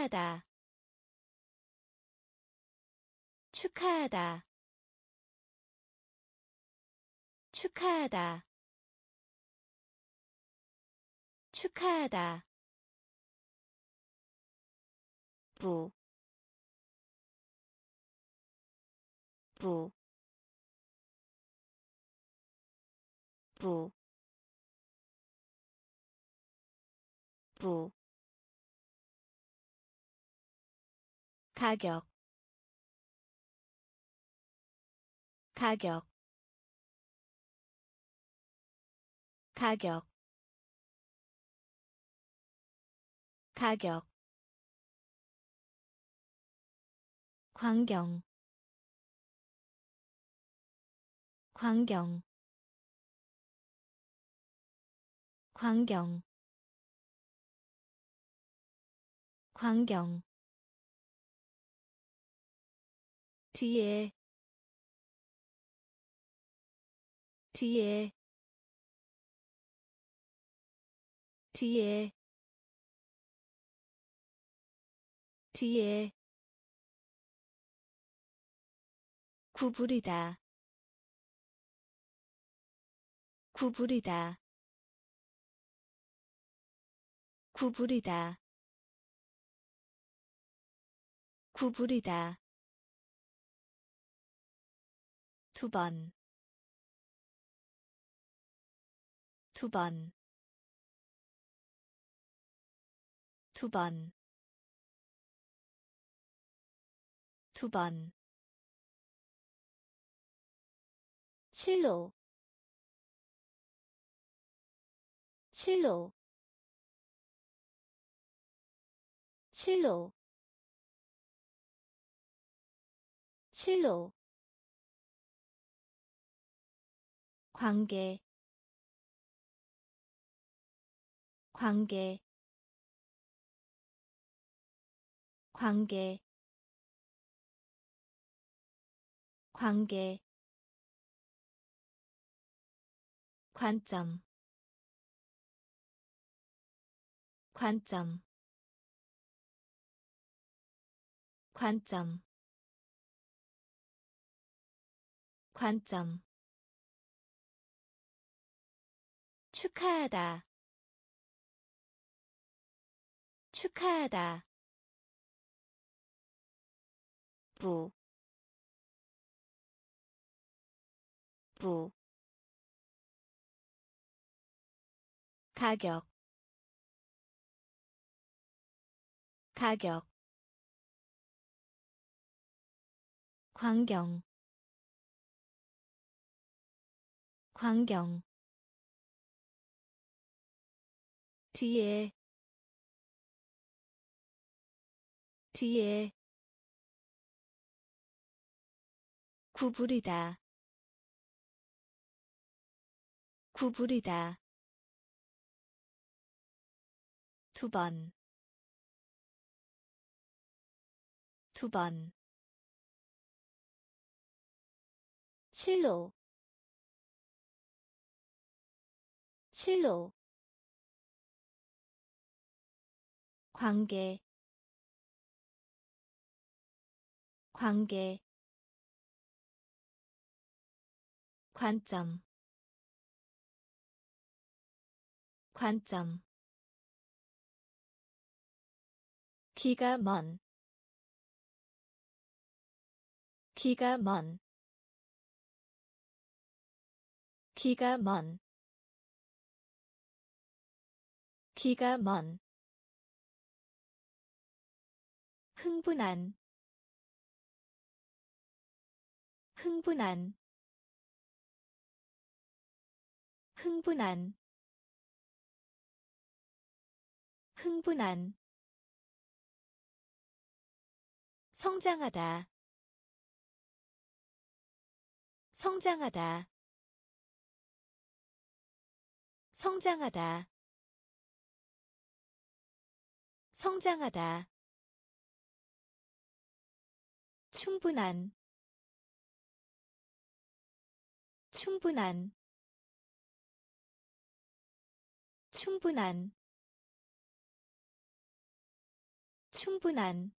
축하하다. 축하하다. 축하하다. 축하하다. 부, 부, 부, 부, 가격, 가격, 가격, 가격. 광경 광경. 광경 광경 뒤에. 뒤에. 뒤에. 뒤에. 구부리다. 구부리다. 구부리다. 구부리다 두 번, 두 번, 두 번, 두 번. 실로. 실로. 실로. 실로 관계 관계 관계 관계. 관점 관점. 관점 관점 축하하다. 축하하다. 부, 부, 가격. 가격. 광경. 광경 뒤에. 뒤에. 구부리다. 구부리다. 두 번, 두 번. 실로, 실로. 관계, 관계. 관점 관점 기가 먼 기가 먼 기가 먼 기가 먼 흥분한 흥분한 흥분한 흥분한. 성장하다 성장하다. 성장하다 성장하다 충분한 충분한 충분한 충분한.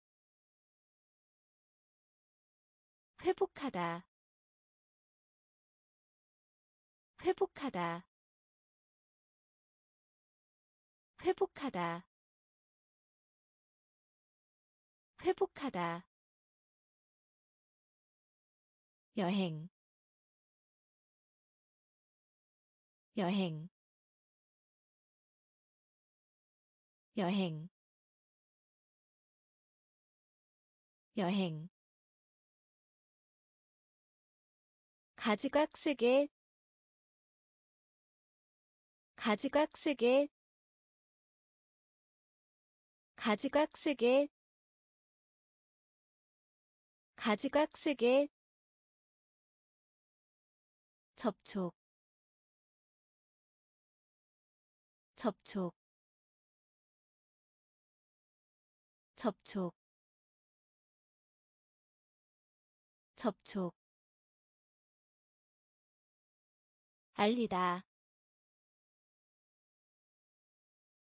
회복하다 회복하다. 회복하다 회복하다 여행. 여행. 여행. 여행. 가지각색의 가지각색의 가지각색의 가지각색의 접촉. 접촉. 접촉. 접촉. 알리다.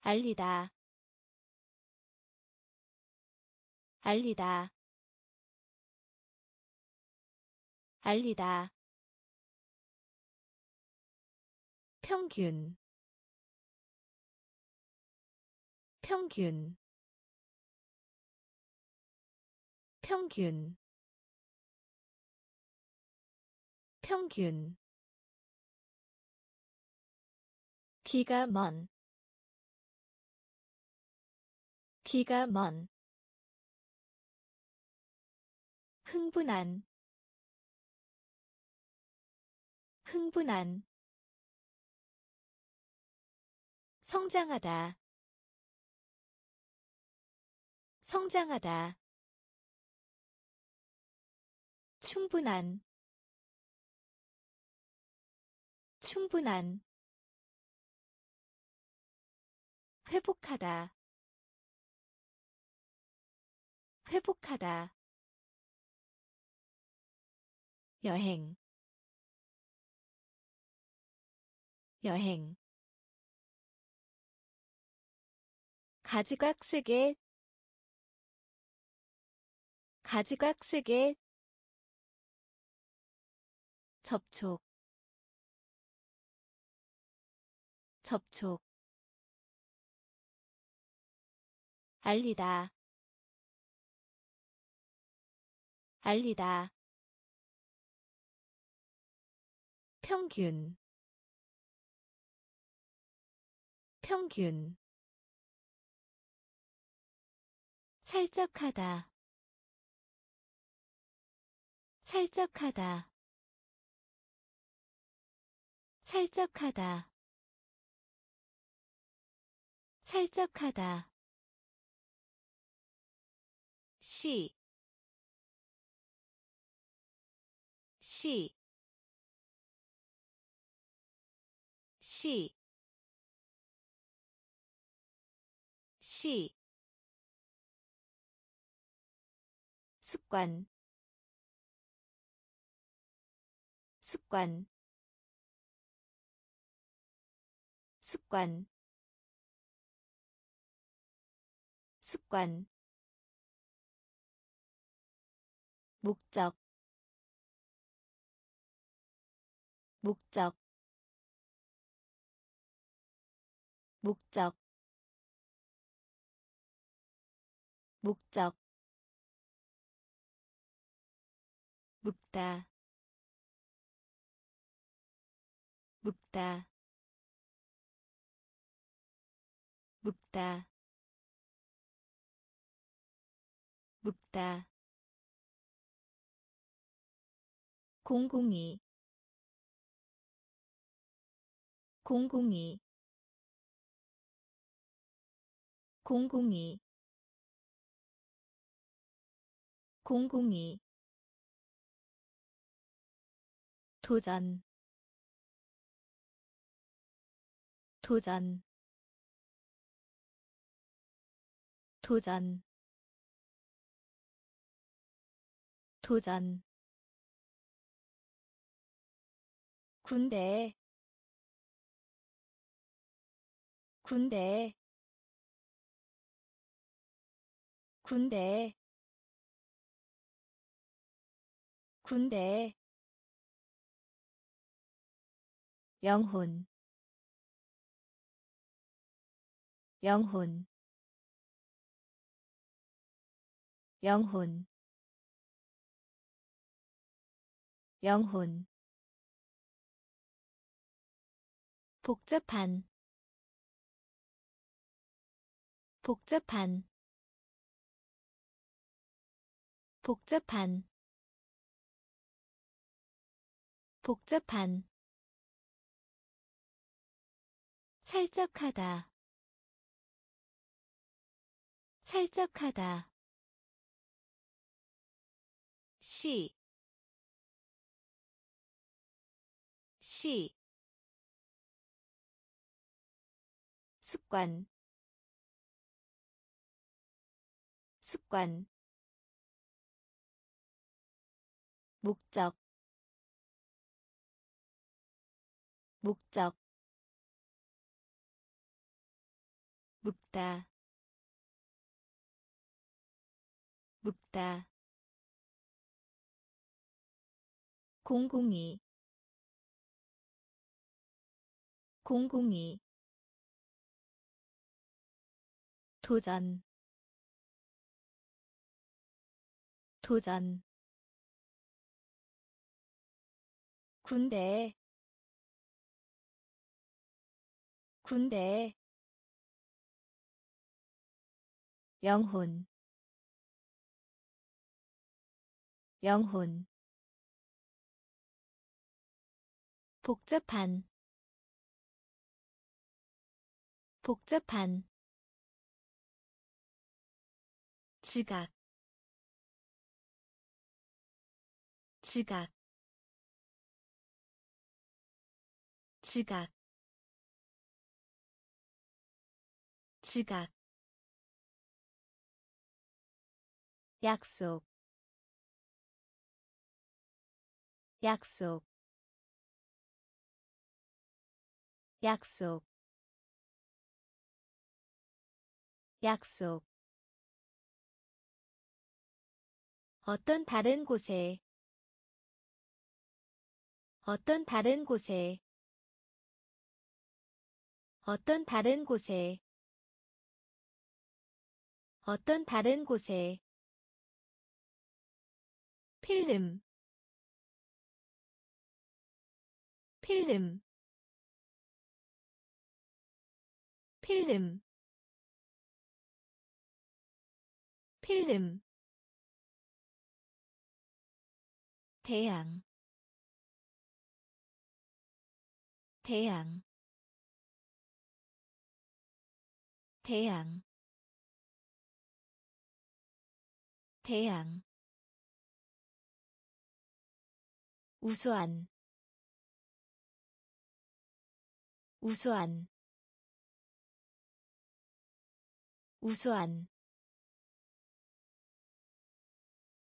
알리다. 알리다. 알리다 평균 평균 평균 평균. 기가 먼 기가 먼. 흥분한 흥분한 성장하다. 성장하다. 충분한. 충분한. 회복하다. 회복하다. 여행. 여행 가지각색의 가지각색의 접촉. 접촉. 알리다. 알리다. 평균. 평균 살짝하다. 살짝하다. 살짝하다. 살짝하다. 시, 시, 시, 시, 습관, 습관, 습관, 습관. 목적. 목적. 목적. 목적 묵다. 묵다. 묵다. 묵다. 공공이. 공공이. 공공이. 공공이 도전. 도전. 도전. 도전. 군대. 군대. 군대. 군대 영혼. 영혼. 영혼. 영혼. 복잡한. 복잡한. 복잡한. 복잡한 살짝하다. 살짝하다. 시, 시, 습관, 습관, 목적, 목적, 묵다, 묵다. 공공이. 공공이. 도전. 도전. 군대. 군대 영혼. 영혼. 복잡한. 복잡한. 지각. 지각. 지각. 지각 약속 약속 약속 약속. 어떤 다른 곳에 어떤 다른 곳에 어떤 다른 곳에 어떤 다른 곳에 필름 필름 필름 필름. 태양 태양 태양 태양 우수한 우수한 우수한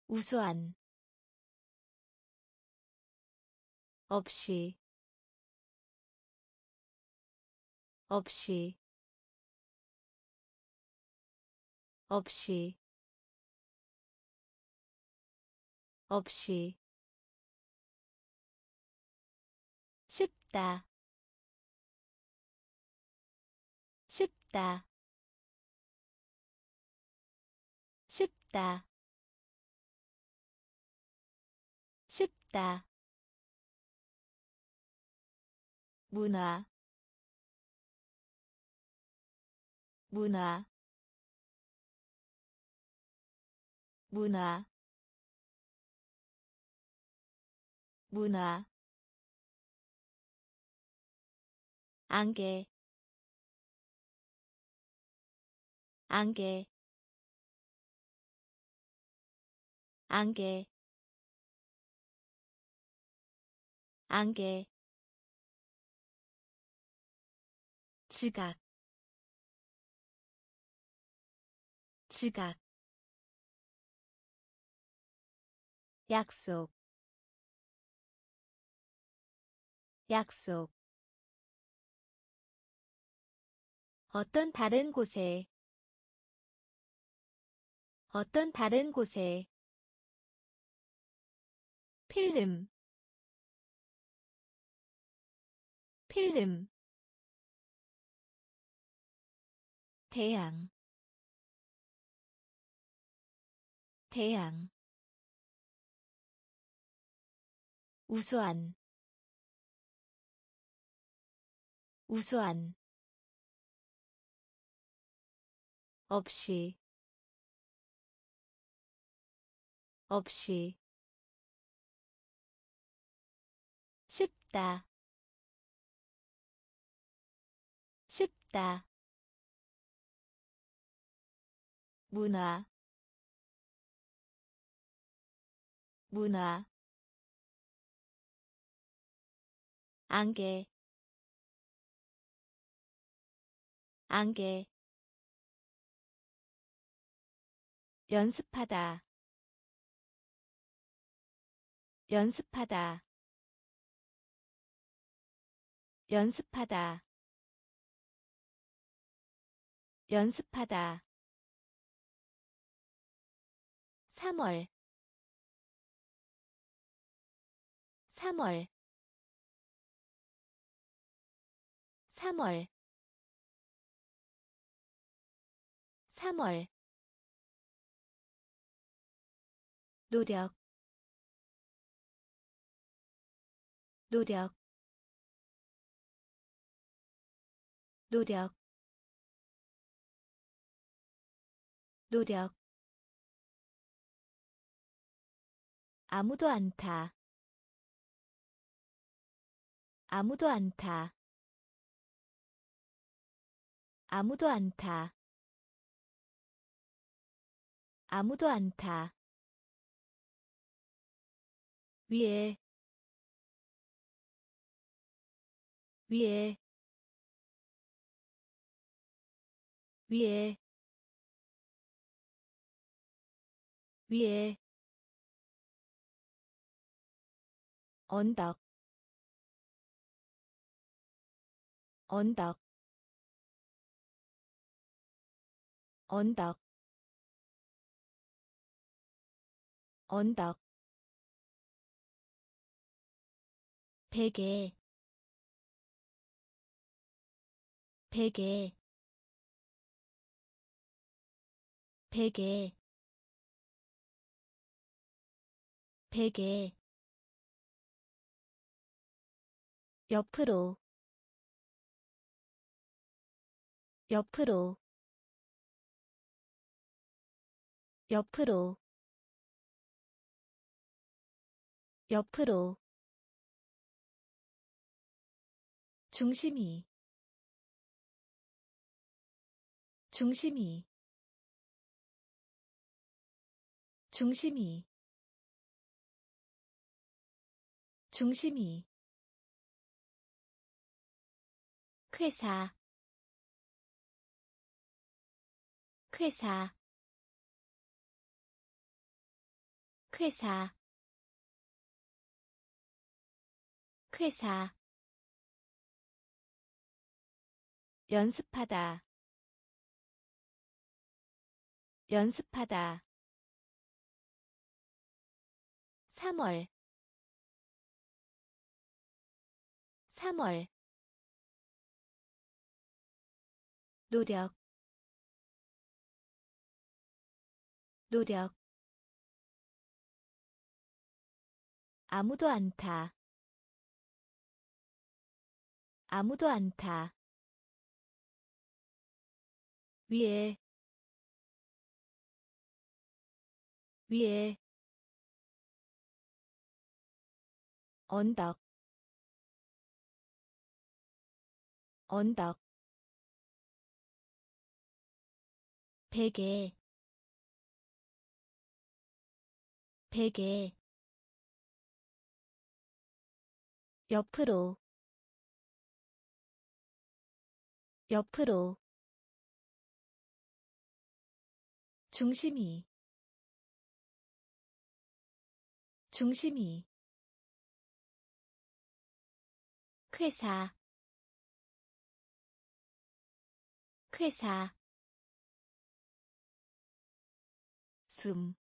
우수한. 없이 없이 없이 없이 쉽다. 쉽다. 쉽다. 쉽다. 문화. 문화. 문화. 문화 안개 안개 안개 안개. 지각 지각. 약속 약속 어떤 다른 곳에? 어떤 다른 곳에? 필름. 필름. 태양. 태양. 우수한. 우수한 없이 없이 쉽다 쉽다. 문화 문화. 안개 안개 연습하다. 연습하다. 연습하다. 연습하다. 3월. 3월. 3월. 3월 노력 노력 노력 노력. 아무도 않다 아무도 않다 아무도 않다 아무도 않다 위에 위에 위에 위에. 언덕 언덕. 언덕 언덕 베개 베개 베개 베개. 옆으로 옆으로 옆으로 옆으로 중심이 중심이 중심이 중심이. 회사 회사. 회사. 회사 연습하다. 연습하다. 3월. 3월. 노력. 노력. 아무도 않다 아무도 않다 위에 위에. 언덕 언덕. 베개 베개. 옆으로 옆으로 중심이 중심이 회사 회사 숨,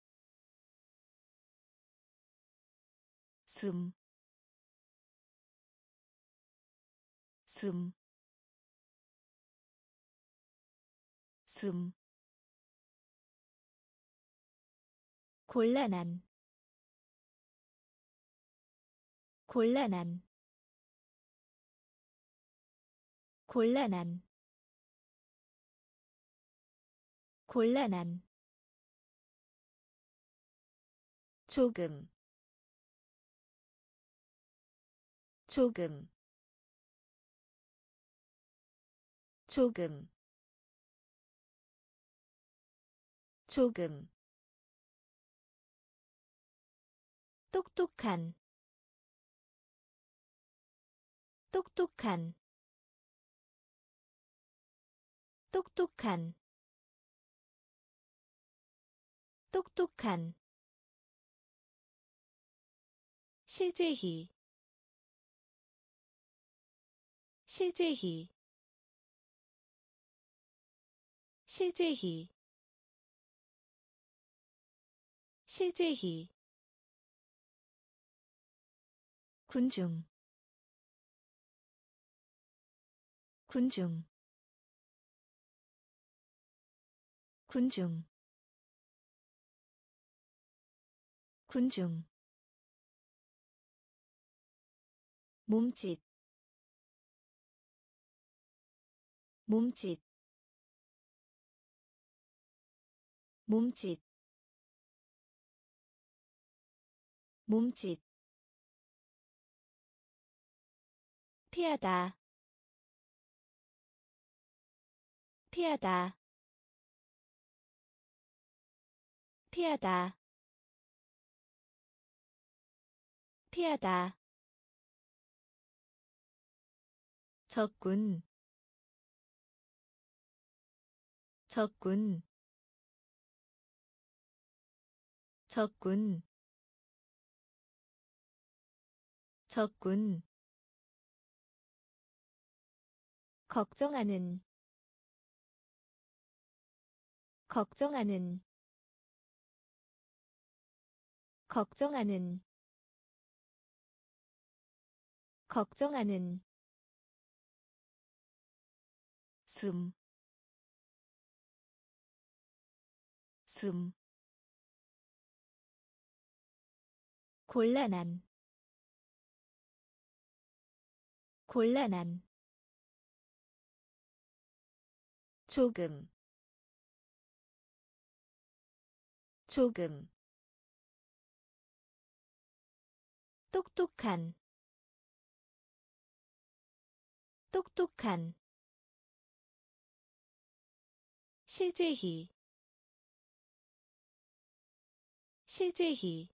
숨, 숨, 숨. 곤란한. 곤란한. 곤란한. 곤란한. 조금. 조금. 조금. 조금 똑똑한. 똑똑한. 똑똑한. 똑똑한. 실제히. 실제히. 실제히. 실제히 군중 군중 군중 군중. 몸짓 몸짓. 몸짓 몸짓 피하다. 피하다. 피하다. 피하다. 적군. 적군. 적군. 적군 걱정하는 걱정하는 걱정하는 걱정하는. 숨, 숨, 곤란한, 곤란한, 조금, 조금, 똑똑한, 똑똑한 실제히 실제히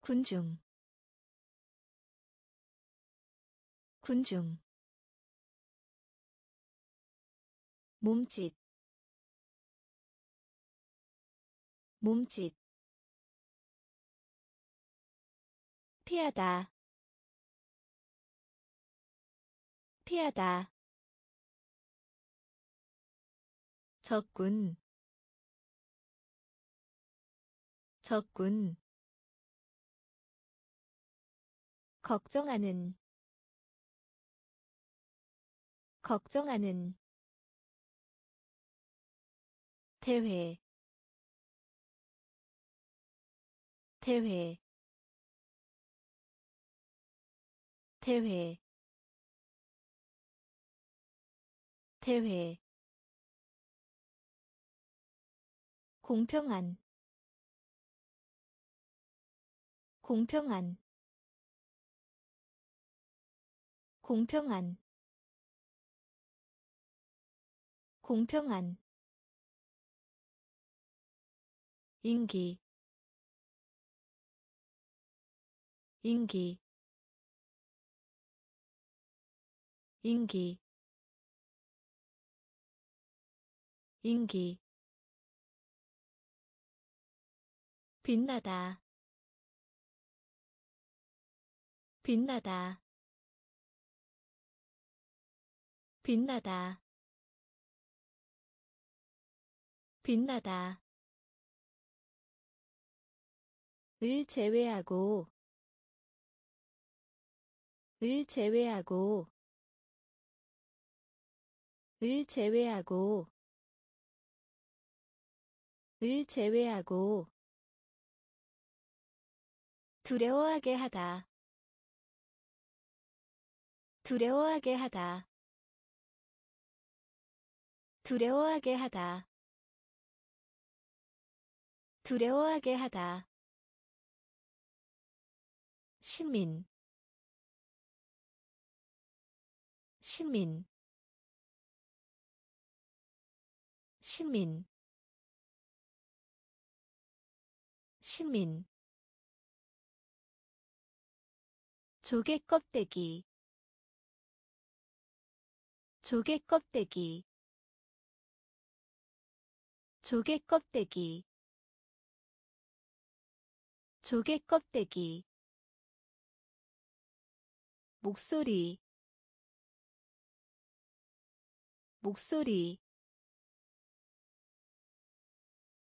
군중 군중 몸짓 몸짓 피하다 피하다 적군 적군 걱정하는 걱정하는 대회 대회 대회 대회. 공평한 공평한 공평한 공평한 인기 인기 인기 인기. 빛나다 빛나다 빛나다 빛나다 을 제외하고 을 제외하고 을 제외하고 을 제외하고. 두려워하게 하다. 두려워하게 하다. 두려워하게 하다. 두려워하게 하다 시민. 시민. 시민. 시민. 조개 껍데기. 조개 껍데기. 조개 껍데기. 조개 껍데기 목소리 목소리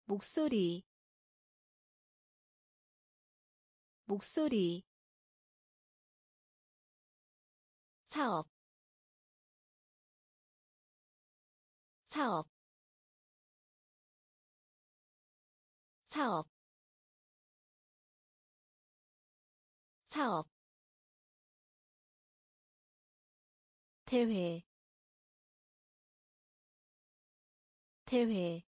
목소리 목소리. 사업 사업. 사업 사업 대회 대회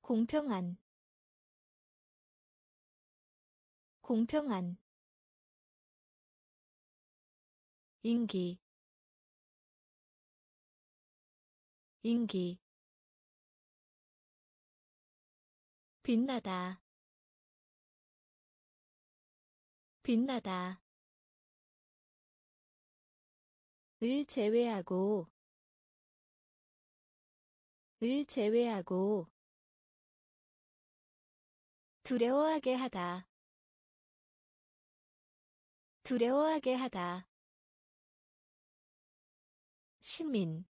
공평한 공평한 인기 인기 빛나다 빛나다 을 제외하고 을 제외하고 두려워하게 하다 두려워하게 하다. 시민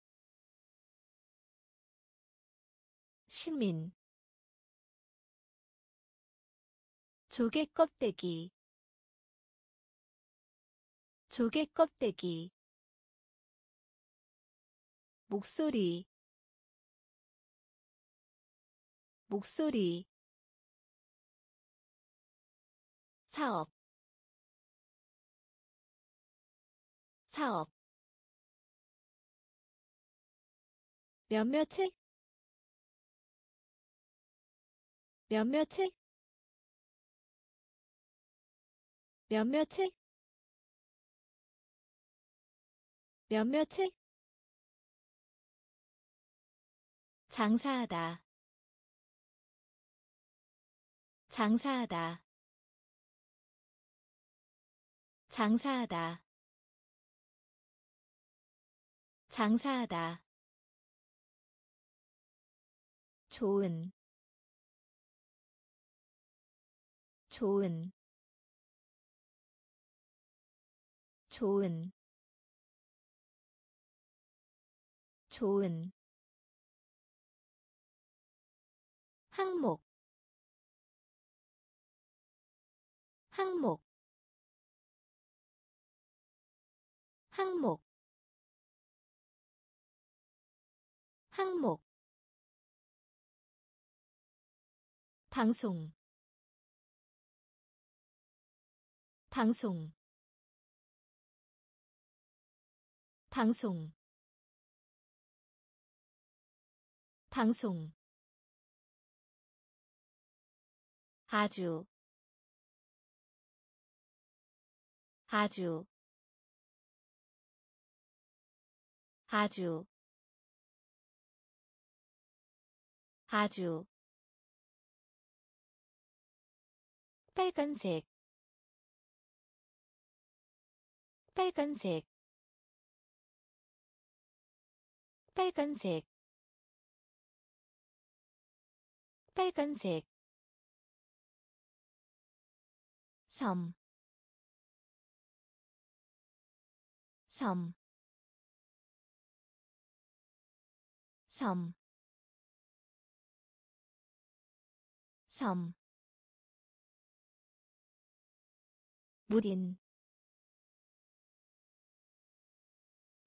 시민. 조개 껍데기 조개 껍데기 목소리 목소리 사업 사업. 몇몇책 몇몇책 몇몇책 몇몇책 장사하다. 장사하다. 장사하다. 장사하다. 좋은. 좋은. 좋은. 좋은 항목 항목 항목 항목. 방송 방송. 방송 방송 아주 아주 아주 아주. 빨간색 빨간색 빨간색 빨간색 섬, 섬, 섬, 섬, 무딘,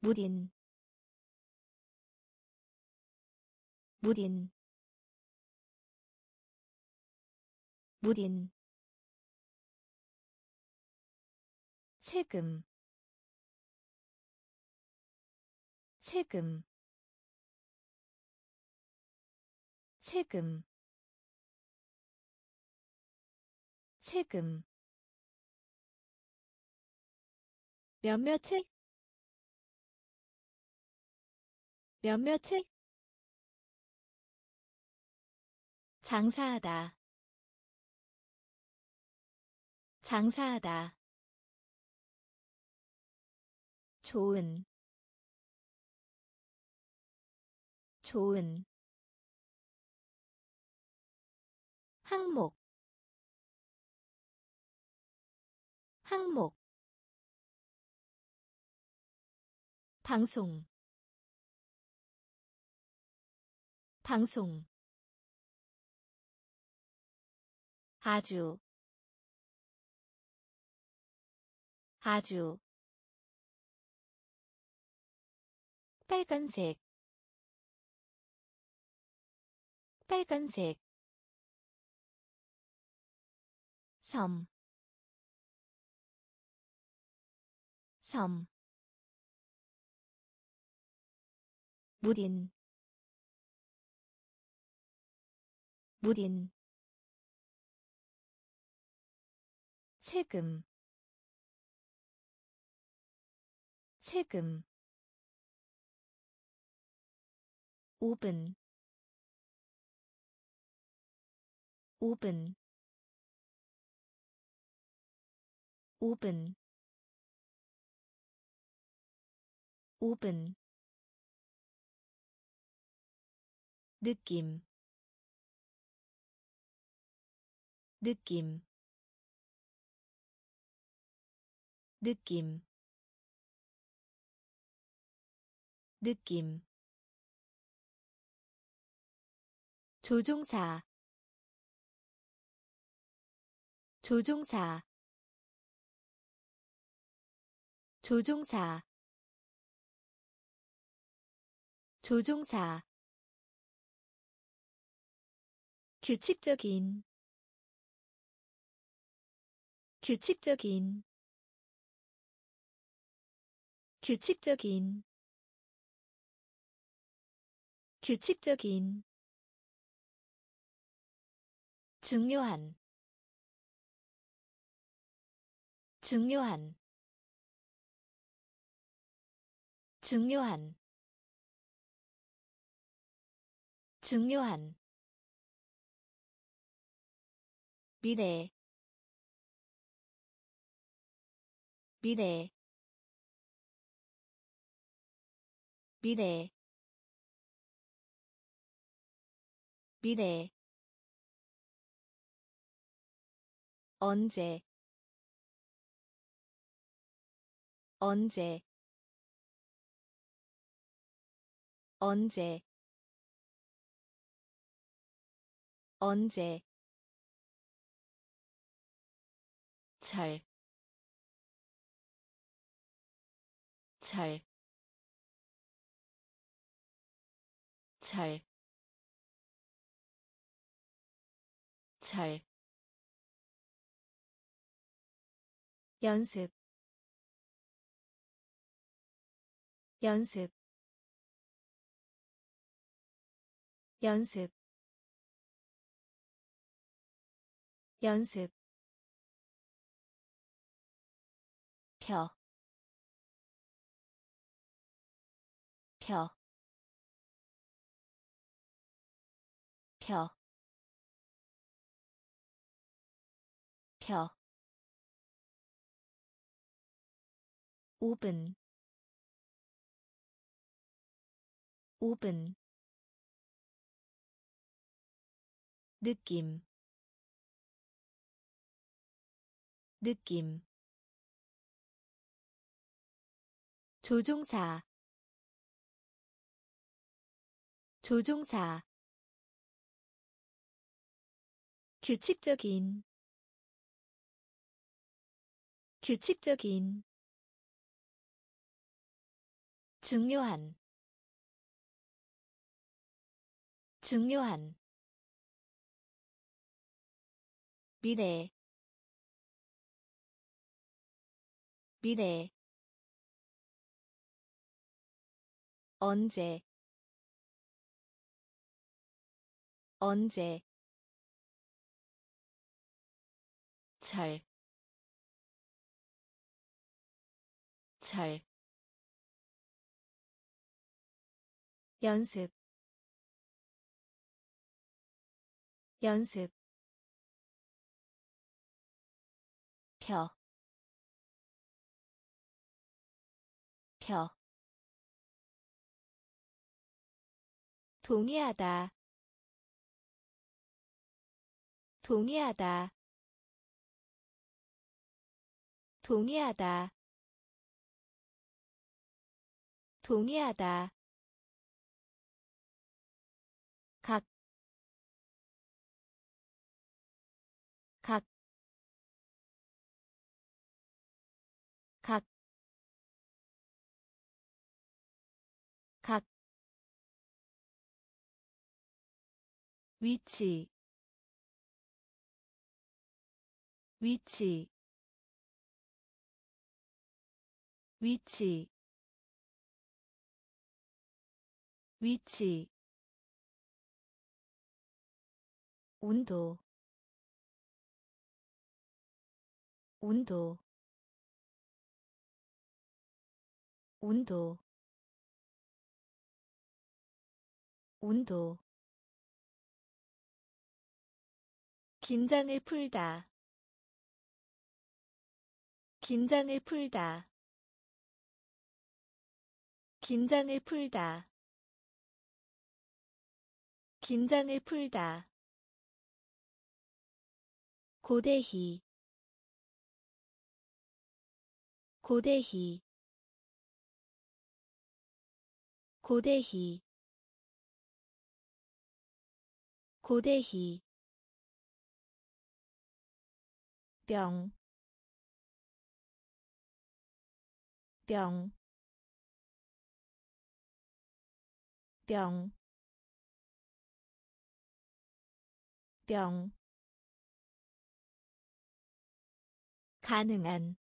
무딘, 무딘, 무딘 세금 세금 세금 세금. 몇몇의 몇몇의 장사하다. 장사하다 좋은 좋은 항목 항목 방송 방송 아주 아주 빨간색 빨간색. 섬, 섬, 무딘, 무딘, 세금, 세금, 오븐, 오븐, 오븐. 오븐. 느낌. 느낌. 느낌. 느낌 조종사 조종사 조종사 조종사. 규칙적인 규칙적인 규칙적인 규칙적인 중요한 중요한 중요한 중요한. 미래 미래. 미래. 미래 언제 언제 언제 언제. 잘, 잘, 잘, 잘, 연습, 연습, 연습 연습 펴, 펴, 펴, 펴. 오븐. 느낌. 느낌. 조종사. 조종사. 규칙적인. 규칙적인 중요한 중요한 미래 미래. 언제 언제. 잘, 잘, 연습, 연습, 펴, 펴, 동의하다, 동의하다, 동의하다 동의하다 위치, 위치, 위치 위치. 온도 온도 온도. 온도 긴장을 풀다. 긴장을 풀다. 긴장을 풀다. 긴장을 풀다. 고대희 고대희 고대희 고대희 병, 병, 뿅, 뿅. 가능한.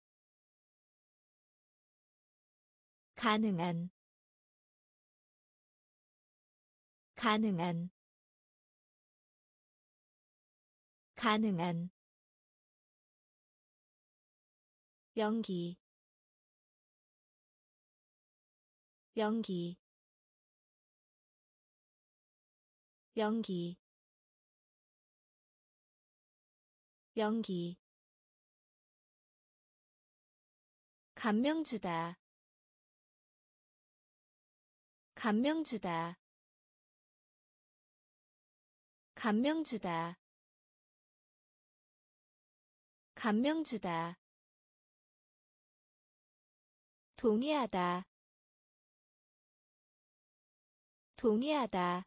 가능한. 가능한. 가능한 연기 연기 연기 연기. 감명 주다 감명 주다. 감명 주다 감명 주다 동의하다. 동의하다.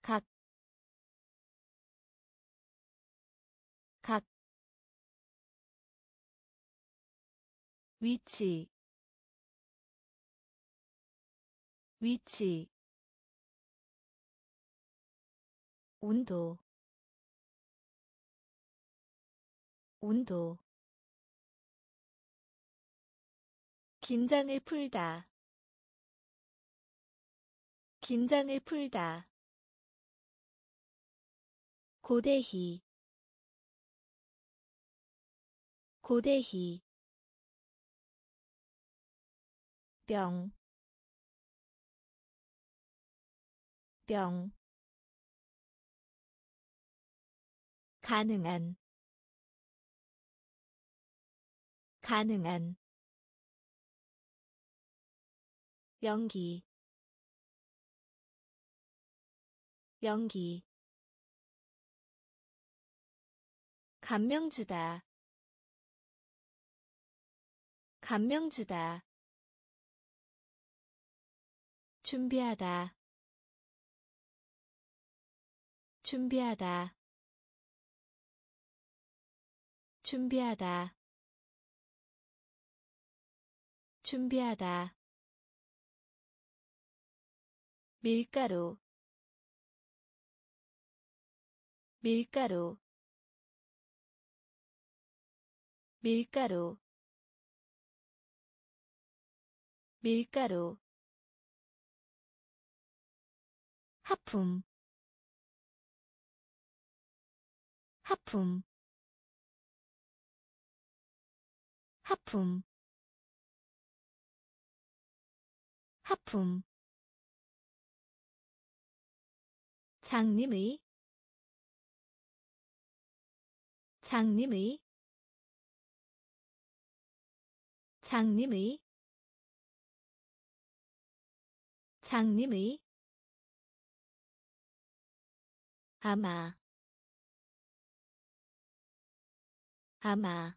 각, 각, 위치, 위치, 온도, 온도, 긴장을 풀다. 긴장을 풀다. 고대희 고대희 병, 병, 가능한, 가능한, 연기, 연기, 감명 주다 감명 주다 준비하다 준비하다 준비하다 준비하다 밀가루 밀가루 밀가루 밀가루. 하품 하품 하품 하품 장님의 장님의 장님의 장님의. 아마 아마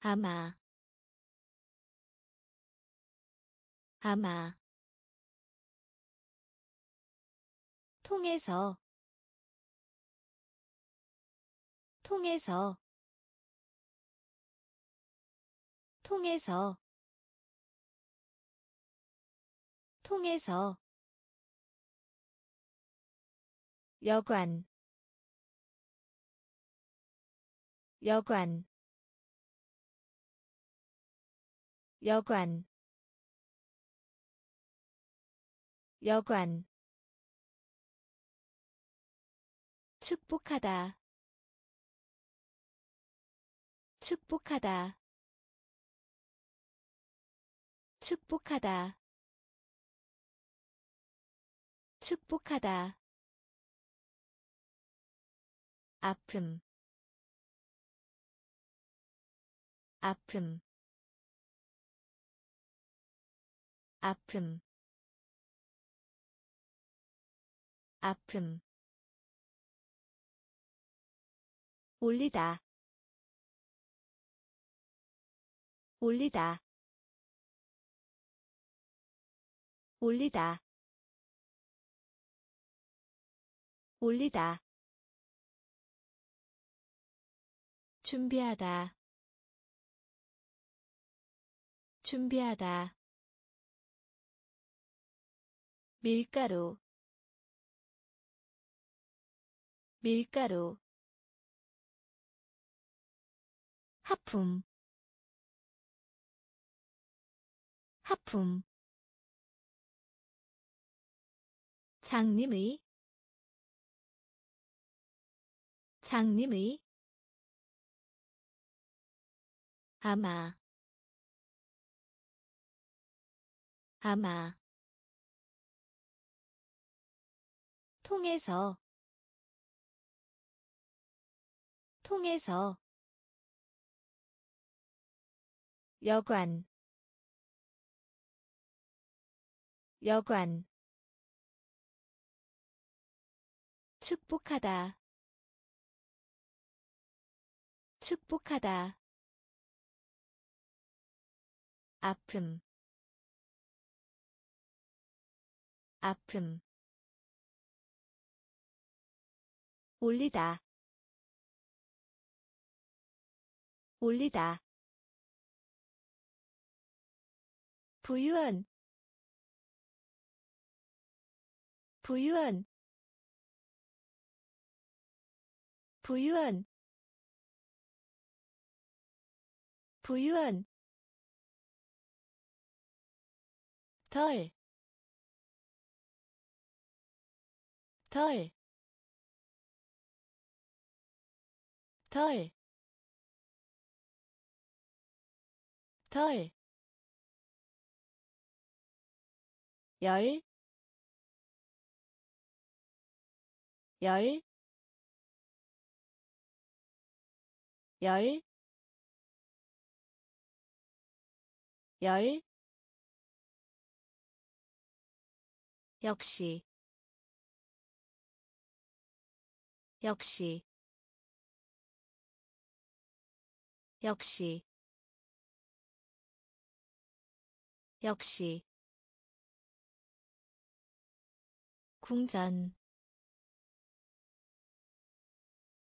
아마 아마 통해서 통해서 통해서 통해서 여관 여관 여관 여관 축복하다. 축복하다. 축복하다. 축복하다. 아픔. 아픔. 아픔. 아픔 올리다. 올리다. 올리다. 올리다. 준비하다. 준비하다. 밀가루. 밀가루 하품. 하품. 장님의. 장님의. 아마. 아마. 통해서. 통해서 여관 여관. 축복하다 축복하다. 아픔 아픔. 올리다 올리다 부유한 부유한 부유한 부유한. 덜, 덜, 덜, 덜, 열, 열, 열, 열, 역시, 역시, 역시, 역시 궁전.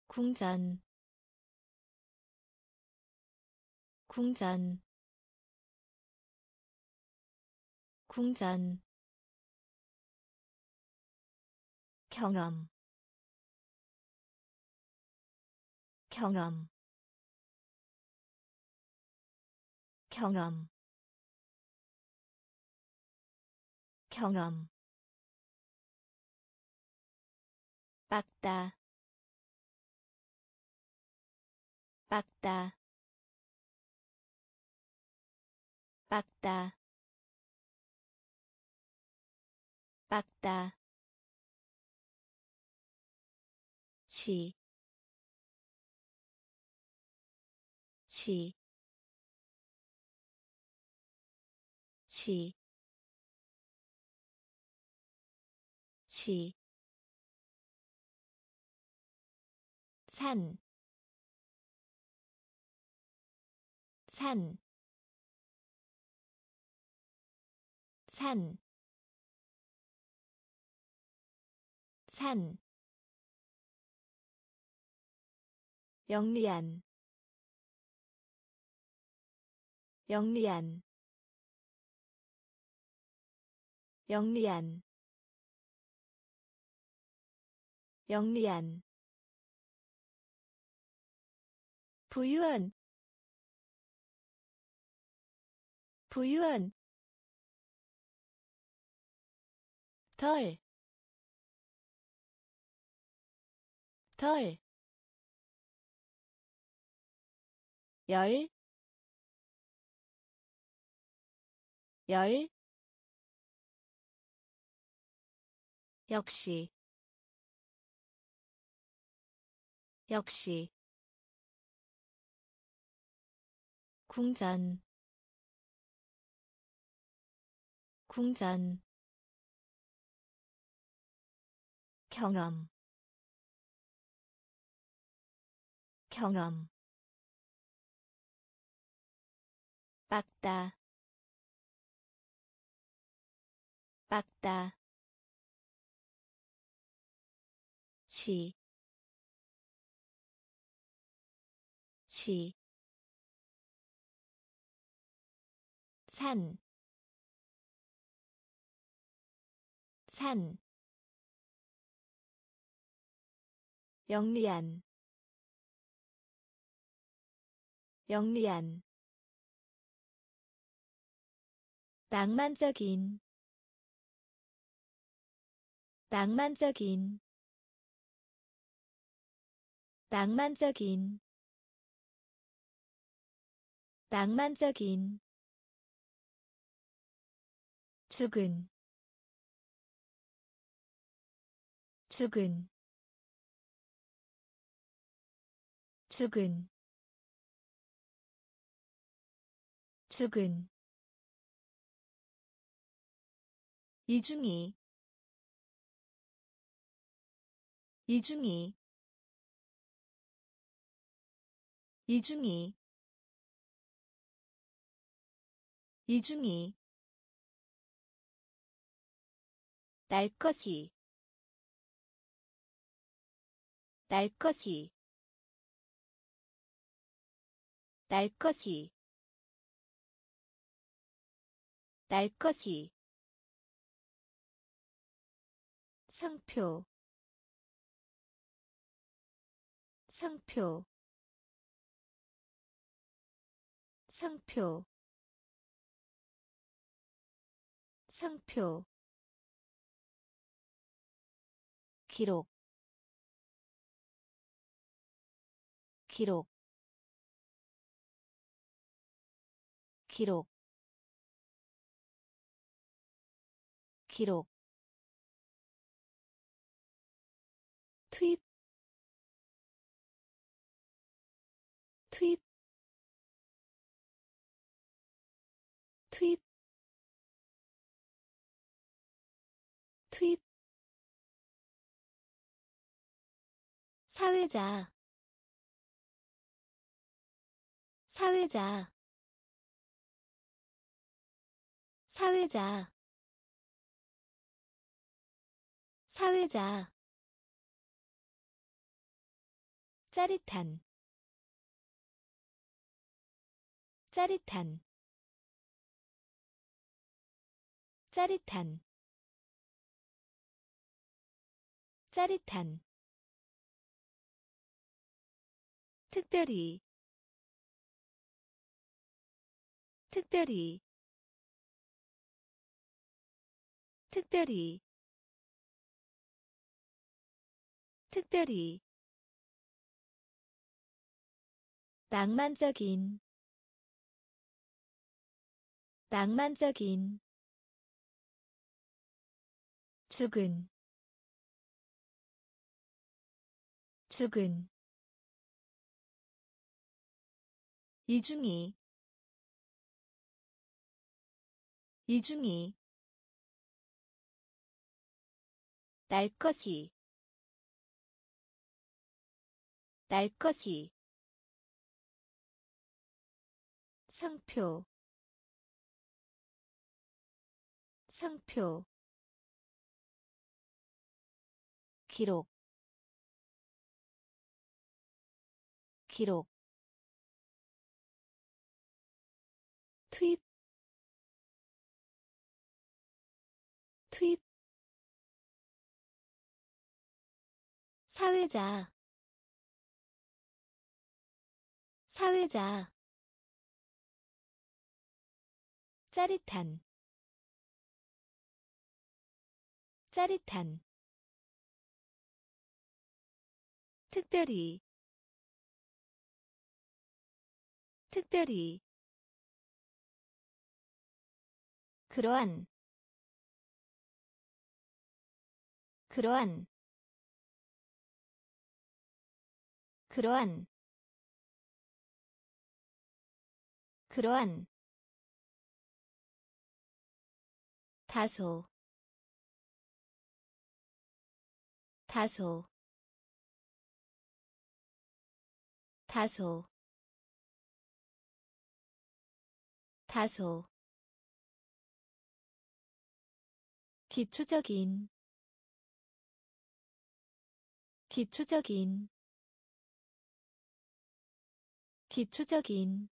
궁전. 궁전. 궁전. 경험. 경험. 경험. 경험 빡다. 빡다. 빡다. 빡다. 시, 시, 시, 시, 산, 산, 산, 산, 영리한. 영리한. 영리한. 영리한 부유한 부유한 덜, 덜, 열, 열, 역시, 역시, 궁전, 궁전, 경험, 경험, 빡다. 빡다. 시, 시, 산, 산, 영리한, 영리한, 낭만적인. 낭만적인. 낭만적인. 낭만적인 죽은 죽은 죽은 죽은. 이중이 이중이 이중이 이중이 날 것이. 날 것이. 날 것이. 날 것이. 상표. 상표. 상표. 상표 기록 기록 기록 기록 투입 투입 투입 투입 사회자. 사회자. 사회자. 사회자. 짜릿한. 짜릿한. 짜릿한. 짜릿한 특별히 특별히 특별히 특별히. 낭만적인 낭만적인. 죽은 죽은 이중이 이중이 날 것이 날 것이 상표 상표 기록 기록 투입 투입 사회자 사회자. 짜릿한 짜릿한. 특별히 특별히 그러한 그러한 그러한 그러한. 다소 다소 다소 다소 기초적인 기초적인 기초적인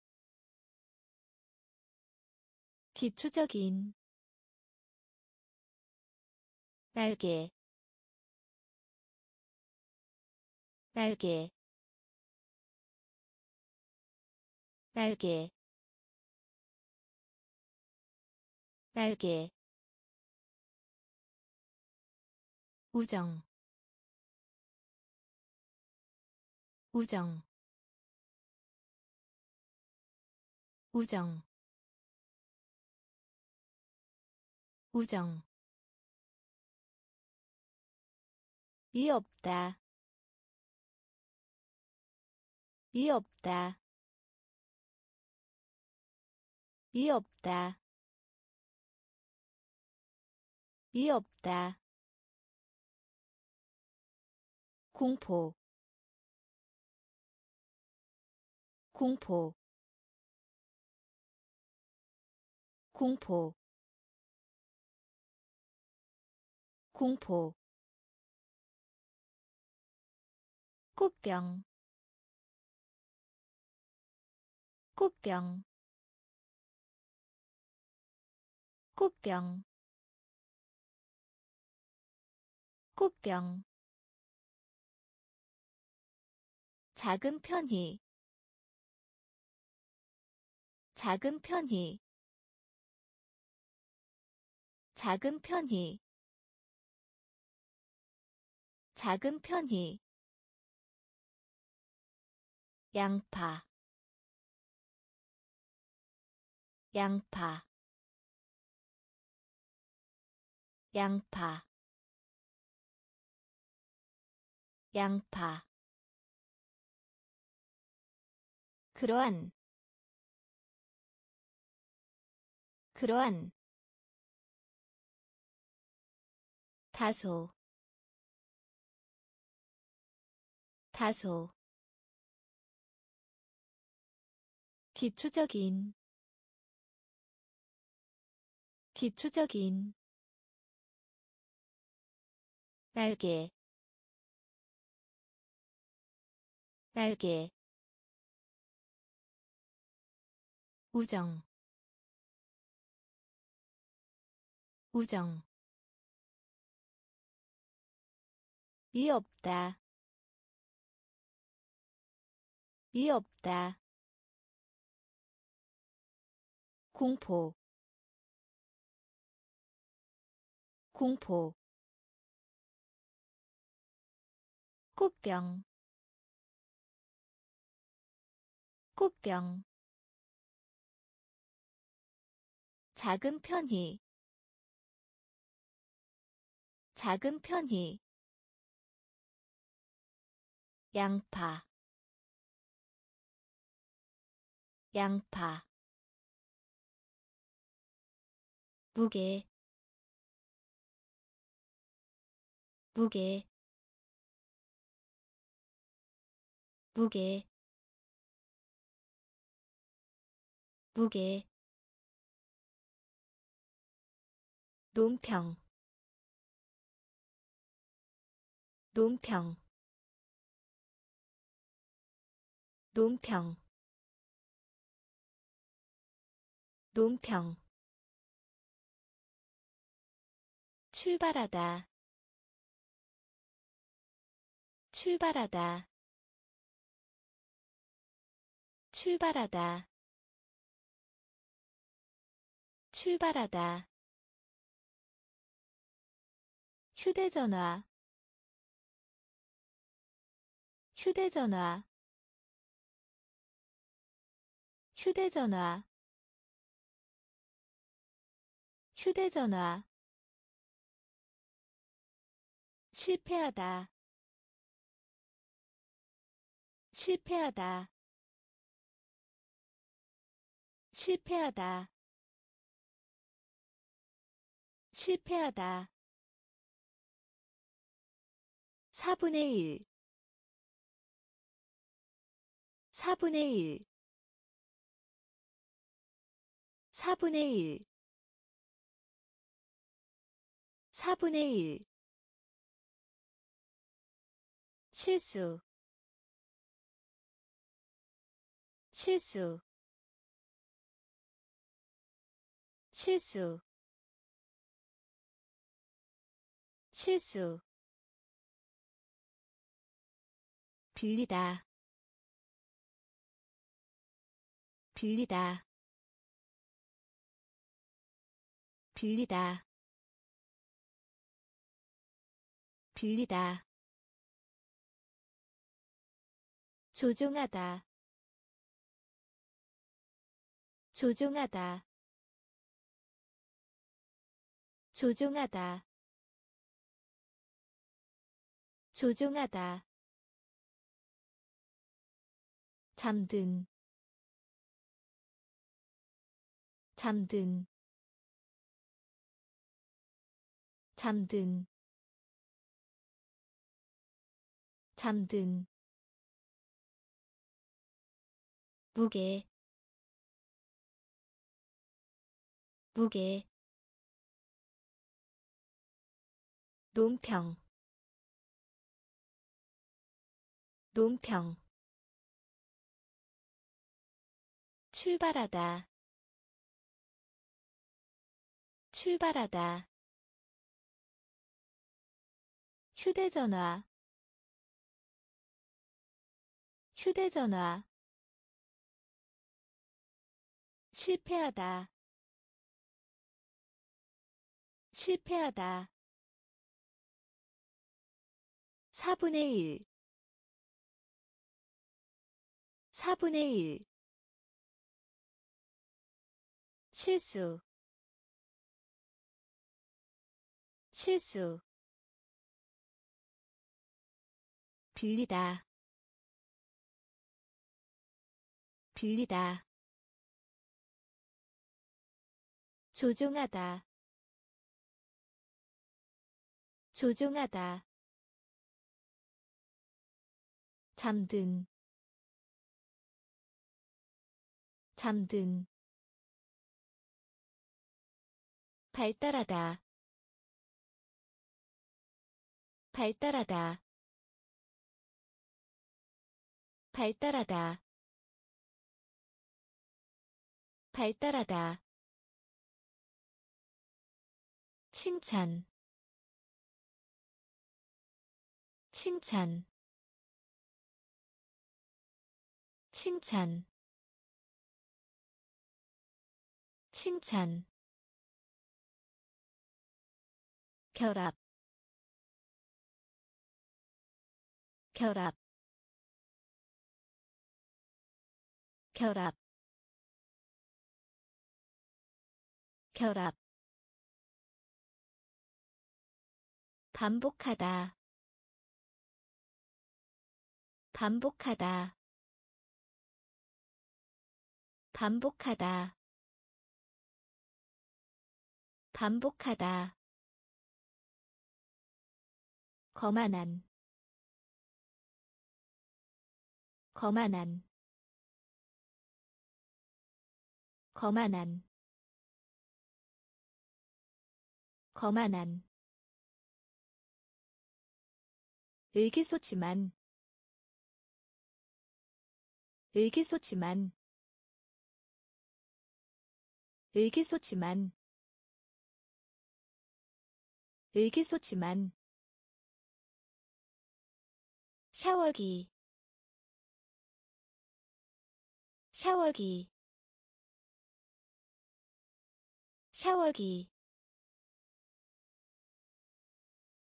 기초적인. 날개 날개. 날개. 날개 우정 우정 우정 우정. 이 없다 이 없다 이 없다 이 없다 공포. 공포. 공포. 공포. 꽃병. 꽃병. 꽃병. 꽃병 작은 편히. 작은 편히. 작은 편히. 작은 편히. 양파. 양파. 양파. 양파 그러한 그러한 다소 다소 기초적인 기초적인 날개 날개 우정 우정. 이 없다 이 없다. 공포 공포. 꽃병 꽃병 작은 편히. 작은 편히. 양파. 양파. 무게. 무게. 무게. 무게 논평. 논평. 논평. 논평. 출발하다. 출발하다. 출발하다. 출발하다 휴대전화. 휴대전화. 휴대전화. 휴대전화. 실패하다. 실패하다. 실패하다. 실패하다 4분의 1 4분의 1 4분의 1 4분의 1 실수. 실수. 실수. 실수 빌리다. 빌리다. 빌리다. 빌리다. 조종하다. 조종하다. 조종하다. 조종하다 잠든 잠든 잠든 잠든. 무게 무게. 논평 논평 출발하다. 출발하다. 휴대전화. 휴대전화. 실패하다. 실패하다. 4분의 1 4분의 1 실수 실수 빌리다 빌리다 조종하다 조종하다 잠든 잠든 발달하다. 발달하다. 발달하다. 발달하다. 칭찬. 칭찬. 칭찬. 칭찬 결합 결합 결합 결합. 반복하다 반복하다 반복하다 반복하다 거만한 거만한 거만한 거만한. 의기소침한 의기소침한 의기소침한 의기소침한 샤워기. 샤워기. 샤워기.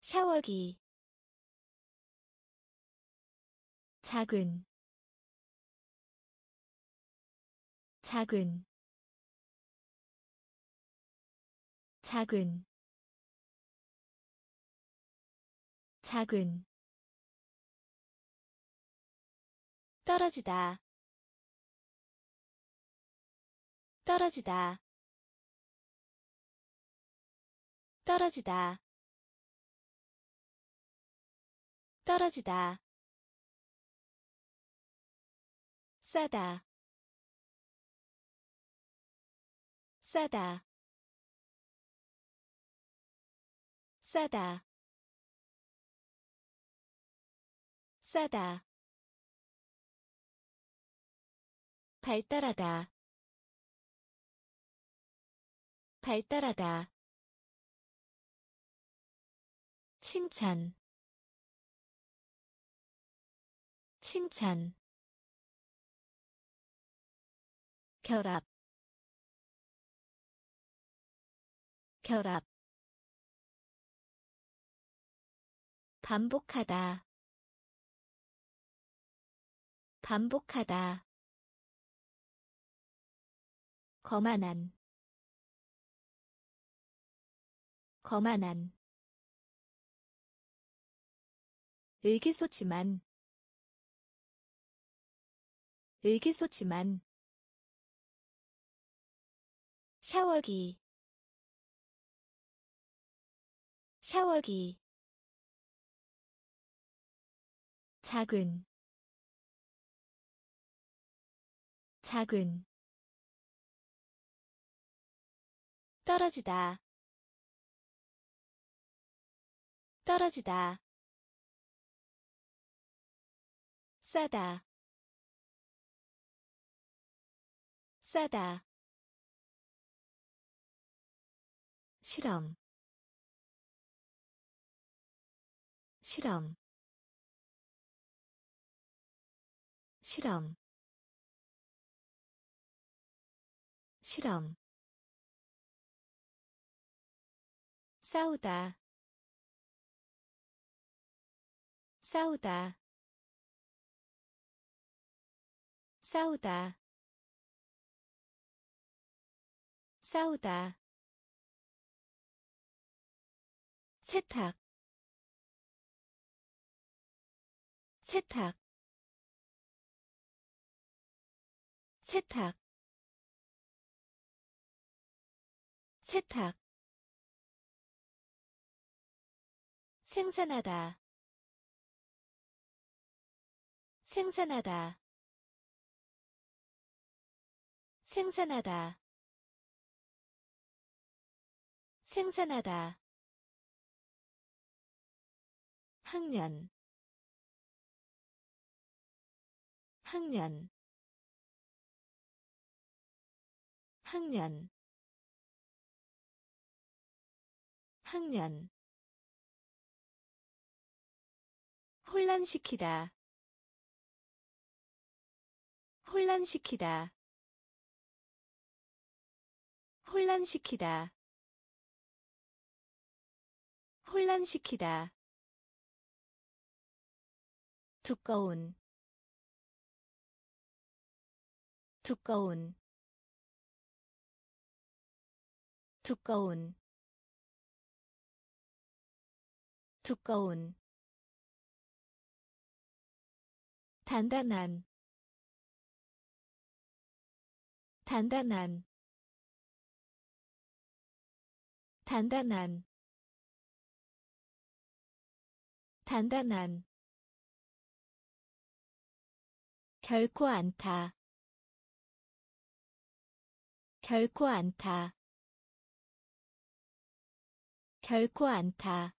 샤워기. 작은. 작은. 작은. 작은 떨어지다. 떨어지다. 떨어지다. 떨어지다. 싸다. 싸다. 싸다. 싸다 발달하다. 발달하다. 칭찬. 칭찬. 결합. 결합. 반복하다. 반복하다 거만한 거만한 의기소침한 의기소침한 샤워기 샤워기 작은 작은 떨어지다. 떨어지다. 싸다. 싸다. 실험. 실험. 실험. 실험 싸우다. 싸우다. 싸우다. 싸우다. 세탁. 세탁. 세탁. 세탁 생산하다. 생산하다. 생산하다. 생산하다. 학년. 학년. 학년. 학년 혼란시키다. 혼란시키다. 혼란시키다. 혼란시키다. 두꺼운. 두꺼운. 두꺼운. 두꺼운 단단한 단단한 단단한 단단한. 결코 않다 결코 않다 결코 않다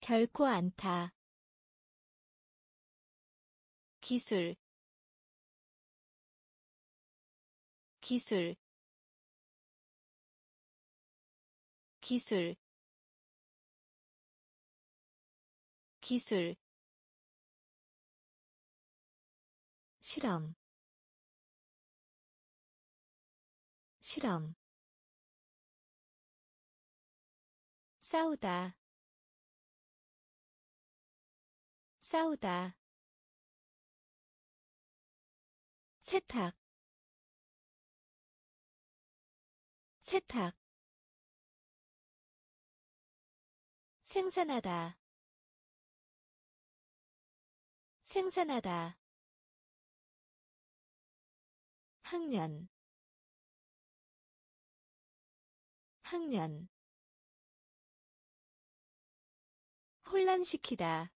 결코 않다 기술 기술 기술 기술. 실험 실험. 싸우다 싸우다 세탁 세탁 생산하다 생산하다 학년 학년 혼란시키다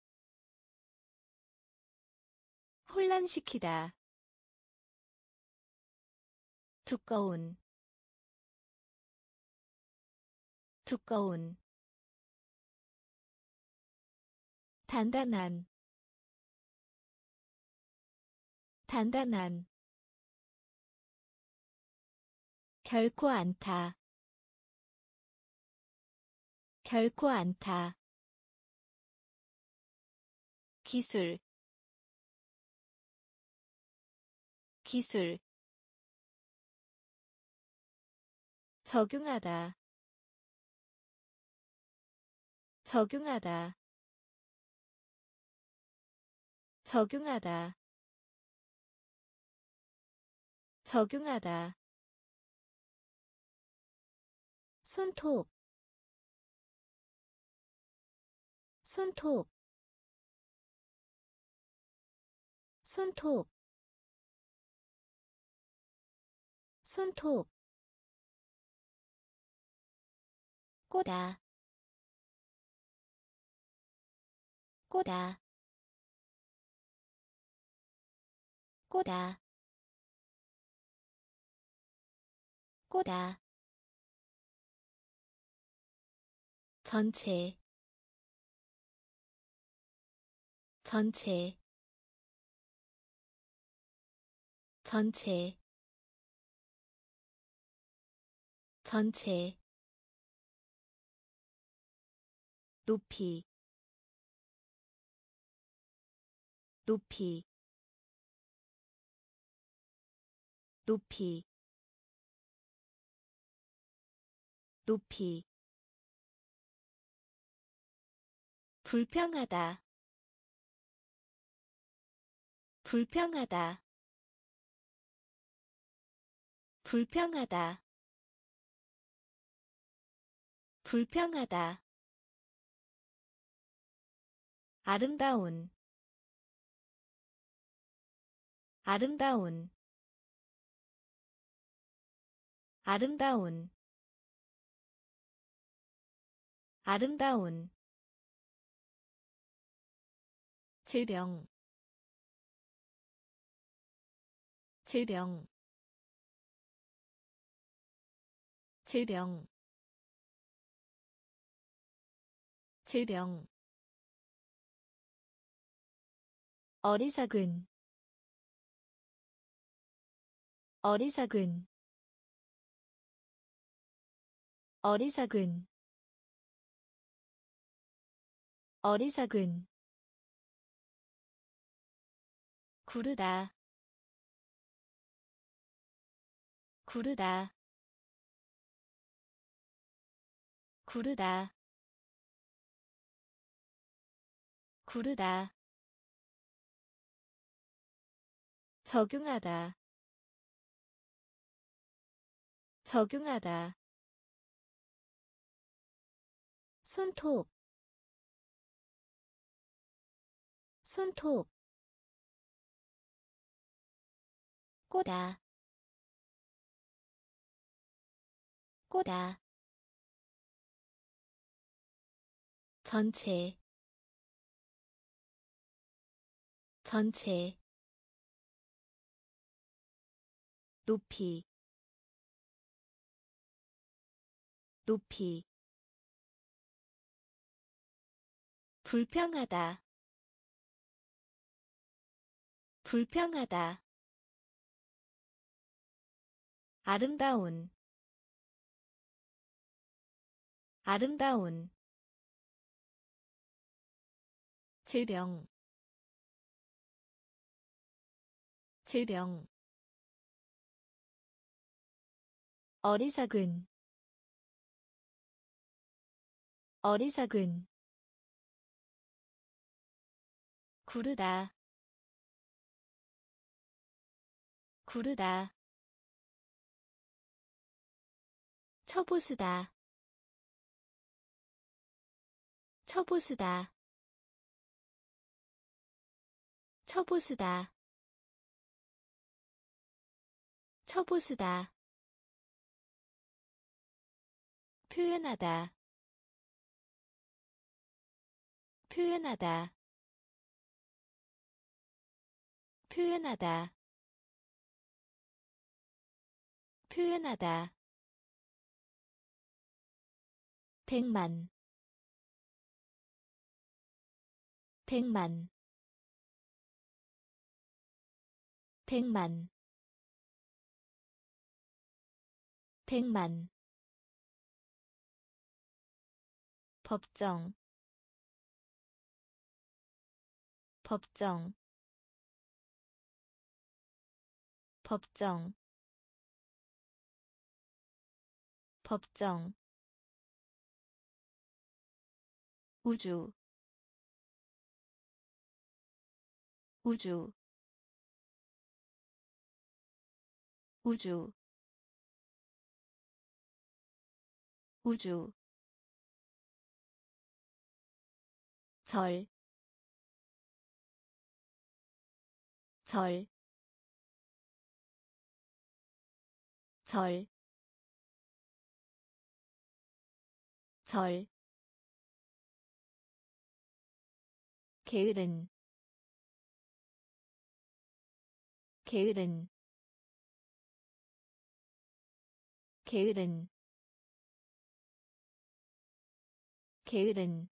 혼란시키다 두꺼운 두꺼운 단단한 단단한 결코 않다 결코 않다 기술 기술 적용하다. 적용하다. 적용하다. 적용하다. 손톱. 손톱. 손톱. 손톱 꼬다. 꼬다. 꼬다. 꼬다. 전체. 전체. 전체. 전체 높이 높이 높이 높이. 불평하다 불평하다. 불평하다 불평하다 아름다운 아름다운 아름다운 아름다운. 질병 질병 질병 질병 어리석은 어리석은 어리석은 어리석은. 구르다 구르다 구르다. 구르다 적용하다. 적용하다. 손톱. 손톱. 꼬다. 꼬다. 전체. 전체 높이 높이. 불평하다 불평하다. 아름다운 아름다운. 질병 질병 어리석은 어리석은 구르다 구르다 처보수다 처보수다 처보수다 처보수다 표현하다. 표현하다. 표현하다. 표현하다. 백만. 백만. 백만. 백만 법정 법정 법정 법정. 우주 우주. 우주 우주 절, 절, 절, 절, 게으른, 게으른, 게으른, 게으른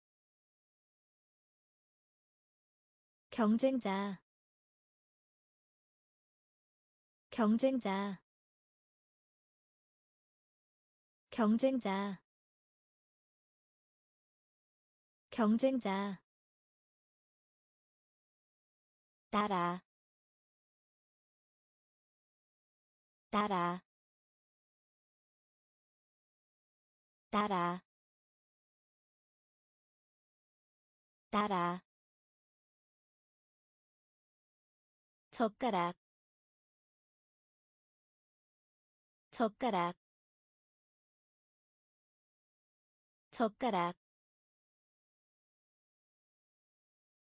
경쟁자. 경쟁자. 경쟁자. 경쟁자. 따라. 따라. 따라. 따라 젓가락 젓가락 젓가락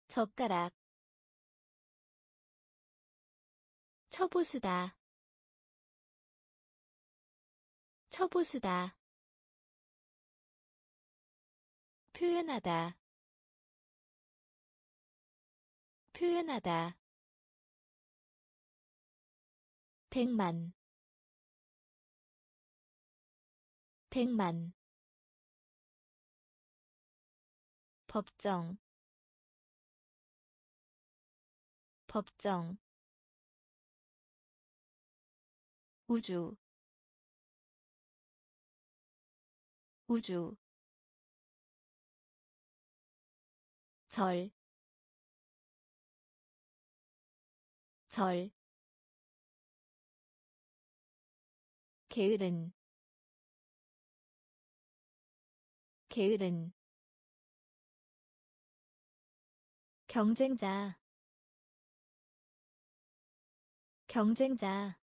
젓가락. 처보수다 처보수다. 표현하다 표현하다 백만. 백만. 법정. 법정. 우주. 우주. 절, 절, 게으른, 게으른, 경쟁자, 경쟁자,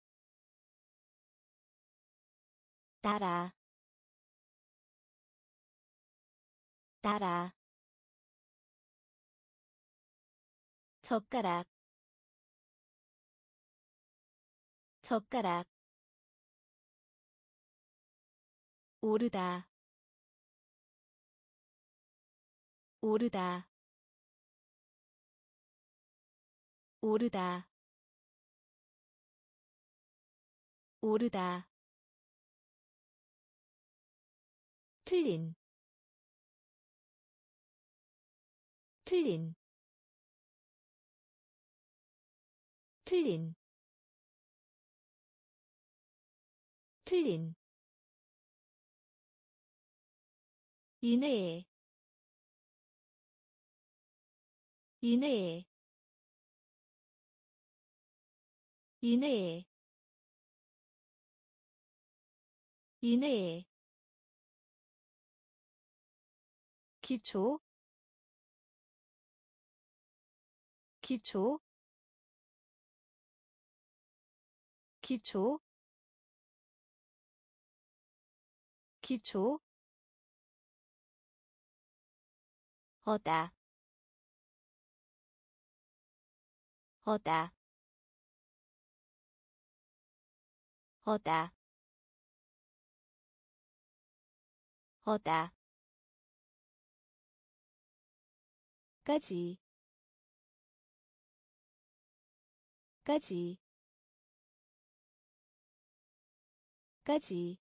따라, 따라, 젓가락 젓가락 오르다. 오르다. 오르다. 오르다. 틀린. 틀린. 틀린. 틀린 이내에 이내에 이내에 이내에. 기초 기초 기초 기초 어다 어다 어다 어다 까지 까지 까지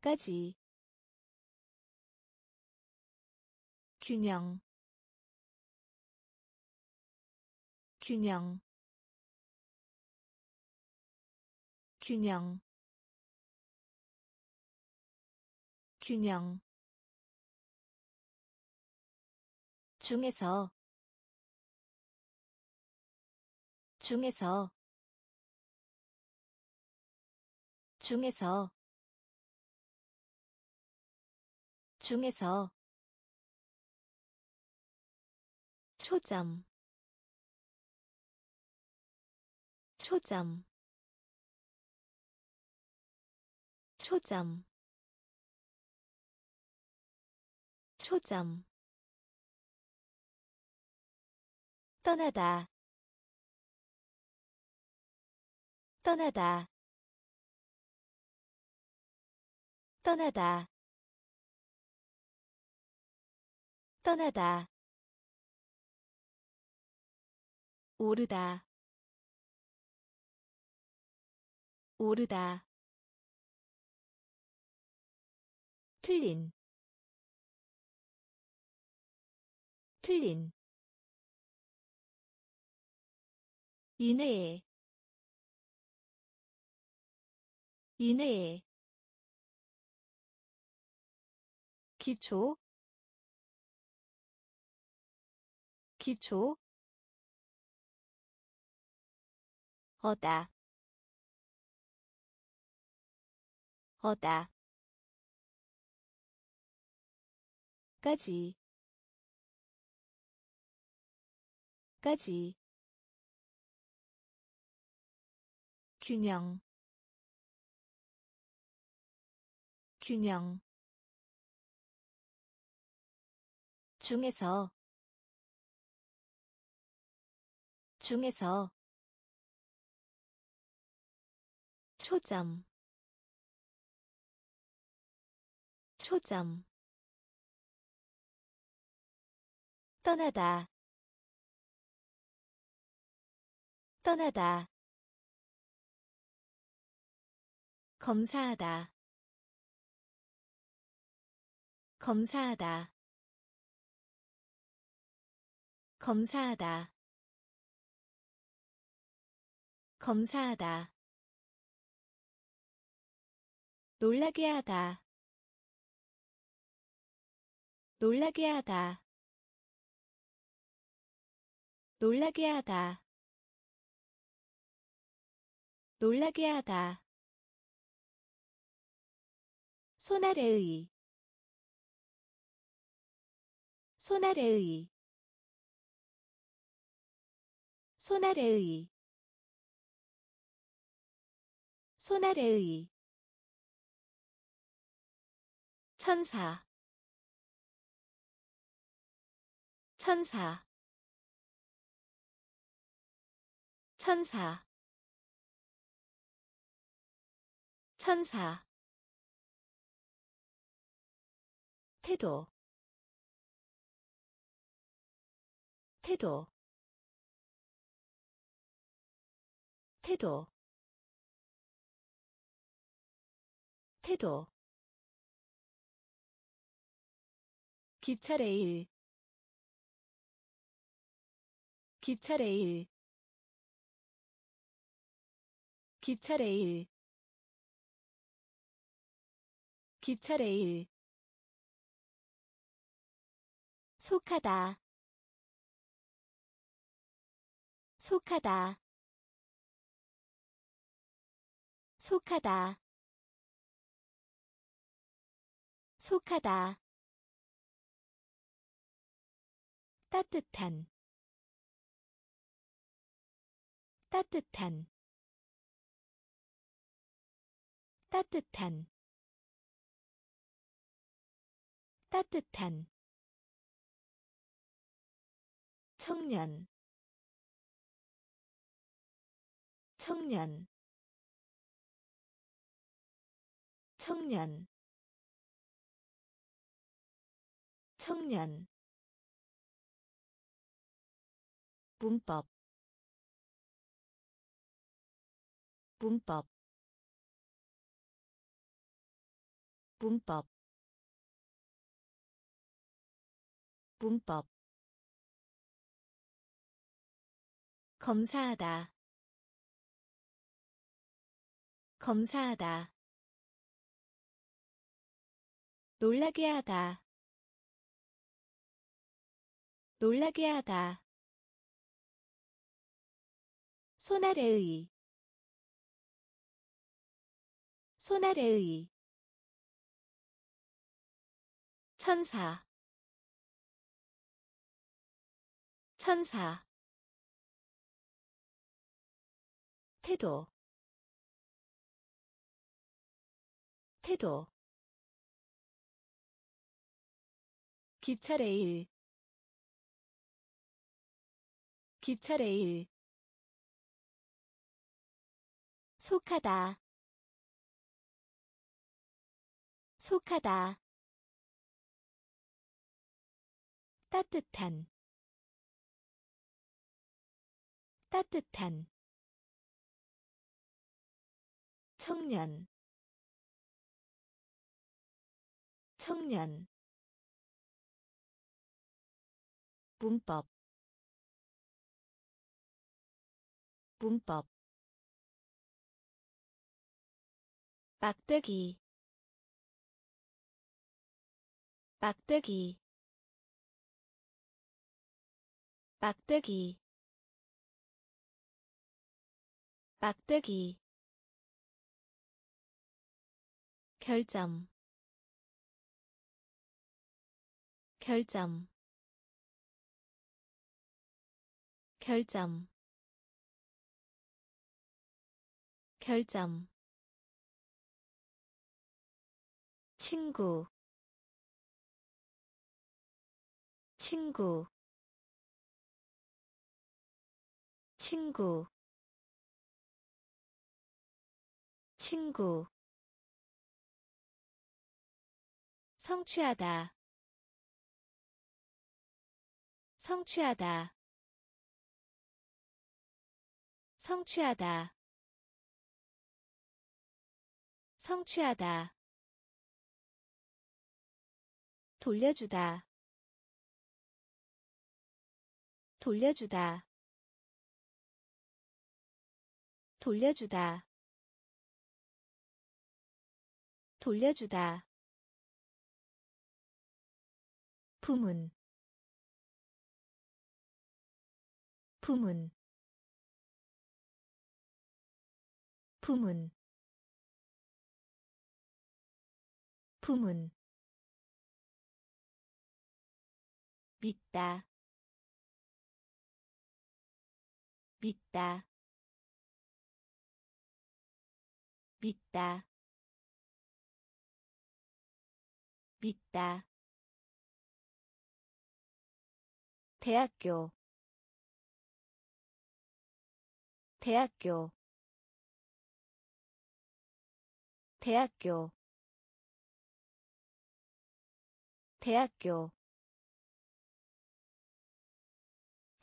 까지 균형 균형 균형 균형. 중에서 중에서 중에서 중에서 초점. 초점. 초점. 초점. 떠나다. 떠나다. 떠나다. 떠나다 오르다. 오르다. 틀린. 틀린. 이내에. 이내에. 기초. 기초 어다. 어다. 까지. 까지. 균형. 균형. 중에서. 중에서 초점. 초점. 떠나다. 떠나다. 검사하다. 검사하다. 검사하다. 검사하다 놀라게 하다. 놀라게 하다. 놀라게 하다. 놀라게 하다. 손아래의 손아래의 손아래의 손아래의 천사. 천사. 천사. 천사. 태도. 태도. 태도. 태도 기차 레일. 기차 레일. 기차 레일. 기차 레일. 속하다. 속하다. 속하다. 속하다 따뜻한 따뜻한 따뜻한 따뜻한. 청년 청년. 청년 청년 문법 문법 문법 문법. 검사하다 검사하다. 놀라게 하다 놀라게 하다 손아래의 손아래의 천사 천사 태도 태도 기차 레일 기차 레일 속하다. 속하다. 따뜻한. 따뜻한. 청년. 청년. 문법. 문법 막대기 막대기 막대기 막대기. 결점 결점 결점 결점 친구 친구 친구 친구. 성취하다 성취하다 성취하다 성취하다 돌려주다. 돌려주다. 돌려주다. 돌려주다. 부문. 부문. 부문. 부문 믿다. 믿다. 믿다. 믿다. 대학교. 대학교. 대학교. 대학교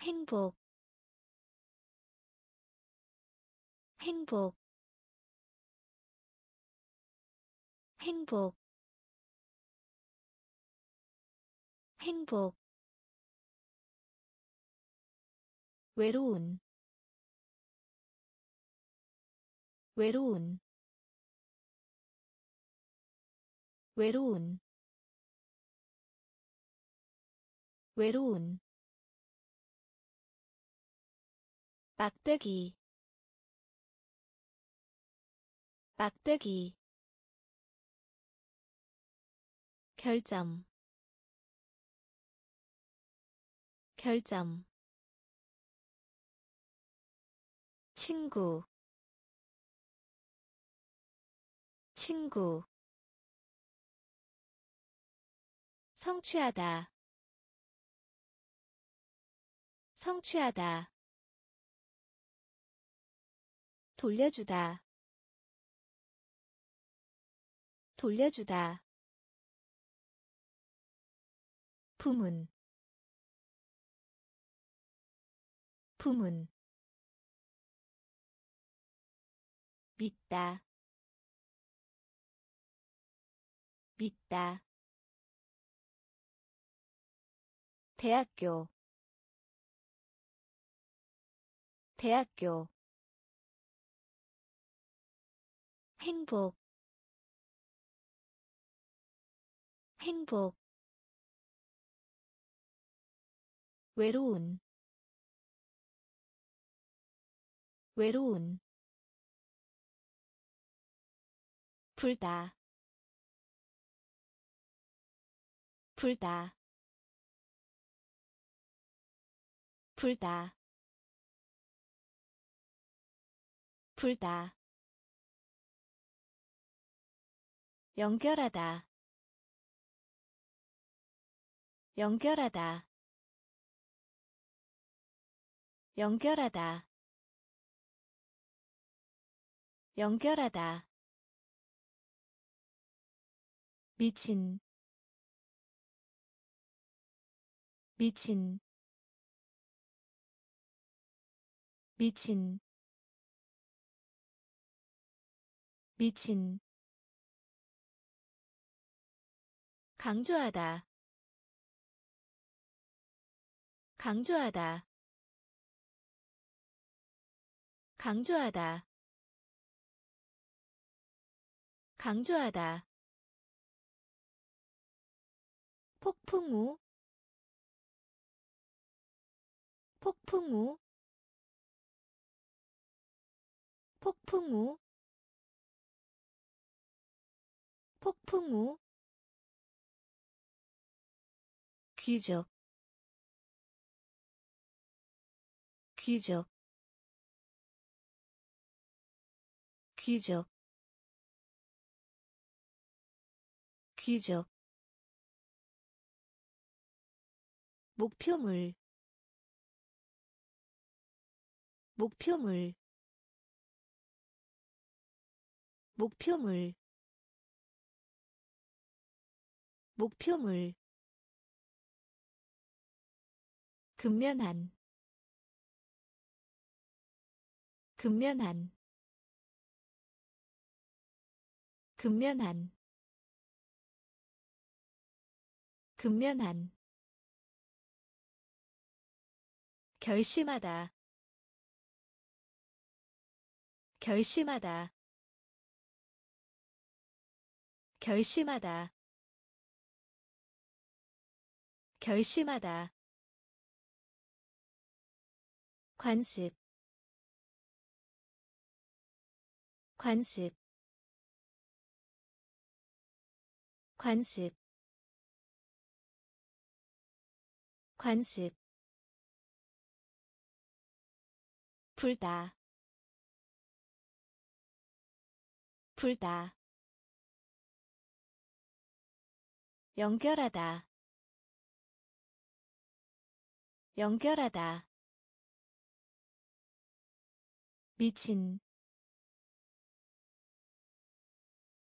행복 행복 행복 행복. 외로운 외로운. 외로운 외로운 막대기. 막대기. 결점. 결점. 친구. 친구. 성취하다. 성취하다 돌려주다. 돌려주다. 부문 부문 믿다. 믿다. 대학교. 대학교 행복 행복 외로운 외로운 불다 불다 불다 불다 연결하다. 연결하다. 연결하다. 연결하다. 미친. 미친. 미친. 미친 강조하다. 강조하다. 강조하다. 강조하다. 폭풍우. 폭풍우. 폭풍우. 폭풍우 귀족 귀족 귀족 귀족. 목표물 목표물 목표물 목표물 근면한 근면한 근면한 근면한 결심하다. 결심하다. 결심하다. 결심하다 관습 관습 관습 관습. 불다 불다. 연결하다 연결하다 미친.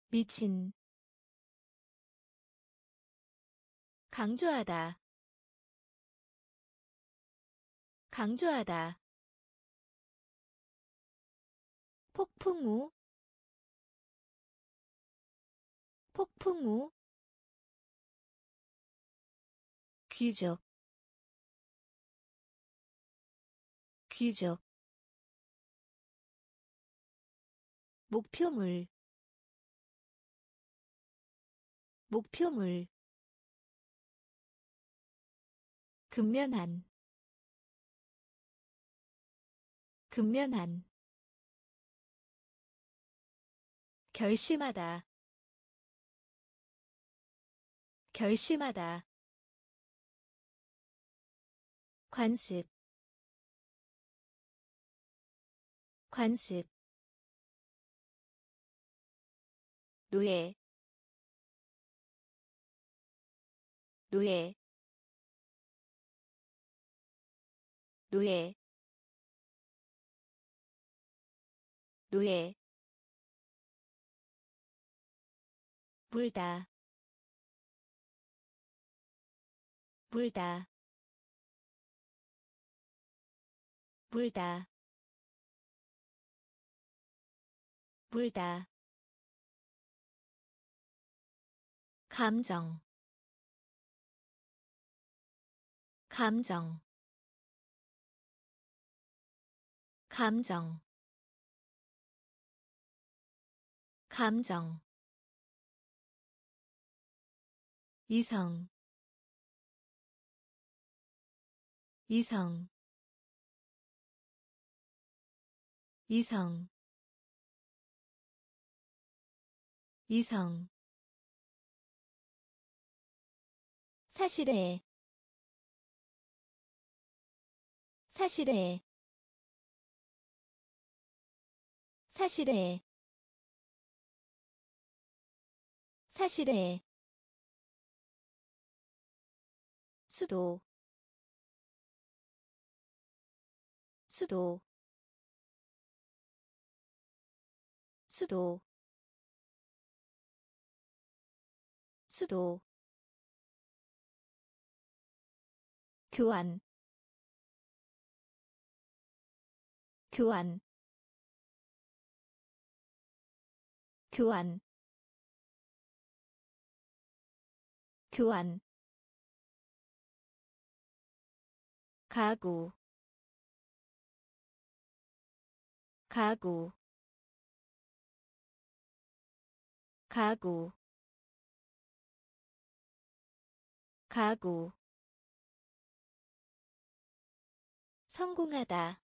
미친. 강조하다. 강조하다. 폭풍우. 폭풍우. 귀족. 귀족 목표물 목표물 근면한 근면한 결심하다 결심하다 관습 관습 노예 노예 노예 노예 물다 물다. 물다 물다 감정 감정 감정 감정. 이성 이성. 이성 이성 사실에 사실에 사실에 사실에. 수도 수도 수도 수도 교환. 교환. 교환. 교환. 가구. 가구. 가구. 가구 성공하다.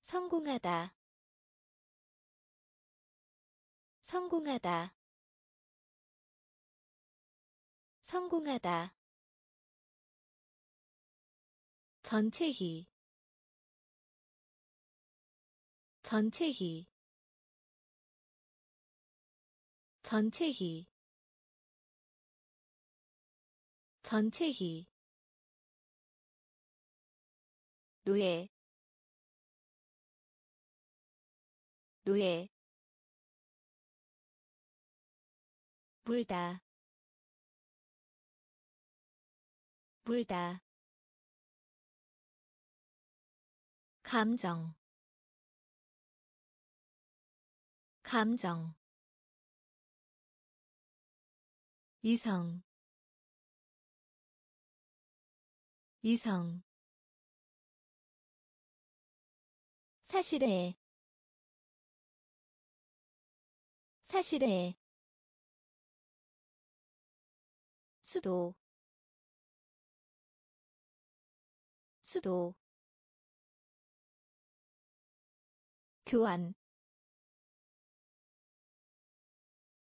성공하다. 성공하다. 성공하다. 전체히. 전체히. 전체히. 전체히 노예 노예 물다 물다 감정 감정 이성 이성 사실에 사실에 수도 수도 교환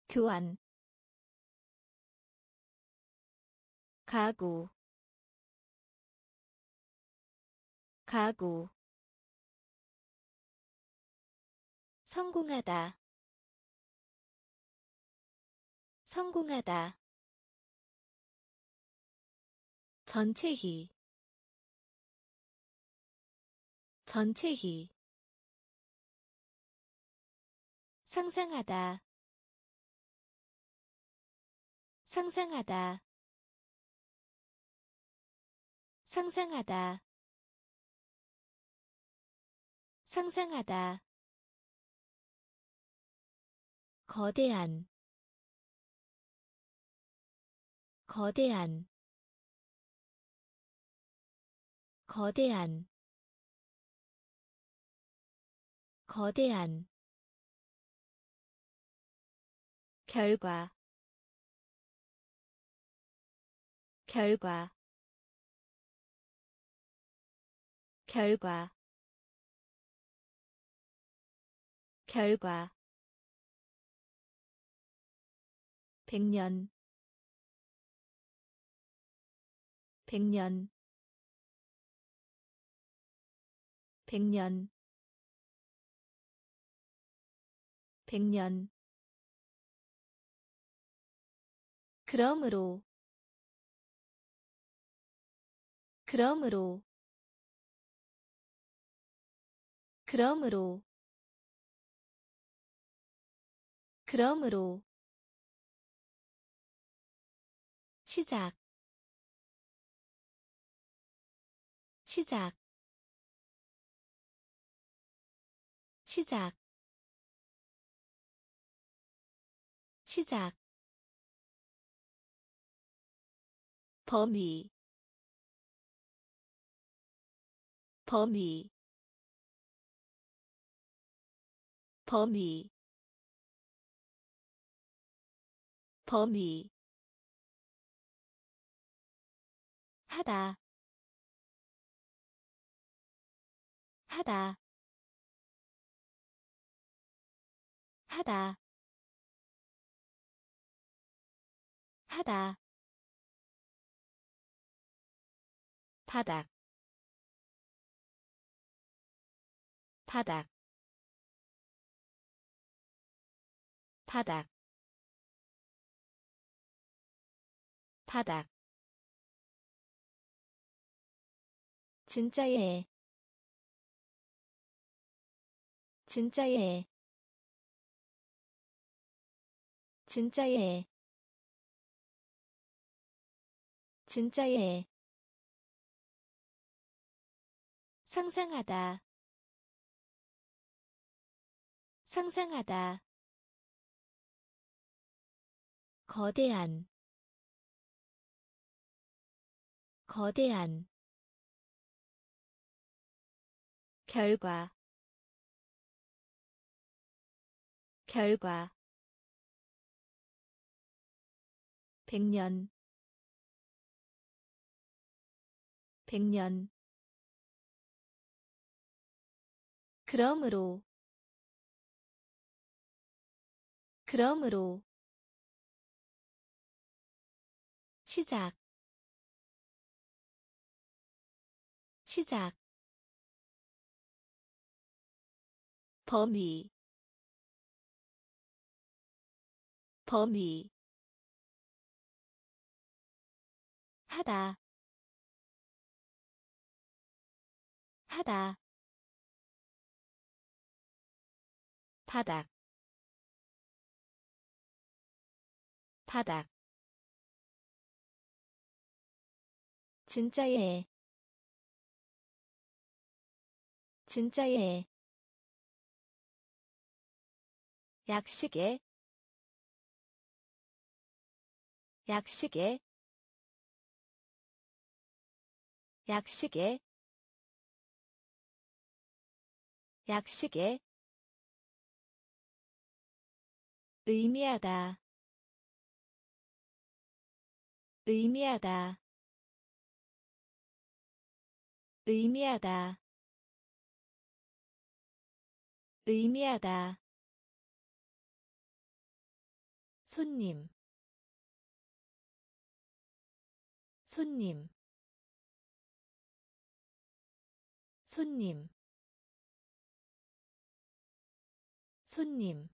교환 가구 가구 성공하다. 성공하다. 전체히. 전체히. 상상하다. 상상하다. 상상하다. 상상하다 거대한 거대한 거대한 거대한. 결과 결과. 결과. 결과 백년. 백년. 백년. 백년. 그러므로. 그러므로. 그러므로. 그러므로 시작. 시작. 시작. 시작. 범위. 범위. 범위. 범위 하다. 하다. 하다. 하다. 바닥. 바닥. 바닥. 바닥 진짜예 진짜예 진짜예 진짜예 상상하다. 상상하다. 거대한. 거대한 결과 결과 백년 백년. 그러므로 그러므로 시작. 시작 범위 범위 하다 하다 바닥 바닥. 진짜예 진짜예 약식에 약식에 약식에 약식에. 의미하다 의미하다 의미하다 의미하다 손님. 손님. 손님. 손님.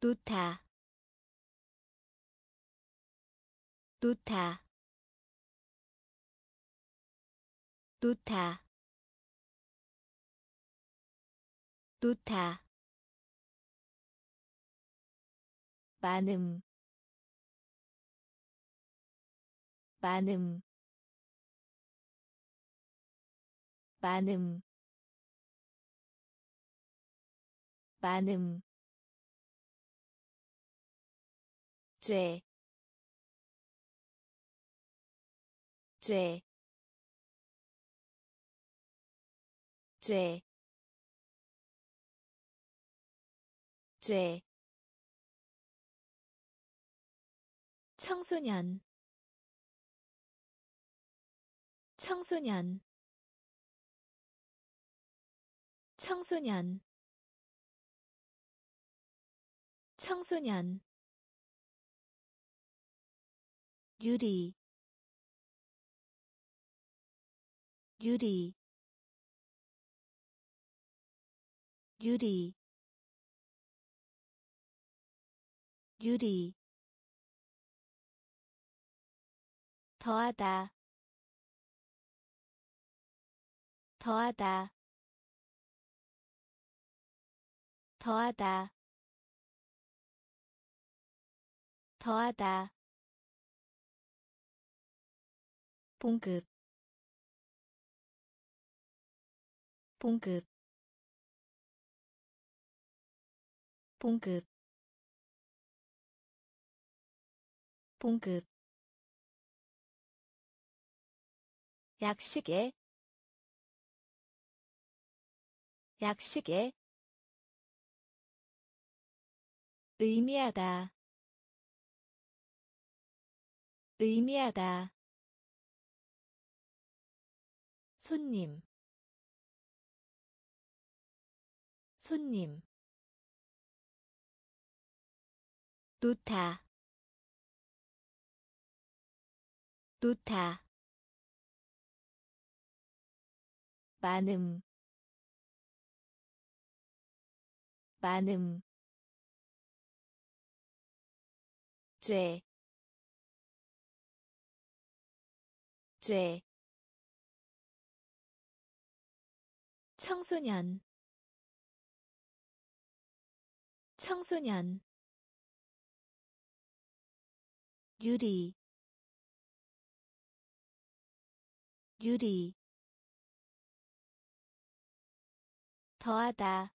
놓다 놓다 놓다 놓다 많음. 많음. 많음. 많음. 죄, 죄, 죄, 죄. 청소년, 청소년, 청소년, 청소년. 유리. 유리. 유리. 유리 더하다. 더하다. 더하다. 더하다. 봉급. 봉급. 봉급. 봉급 약식에 약식에 의미하다 의미하다. 손님 손님. 놓다 놓다 많음 많음 죄, 죄. 청소년, 청소년. 유리, 유리. 더하다.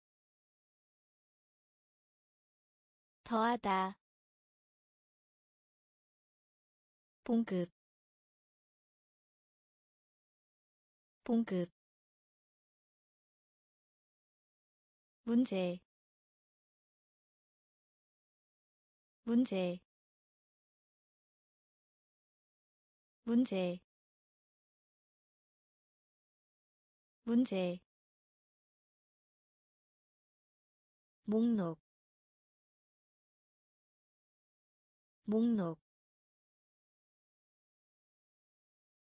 더하다. 봉급. 봉급. 문제. 문제. 문제. 문제 목록 목록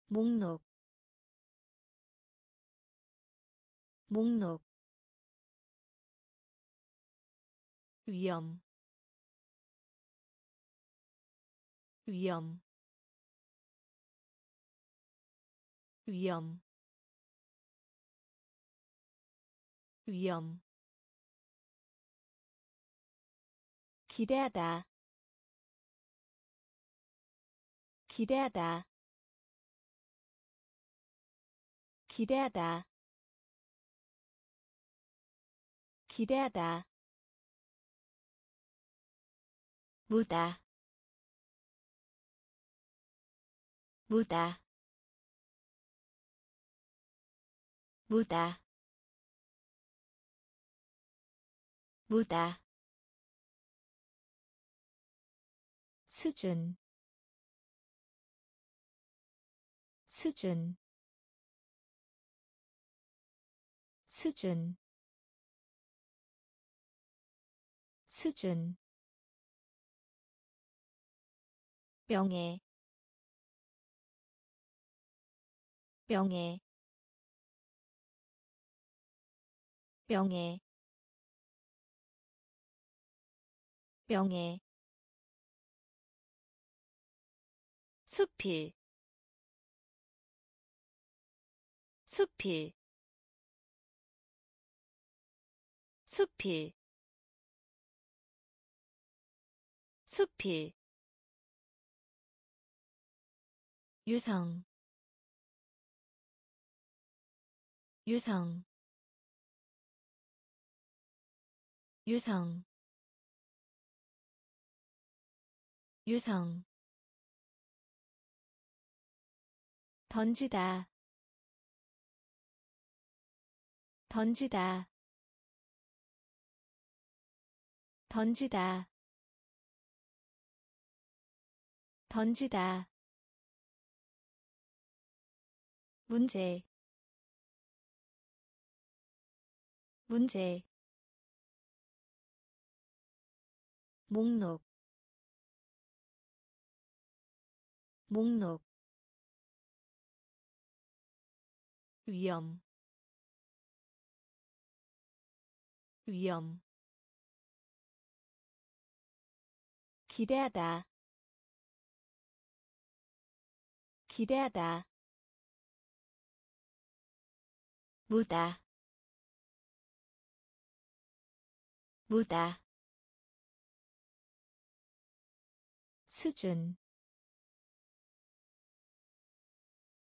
목록 목록 위험 위험 위험 위험 기대하다. 기대하다. 기대하다. 기대하다. 무다. 무다. 무다. 무다 수준 수준 수준 수준. 명예 명예. 명예 명예 숲이 숲이 숲이 숲이. 유성 유성 유성 유성 던지다. 던지다. 던지다. 던지다. 문제. 문제. 목록. 목록 위험 위험. 기대하다 기대하다. 무다 무다. 수준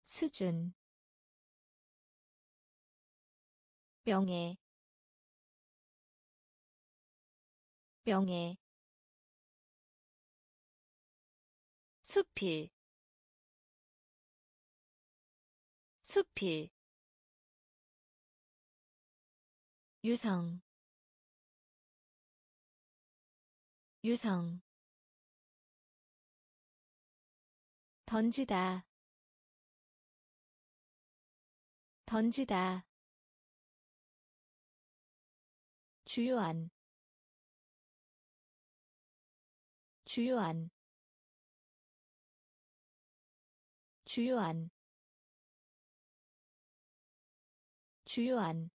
수준 명예 명예 숲이 숲이 유성 유성 던지다 던지다 주요한 주요한 주요한 주요한.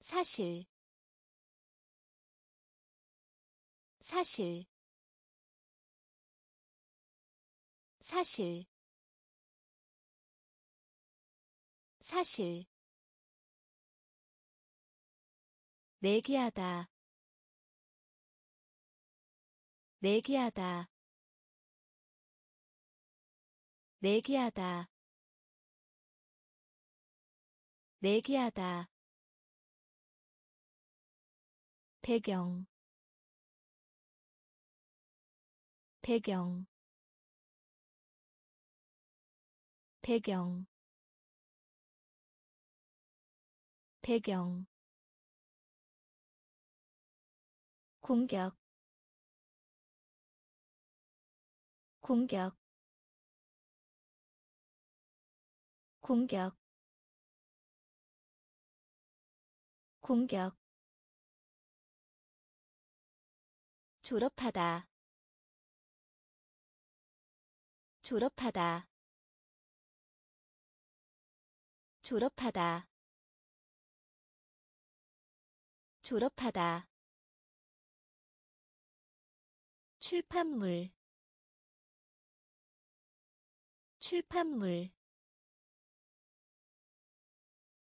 사실 사실 사실 사실 내기하다. 내기하다. 내기하다. 내기하다. 배경. 배경. 배경. 배경 공격 공격 공격 공격. 졸업하다 졸업하다 졸업하다 졸업하다 출판물. 출판물.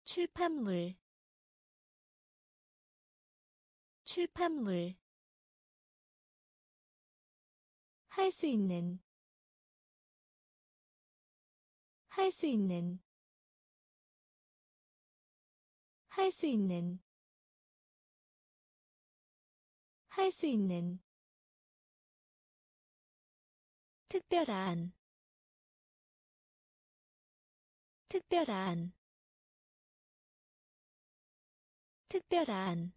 출판물. 출판물. 할 수 있는. 할 수 있는. 할 수 있는. 할 수 있는 특별한 특별한 특별한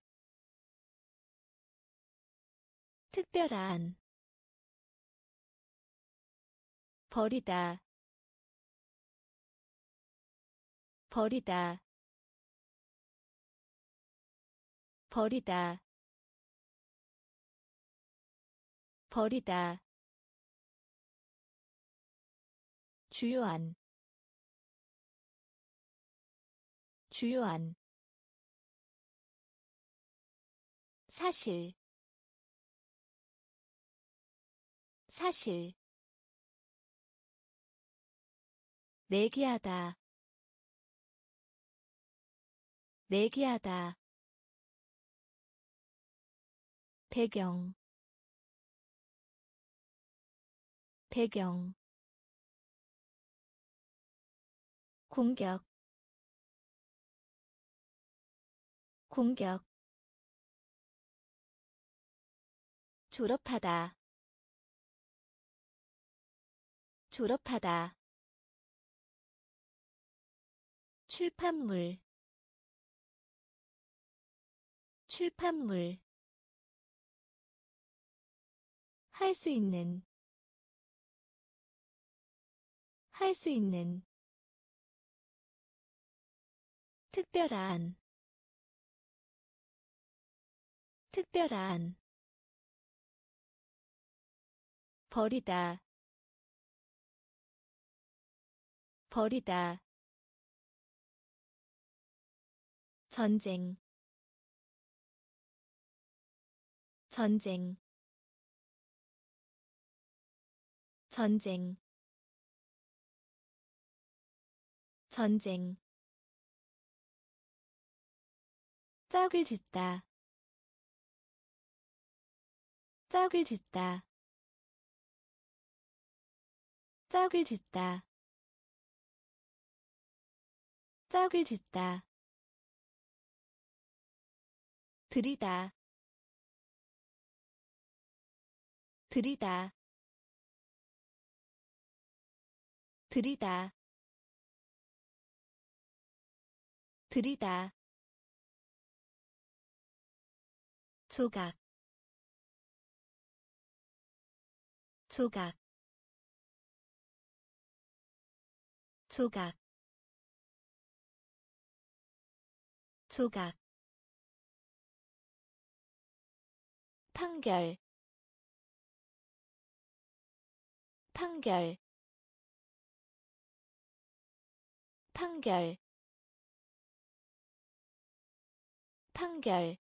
특별한. 버리다 버리다. 버리다. 버리다 주요한 주요한 사실 사실 내기하다 내기하다 배경 배경 공격 공격 졸업하다 졸업하다 출판물 출판물 할 수 있는 할 수 있는 특별한 특별한 버리다 버리다 전쟁 전쟁 전쟁 전쟁 짝을 짓다. 짝을 짓다. 짝을 짓다. 짝을 짓다. 들이다. 들이다. 들이다. 들이다 조각 조각 조각 조각. 판결 판결. 판결 판결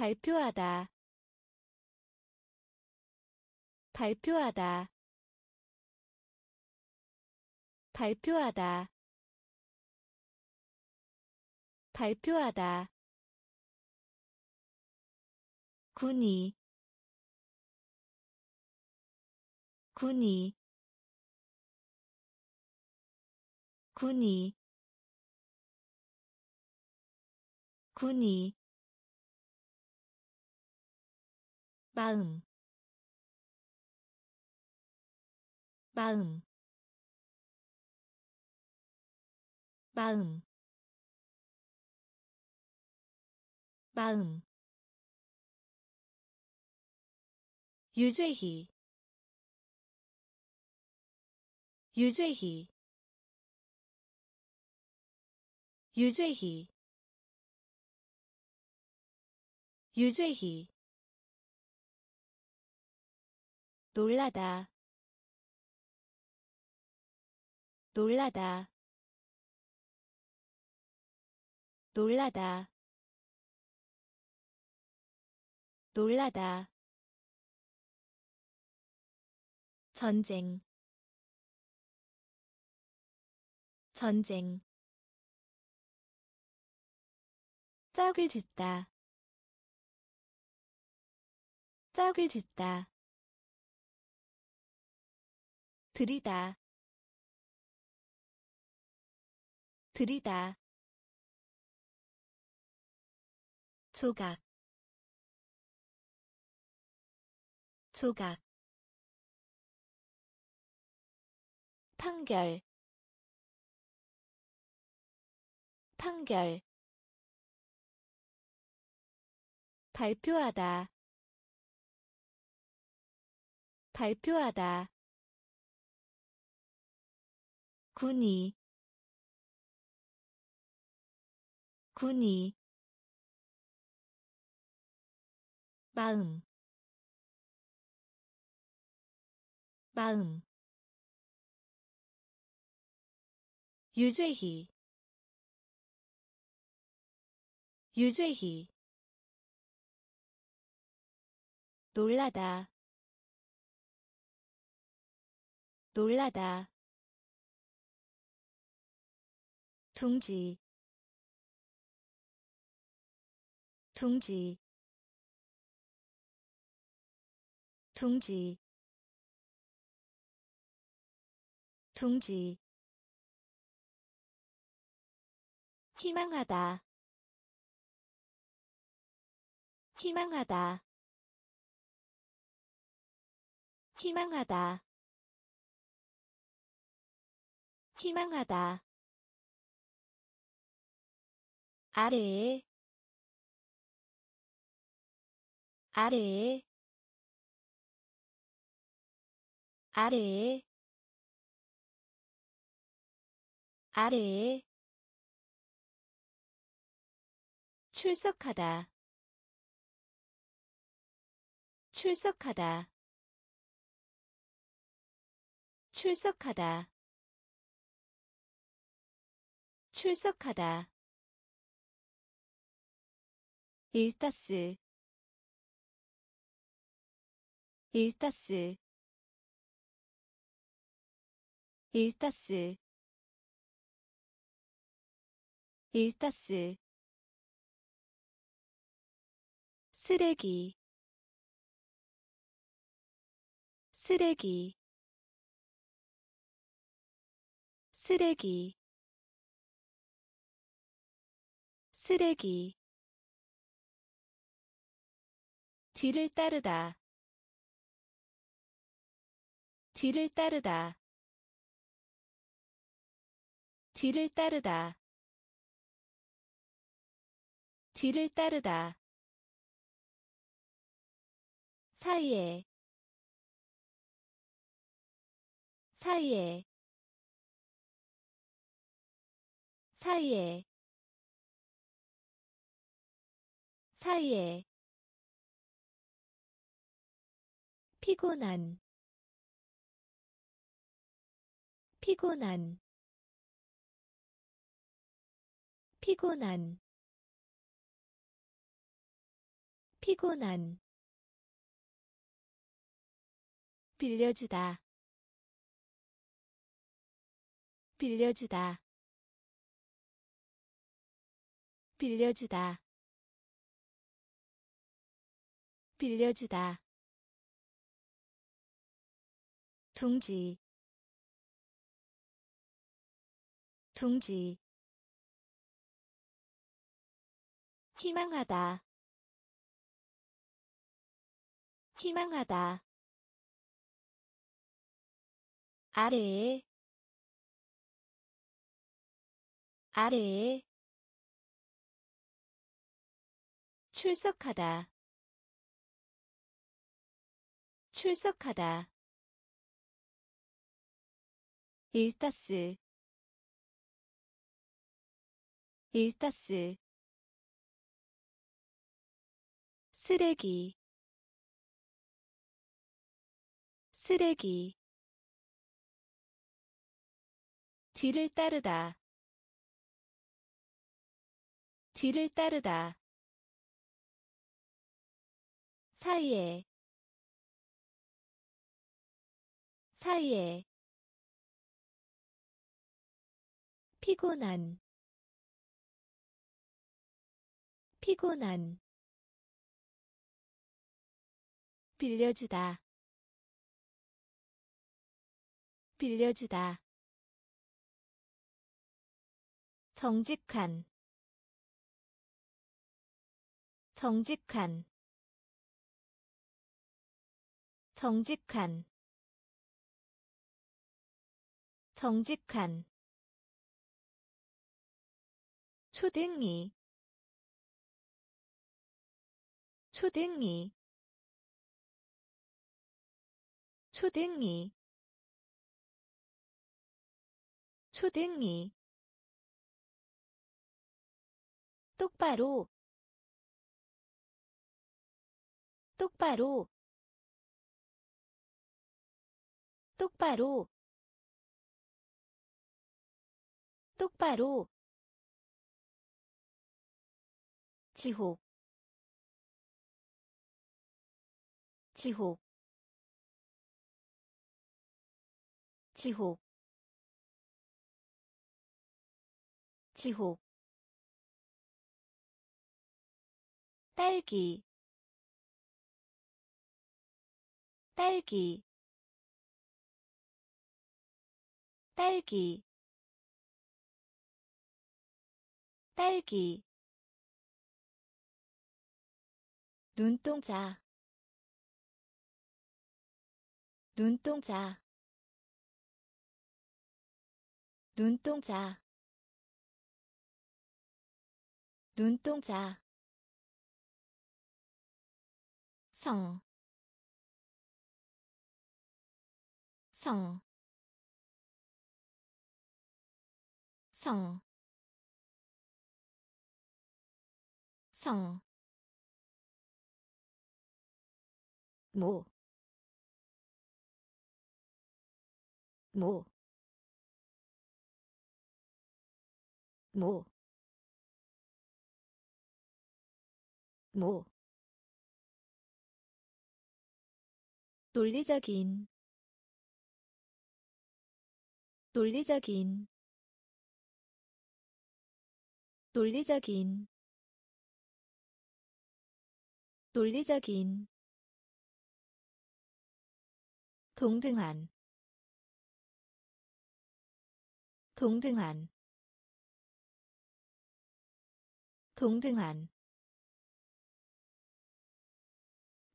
발표하다. 발표하다. 발표하다. 발표하다. 군이. 군이. 군이. 군이 마음. 마음. 마음. 마음. 유죄희 유죄희 유죄희 유죄희 놀라다. 놀라다. 놀라다. 놀라다. 전쟁. 전쟁. 짝을 짓다. 짝을 짓다 들이다. 들이다. 조각. 조각. 판결. 판결. 발표하다. 발표하다 군이 군이 마음 마음. 유죄희 유죄희 놀라다 놀라다 둥지 둥지 둥지 둥지. 희망하다 희망하다 희망하다 희망하다 아래에 아래에 아래에 아래에 출석하다. 출석하다. 출석하다. 출석하다 일타스 일타스 일타스 일타스. 쓰레기 쓰레기 쓰레기 쓰레기 뒤를 따르다. 뒤를 따르다. 뒤를 따르다. 뒤를 따르다. 사이에. 사이에. 사이에. 사이에 피곤한 피곤한 피곤한 피곤한. 빌려주다 빌려주다. 빌려주다. 빌려주다 둥지 둥지. 희망하다 희망하다. 아래에 아래에. 출석하다 출석하다 일타스 일타스 쓰레기 쓰레기. 뒤를 따르다 뒤를 따르다. 사이에 사이에 피곤한 피곤한 빌려주다 빌려주다. 정직한 정직한 정직한 정직한 초등이 초등이 초등이 초등이. 똑바로 똑바로 똑바로 똑바로 지옥 지옥 지옥 지옥 딸기 딸기. 딸기 딸기 눈동자. 눈동자. 눈동자. 눈동자. 성, 성, 성, 성, 모, 모, 모, 모. 논리적인. 논리적인. 논리적인. 논리적인 동등한 동등한 동등한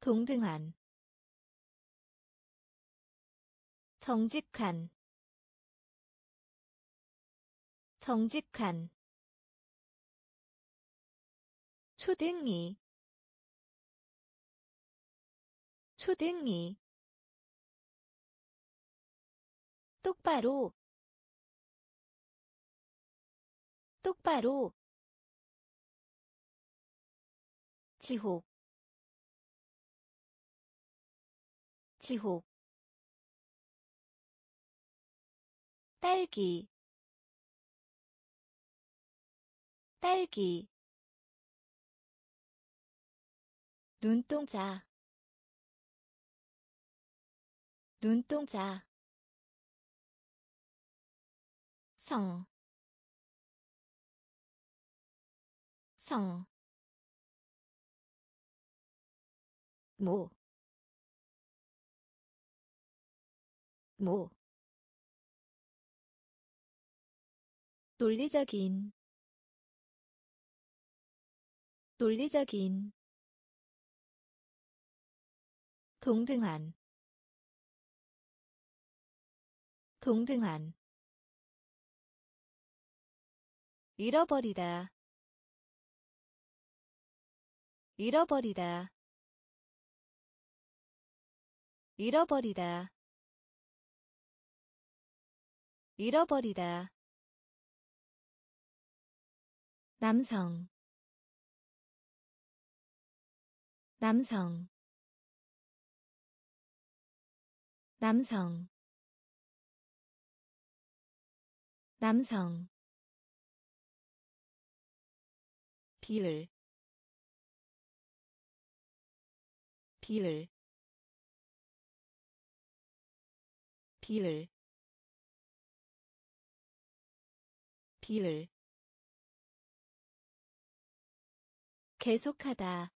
동등한. 정직한 정직한. 초등이 초등이 똑바로. 똑바로. 지옥 지옥 딸기. 딸기. 눈동자. 눈동자 성, 성, 모, 모, 논리적인 논리적인. 동등한 동등한 잃어버리다. 잃어버리다. 잃어버리다. 잃어버리다. 남성. 남성. 남성. 남성 비율 비율 비율 비율 계속하다.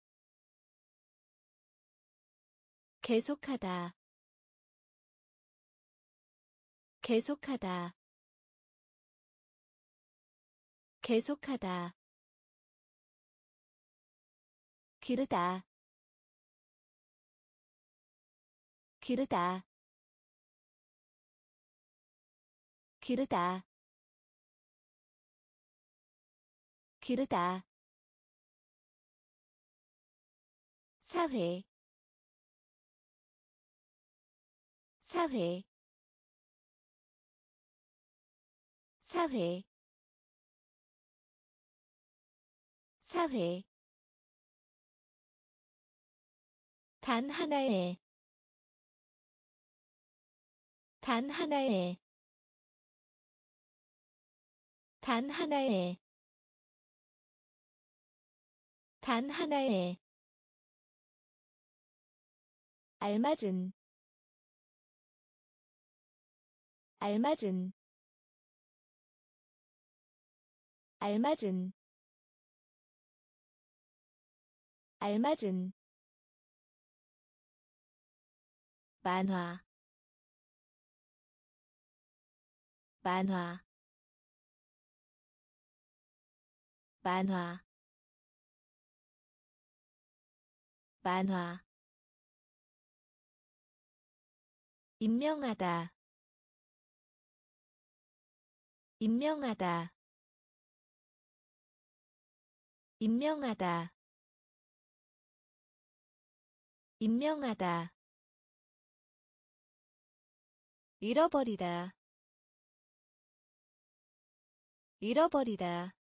계속하다. 계속하다. 계속하다 기르다. 기르다. 기르다. 기르다. 사회. 사회. 사회. 사회 단 하나의 단 하나의 단 하나의 단 하나의 알맞은. 알맞은. 알맞은. 알맞은 만화. 만화. 만화. 만화. 임명하다. 임명하다. 임명하다. 임명하다 잃어버리다. 잃어버리다.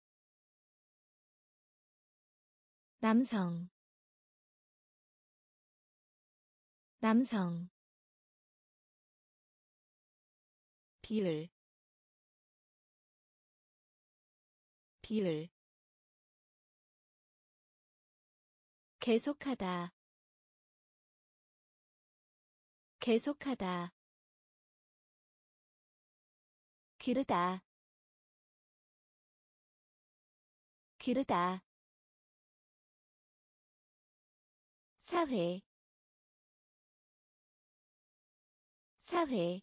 남성. 남성. 비율. 비율. 계속하다. 계속하다 기르다. 기르다. 사회. 사회.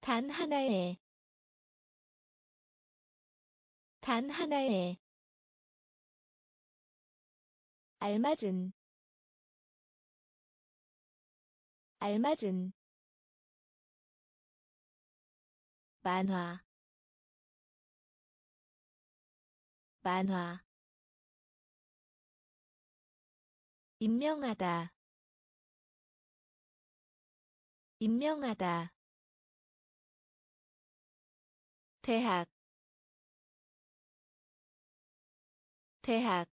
단 하나의. 단 하나의. 알맞은. 알맞은 만화. 만화. 임명하다. 임명하다. 대학. 대학.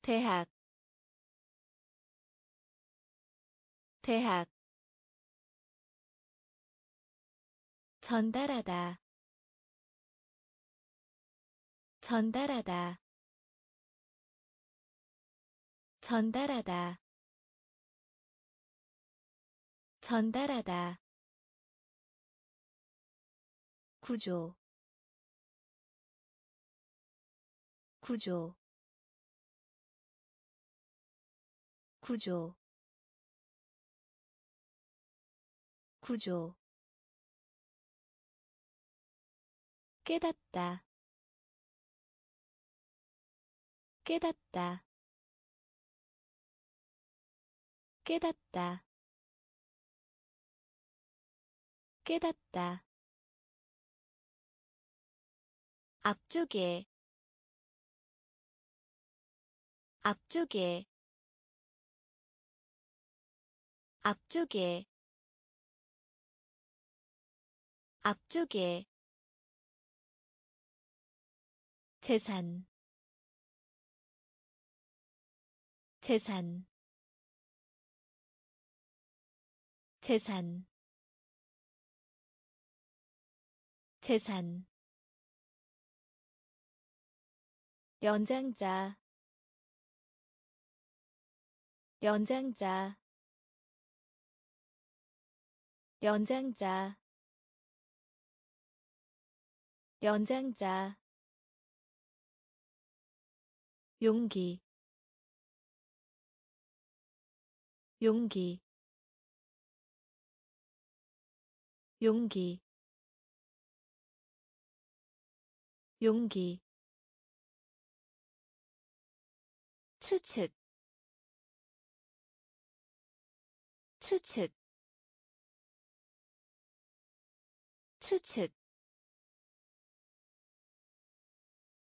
대학. 대학 전달하다. 전달하다. 전달하다. 전달하다. 구조. 구조. 구조. 구조 깨닫다. 깨닫다. 깨닫다. 깨닫다. 앞쪽에. 앞쪽에. 앞쪽에. 앞쪽에 재산. 재산. 재산. 재산. 연장자. 연장자. 연장자. 연장자 용기 용기 용기 용기. 추측 추측 추측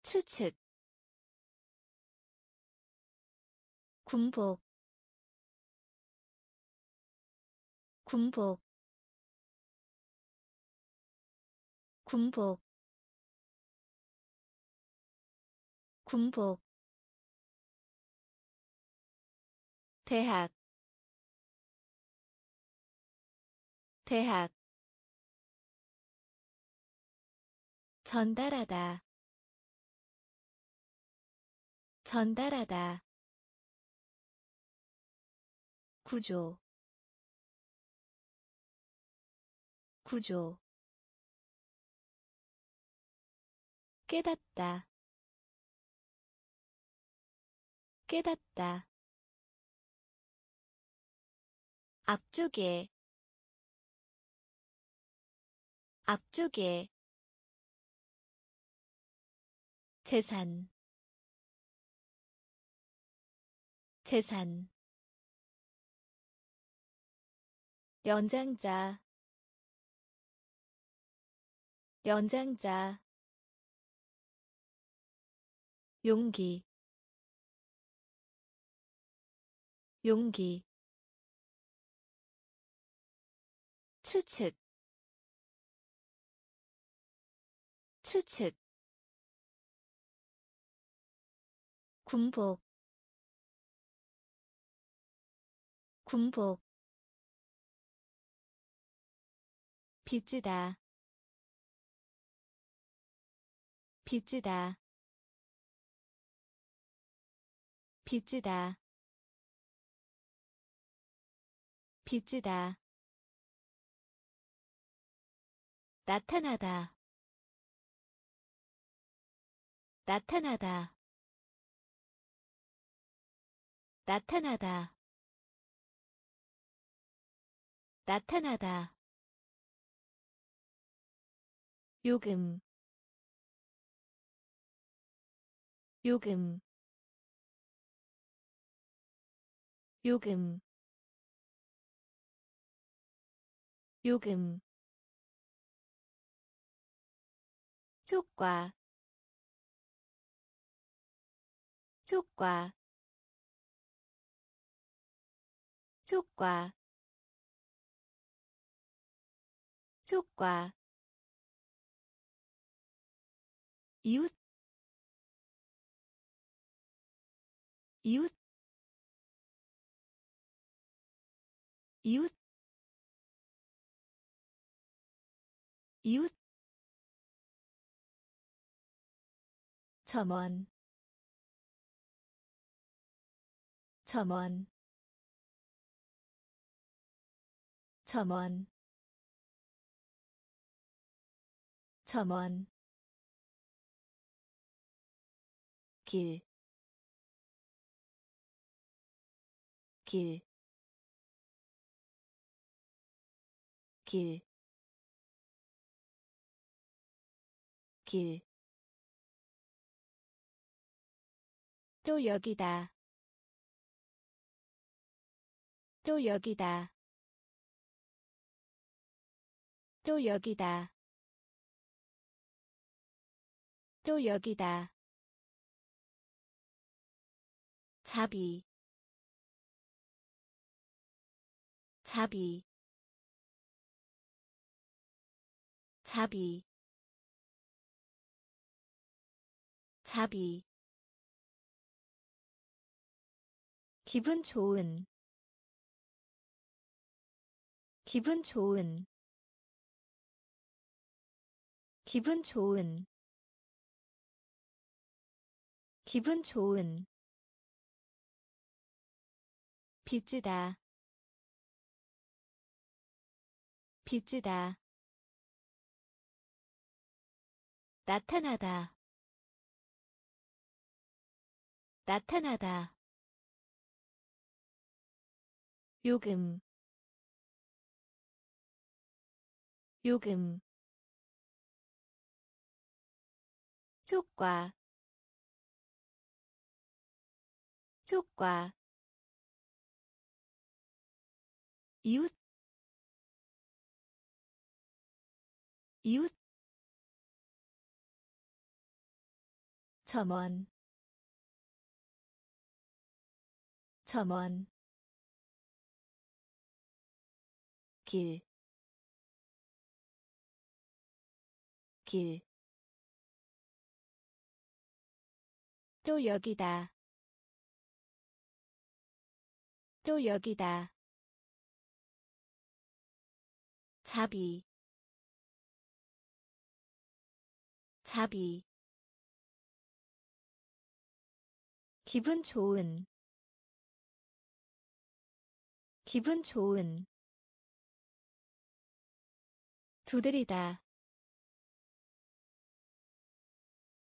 추측 군복 군복 군복 군복. 대학 대학. 전달하다 전달하다 구조. 구조. 깨닫다. 깨닫다. 앞쪽에. 앞쪽에. 재산. 재산 연장자. 연장자. 용기. 용기. 추측. 추측. 군복. 군복 빚지다. 빚지다. 빚지다. 빚지다. 나타나다. 나타나다. 나타나다. 나타나다 요금 요금 요금 요금. 효과 효과. 효과 효과 이웃 이웃 이웃 이웃. 점원 점원. 점원. 점원 길, 길, 길, 길. 또 여기다. 또 여기다. 또 여기다. 또 여기다. 자비 자비 자비 자비. 기분 좋은 기분 좋은 기분 좋은 기분 좋은 빚지다. 빚지다. 나타나다. 나타나다. 요금. 요금. 효과. 효과 이웃 이웃 점원 점원 길, 길. 또 여기다. 또 여기다. 자비 자비 기분 좋은 기분 좋은 두드리다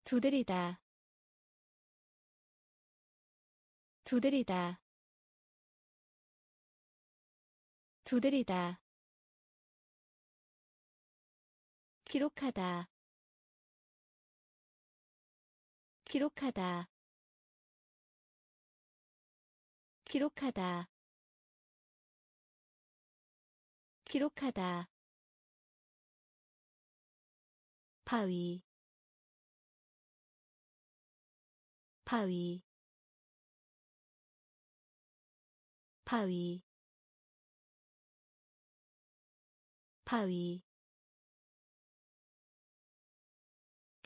두드리다 두드리다 두드리다 기록하다. 기록하다. 기록하다. 기록하다. 바위. 바위. 바위. 바위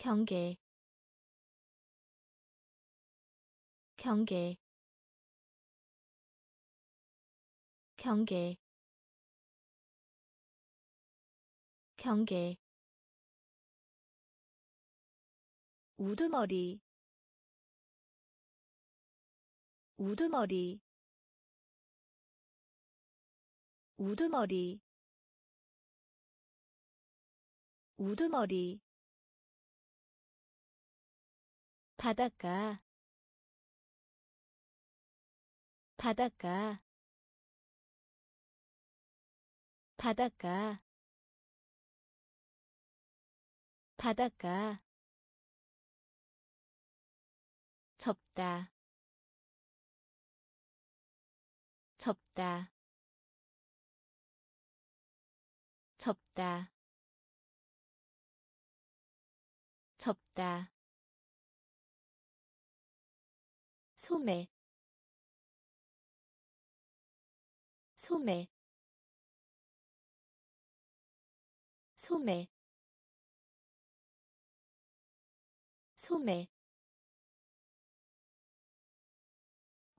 경계 경계 경계 경계. 우두머리 우두머리. 우두머리 우두머리 바닷가 바닷가 바닷가 바닷가. 접다 접다. 접다 접다 소매 소매 소매 소매.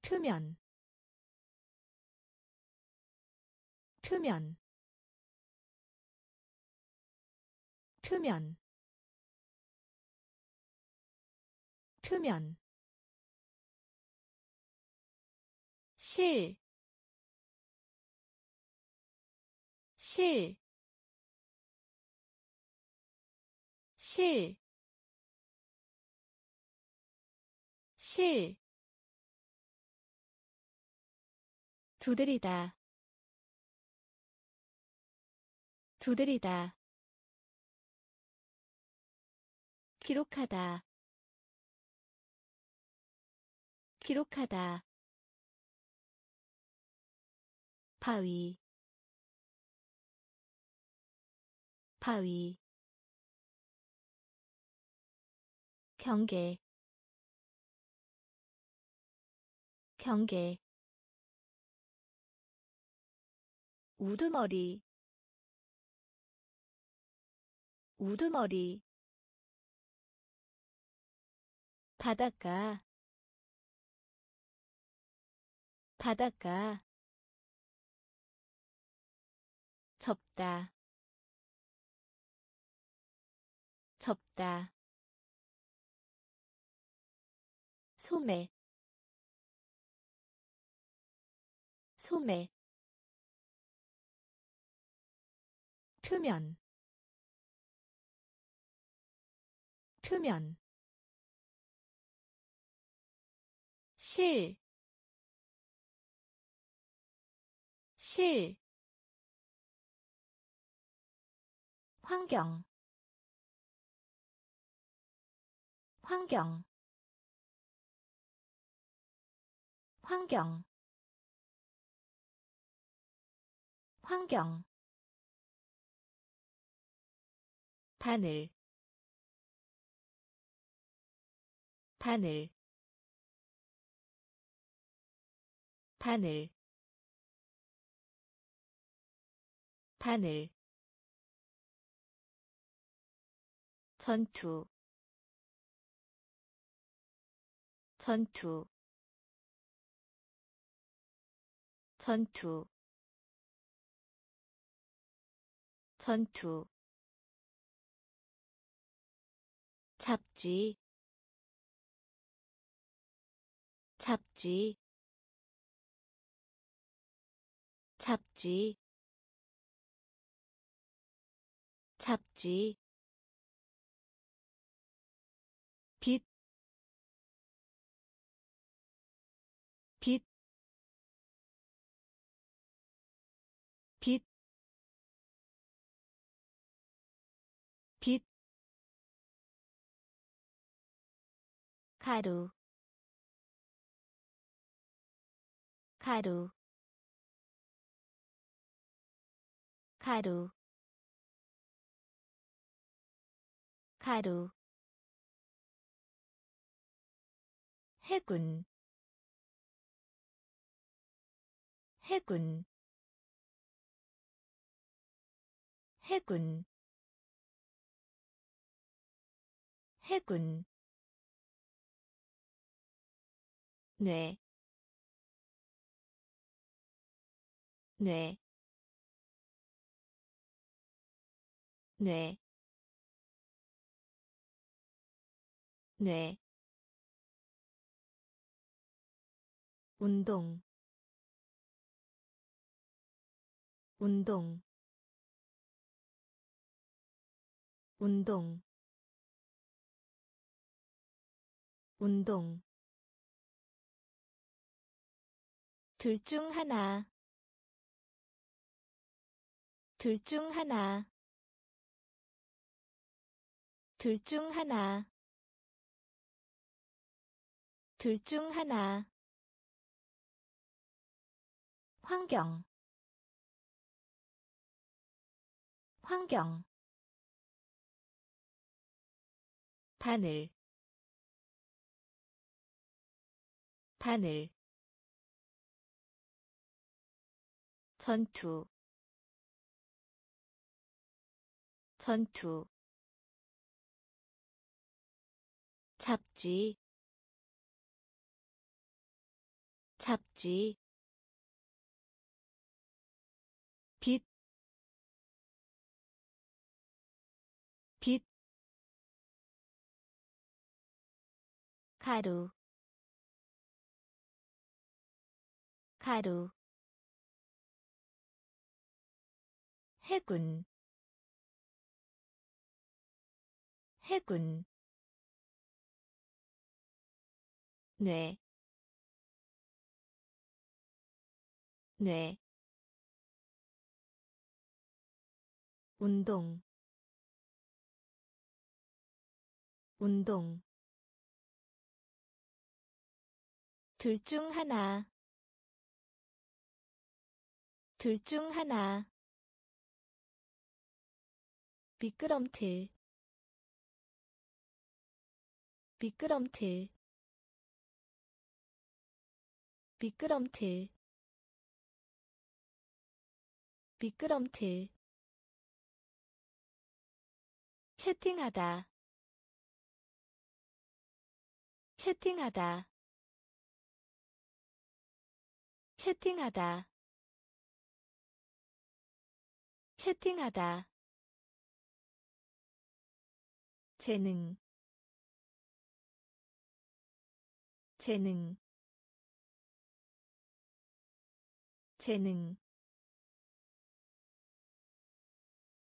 표면 표면 표면 표면 실, 실, 실, 실, 두드리다, 두드리다, 기록하다, 기록하다 바위. 바위. 경계. 경계. 우두머리. 우두머리. 바닷가. 바닷가 접다. 접다. 소매. 소매. 표면. 표면. 실, 실, 환경. 환경. 환경. 환경. 바늘. 바늘. 바늘. 바늘 전투 전투 전투 전투. 잡지 잡지 잡지 잡지 가루, 가루, 가루, 가루. 해군 해군. 해군 해군 뇌, 뇌, 뇌, 뇌, 운동 운동 운동 운동 둘 중 하나. 둘 중 하나. 둘 중 하나. 둘 중 하나. 환경. 환경. 바늘. 바늘 전투. 전투. 잡지. 잡지. 가루, 가루, 해군, 해군, 뇌, 뇌, 운동. 운동. 둘 중 하나. 둘 중 하나 미끄럼틀. 미끄럼틀. 미끄럼틀. 미끄럼틀. 채팅하다. 채팅하다. 채팅하다. 채팅하다 재능 재능 재능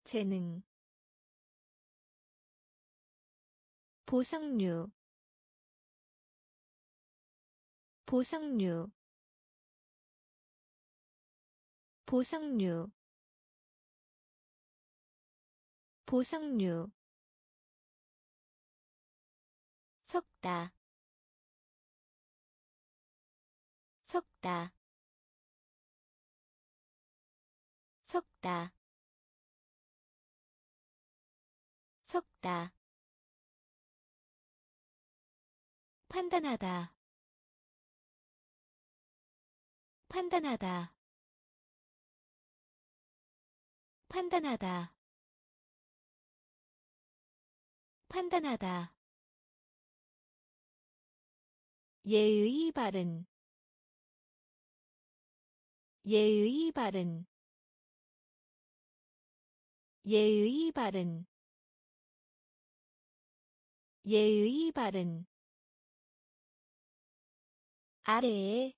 재능. 보상류 보상류 보상류 보상류 섞다. 섞다. 섞다. 섞다. 판단하다. 판단하다. 판단하다. 판단하다 예의 바른 예의 바른 예의 바른 예의 바른. 아래에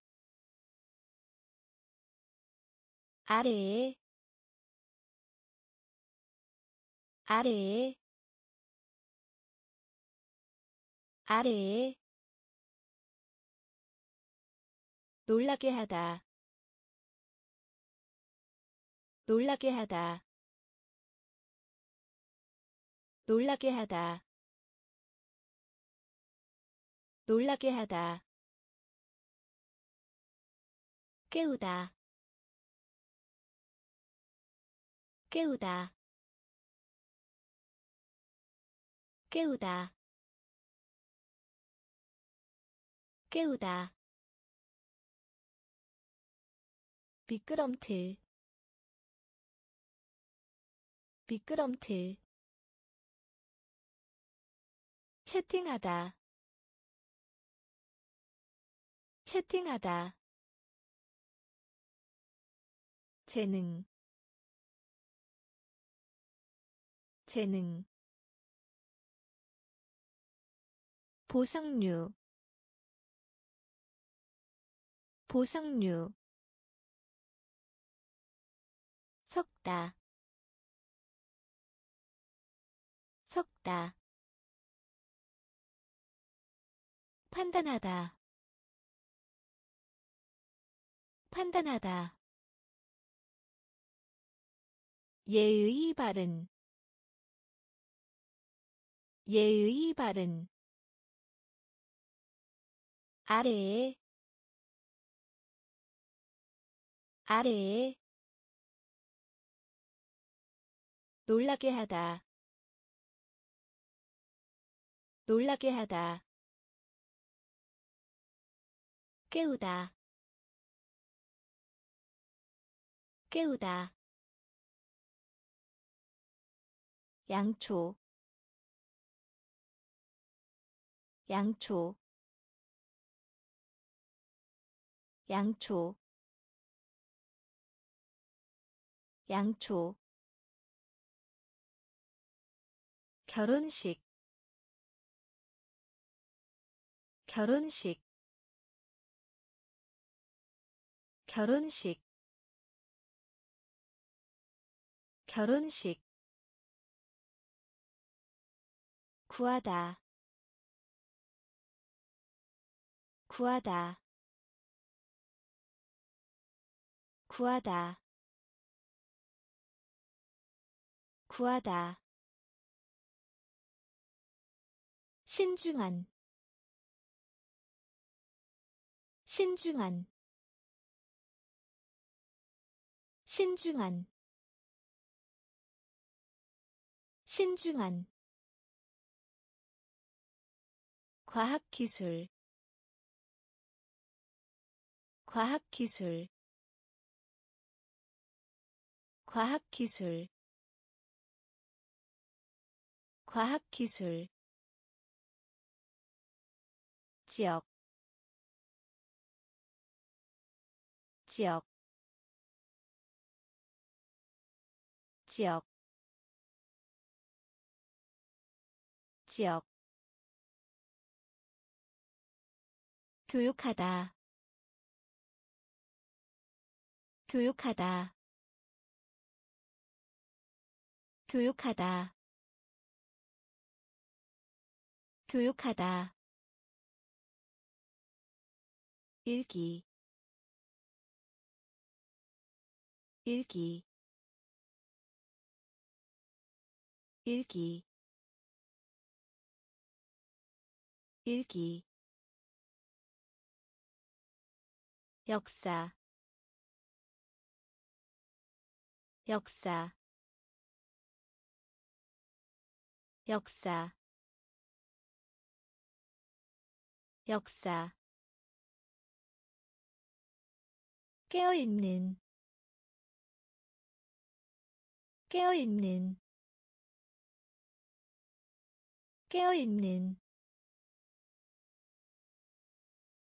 아래에 아래에 아래에 놀라게 하다. 놀라게 하다. 놀라게 하다. 놀라게 하다. 깨우다. 깨우다. 깨우다. 깨우다 미끄럼틀. 미끄럼틀. 채팅하다. 채팅하다. 재능. 재능. 보상류 보상류 섞다. 섞다. 판단하다. 판단하다. 예의 바른. 예의 바른. 아래에. 아래에 놀라게 하다. 놀라게 하다. 깨우다. 깨우다. 양초. 양초. 양초. 양초 결혼식 결혼식 결혼식 결혼식. 구하다 구하다 구하다. 구하다 신중한 신중한 신중한 신중한. 과학기술 과학기술 과학기술 과학기술 지역 지역 지역 지역. 교육하다 교육하다 교육하다 교육하다 일기 일기 읽기 읽기. 역사 역사. 역사 역사 깨어있는 깨어있는 깨어있는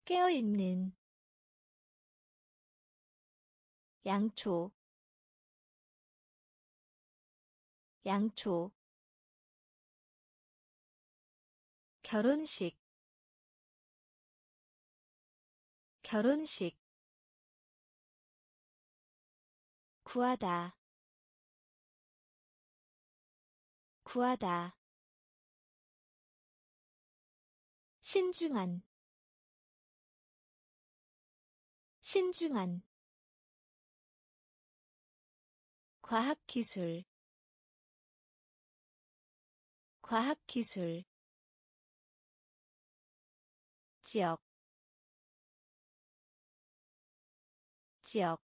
깨어있는 양초 양초 결혼식 결혼식 구하다. 구하다. 신중한. 신중한. 과학기술. 과학기술. 지역. 지역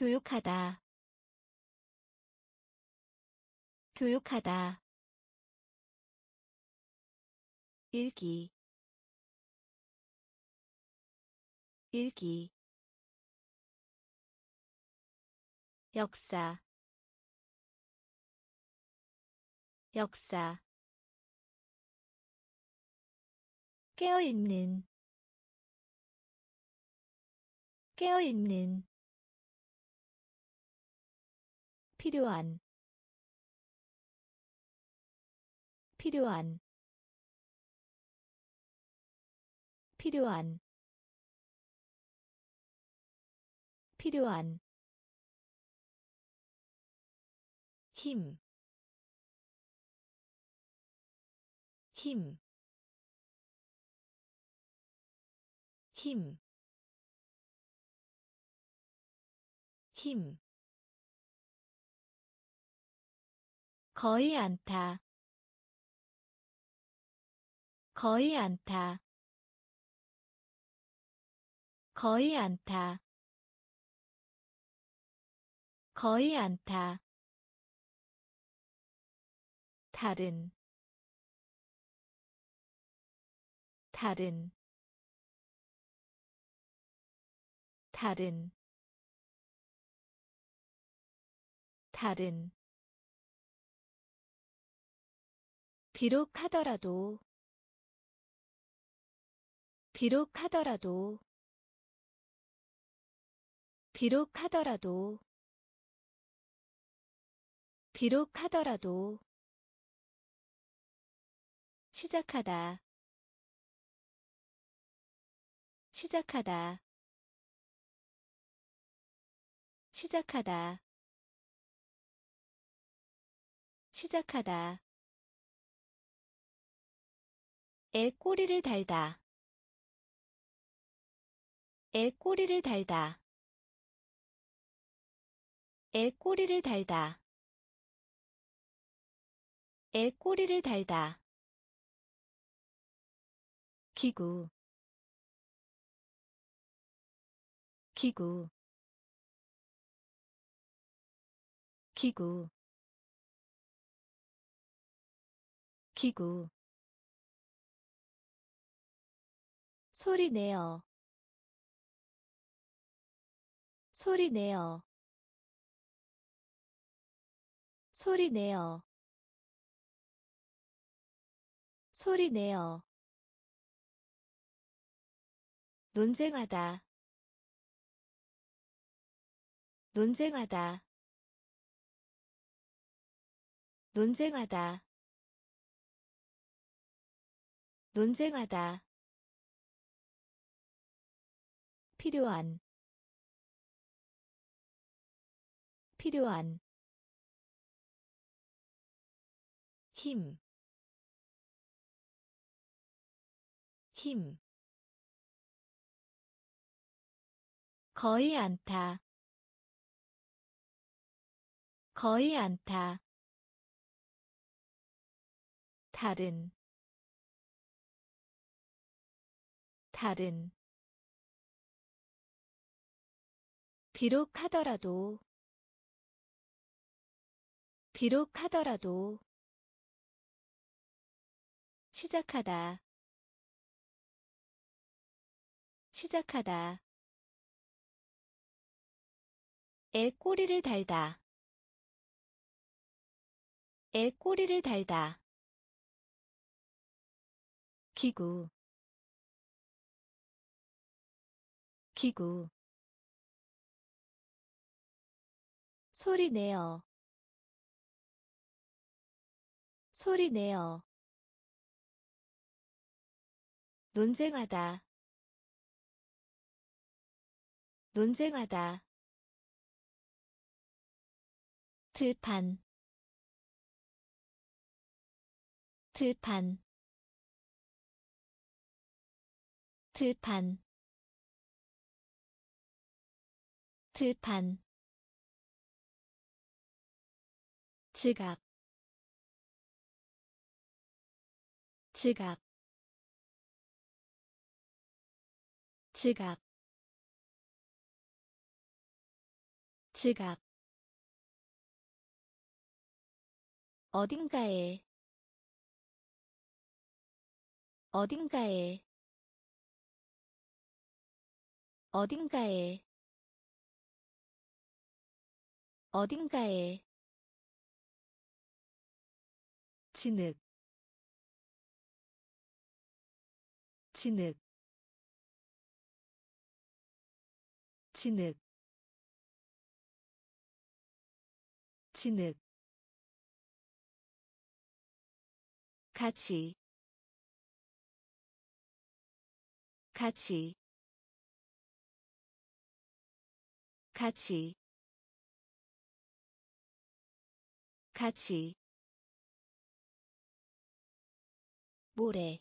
교육하다. 교육하다. 읽기. 읽기. 역사. 역사. 깨어있는. 깨어있는 필요한 필요한 필요한 필요한 힘, 힘, 힘, 힘. 거의 않다. 거의 않다. 거의 않다. 거의 않다. 다른 다른 다른 다른 비록 하더라도 비록 하더라도 비록 하더라도 비록 하더라도 시작하다 시작하다 시작하다 시작하다 애 꼬리를 달다. 애 꼬리를 달다. 애 꼬리를 달다. 애 꼬리를 달다. 기구. 기구. 기구. 기구 소리 내어. 소리 내어. 소리 내어. 소리 내어. 논쟁하다. 논쟁하다. 논쟁하다. 논쟁하다 필요한 필요한 힘, 힘, 거의 않다. 거의 않다. 다른 다른 비록 하더라도 비록 하더라도 시작하다 시작하다. 애 꼬리를 달다. 애 꼬리를 달다. 기구. 기구 소리 내어. 소리 내어. 논쟁하다. 논쟁하다. 들판. 들판. 들판. 들판 지갑 지갑 지갑 지갑. 어딘가에 어딘가에 어딘가에 어딘가에 진흙 진흙 진흙 진흙. 같이 같이 같이 같이 모래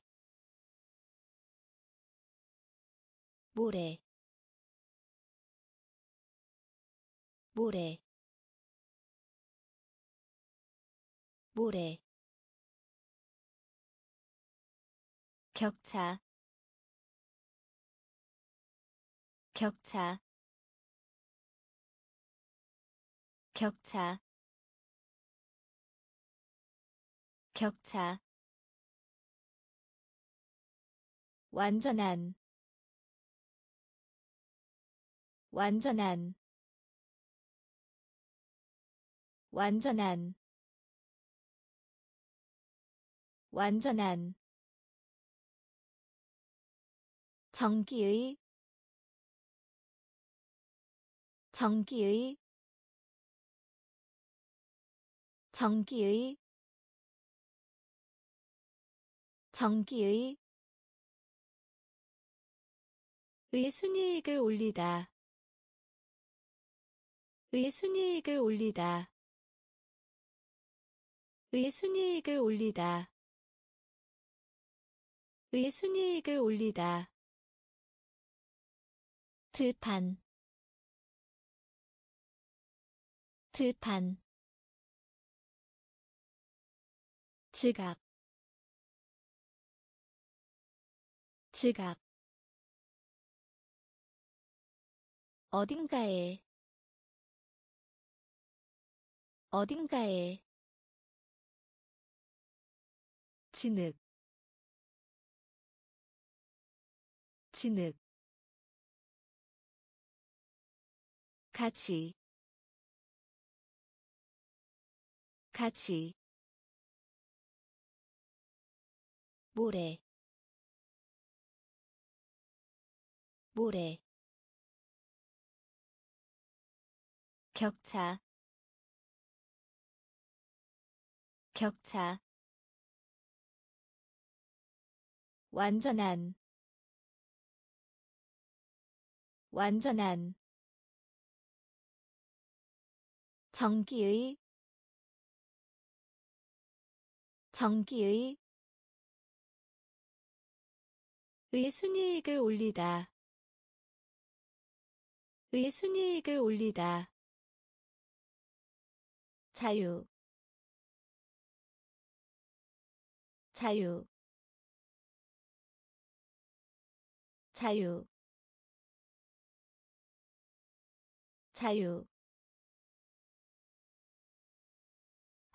모래 모래 모래. 격차 격차. 격차 격차 완전한 완전한 완전한 완전한. 전기의 전기의 전기의 전기의 의 순이익을 올리다. 의 순이익을 올리다. 의 순이익을 올리다. 의 순이익을 올리다. 들판. 들판. 지갑 지갑 어딘가에 어딘가에 진흙 진흙 같이 같이 모래 모래 격차 격차 완전한 완전한 전기의 전기의 의 순이익을 올리다 의 순이익을 올리다 자유. 자유. 자유. 자유.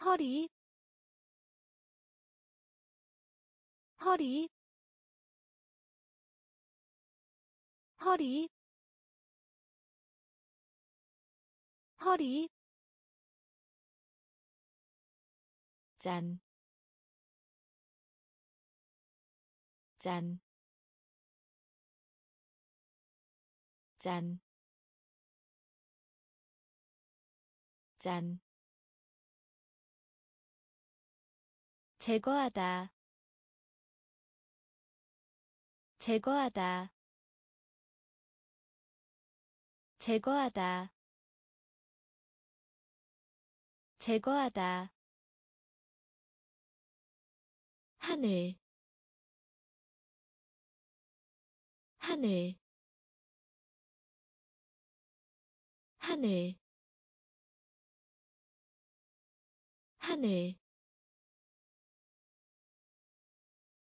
허리. 허리. 허리. 허리 짠, 짠, 짠, 짠. 제거하다. 제거하다. 제거하다. 제거하다 하늘 하늘 하늘 하늘.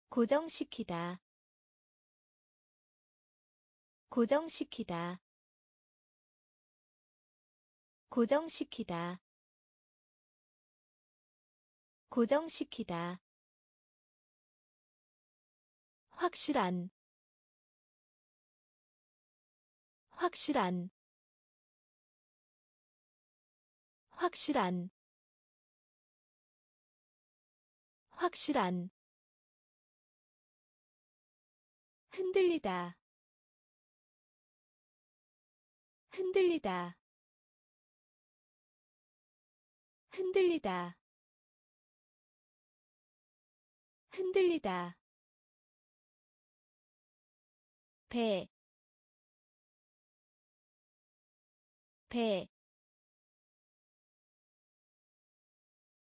고정시키다 고정시키다 고정시키다 고정시키다 확실한 확실한 확실한 확실한. 흔들리다 흔들리다 흔들리다. 흔들리다 배, 배,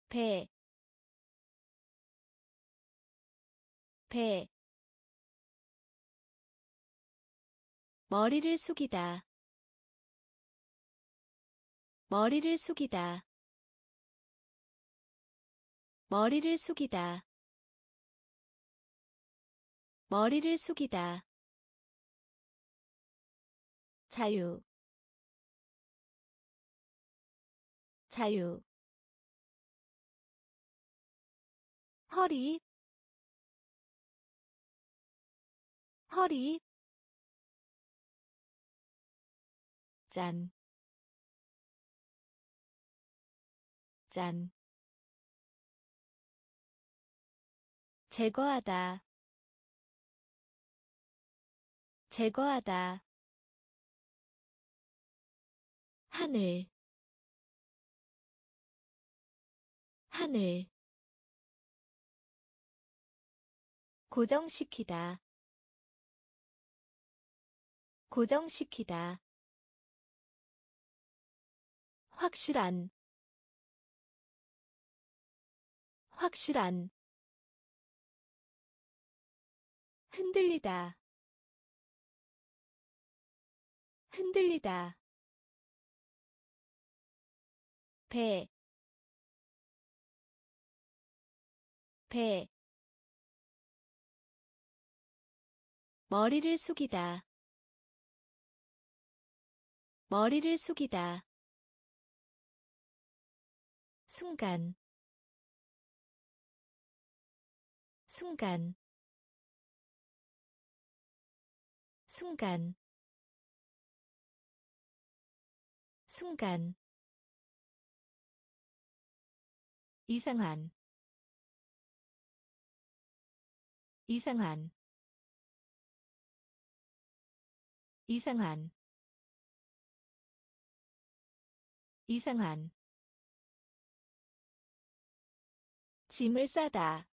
배, 배. 머리를 숙이다. 머리를 숙이다. 머리를 숙이다. 머리를 숙이다. 자유 자유 허리 허리 짠, 짠. 제거하다, 제거하다. 하늘, 하늘. 고정시키다, 고정시키다. 확실한 확실한 흔들리다 흔들리다 배, 배, 머리를 숙이다, 머리를 숙이다. 순간. 순간. 순간. 순간 이상한 이상한 이상한 이상한. 짐을 싸다.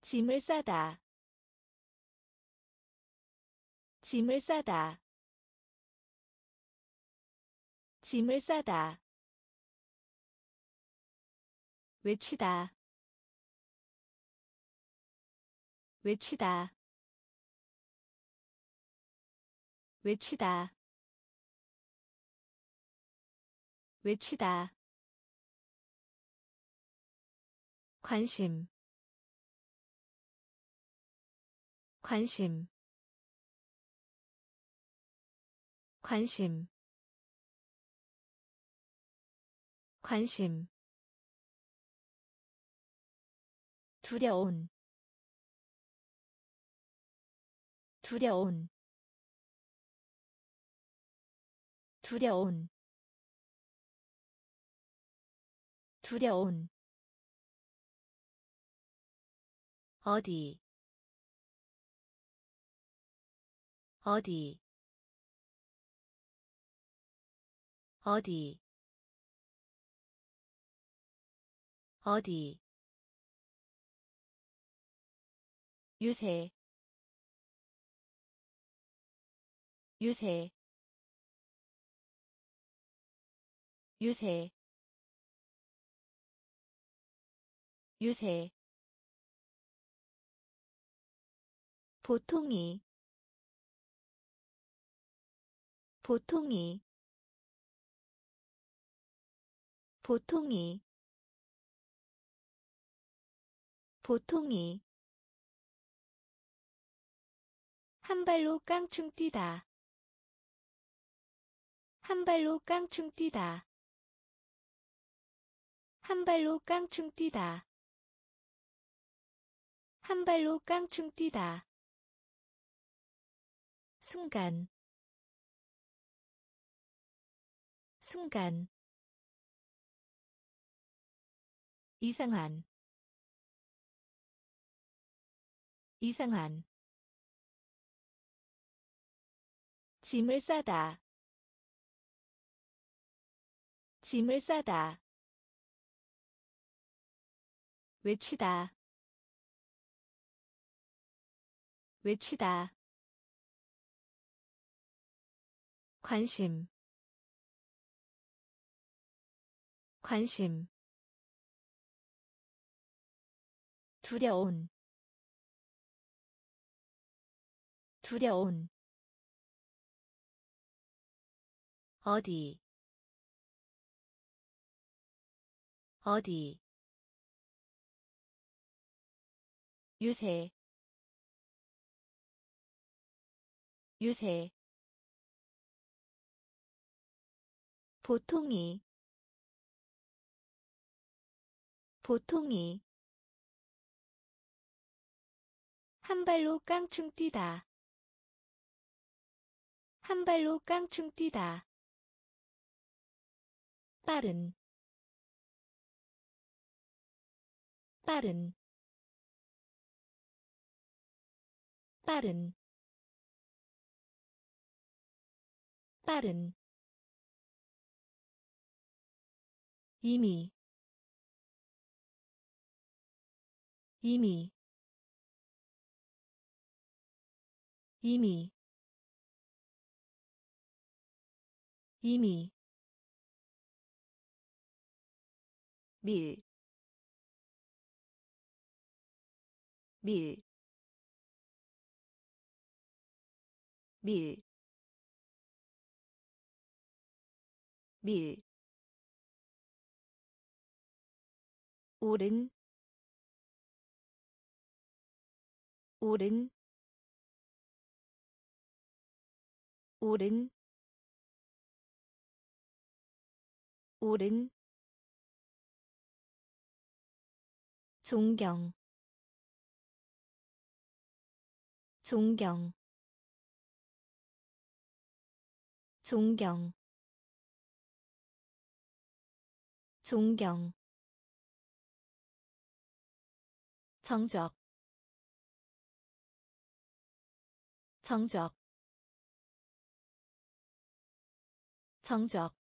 짐을 싸다. 짐을 싸다. 짐을 싸다 외치다. 외치다. 외치다. 외치다. 관심. 관심. 관심. 관심 두려운 두려운 두려운 두려운. 어디 어디 어디 어디 유세 유세 유세 유세. 보통이 보통이 보통이 보통이 한 발로 깡충 뛰다. 한 발로 깡충 뛰다. 한 발로 깡충 뛰다. 한 발로 깡충 뛰다. 순간. 순간. 이상한. 이상한 짐을 싸다. 짐을 싸다. 외치다. 외치다. 관심. 관심. 두려운. 두려운 어디? 어디? 유세. 유세. 보통이. 보통이. 한 발로 깡충 뛰다. 한 발로 깡충 뛰다 빠른 빠른 빠른 빠른. 이미 이미 이미 이미 밀, 밀, 밀, 밀, 오른, 오른, 오른, 오른 존경 존경 존경 존경. 정적 정적. 정적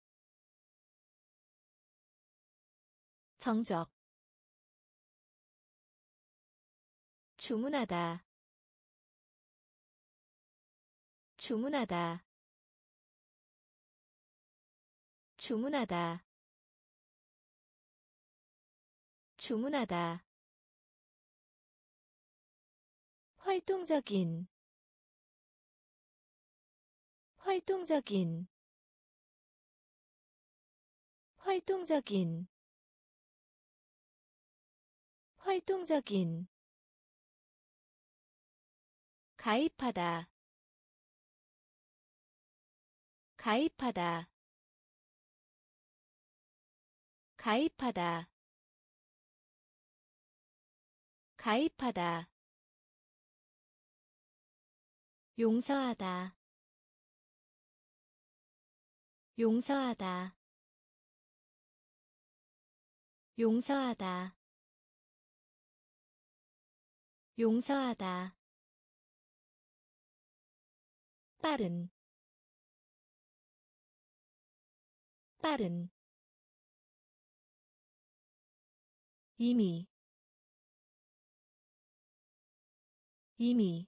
정적 주문하다. 주문하다. 주문하다. 주문하다. 활동적인. 활동적인. 활동적인. 활동적인 가입하다. 가입하다. 가입하다. 가입하다. 용서하다. 용서하다. 용서하다. 용서하다 빠른 빠른. 이미 이미.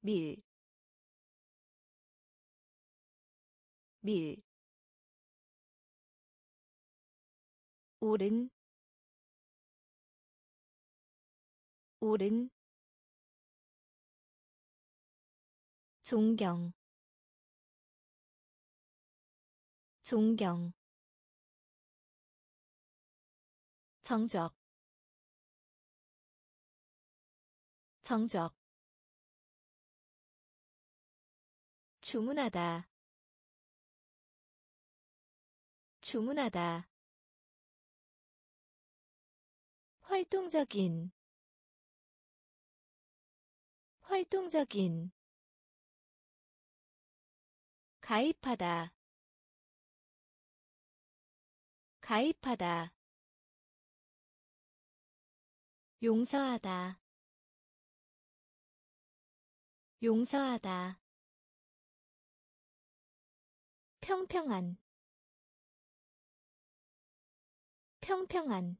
밀, 밀, 오른, 오른, 존경, 존경, 정적, 정적. 주문하다 주문하다. 활동적인 활동적인 가입하다. 가입하다. 용서하다. 용서하다. 평평한. 평평한.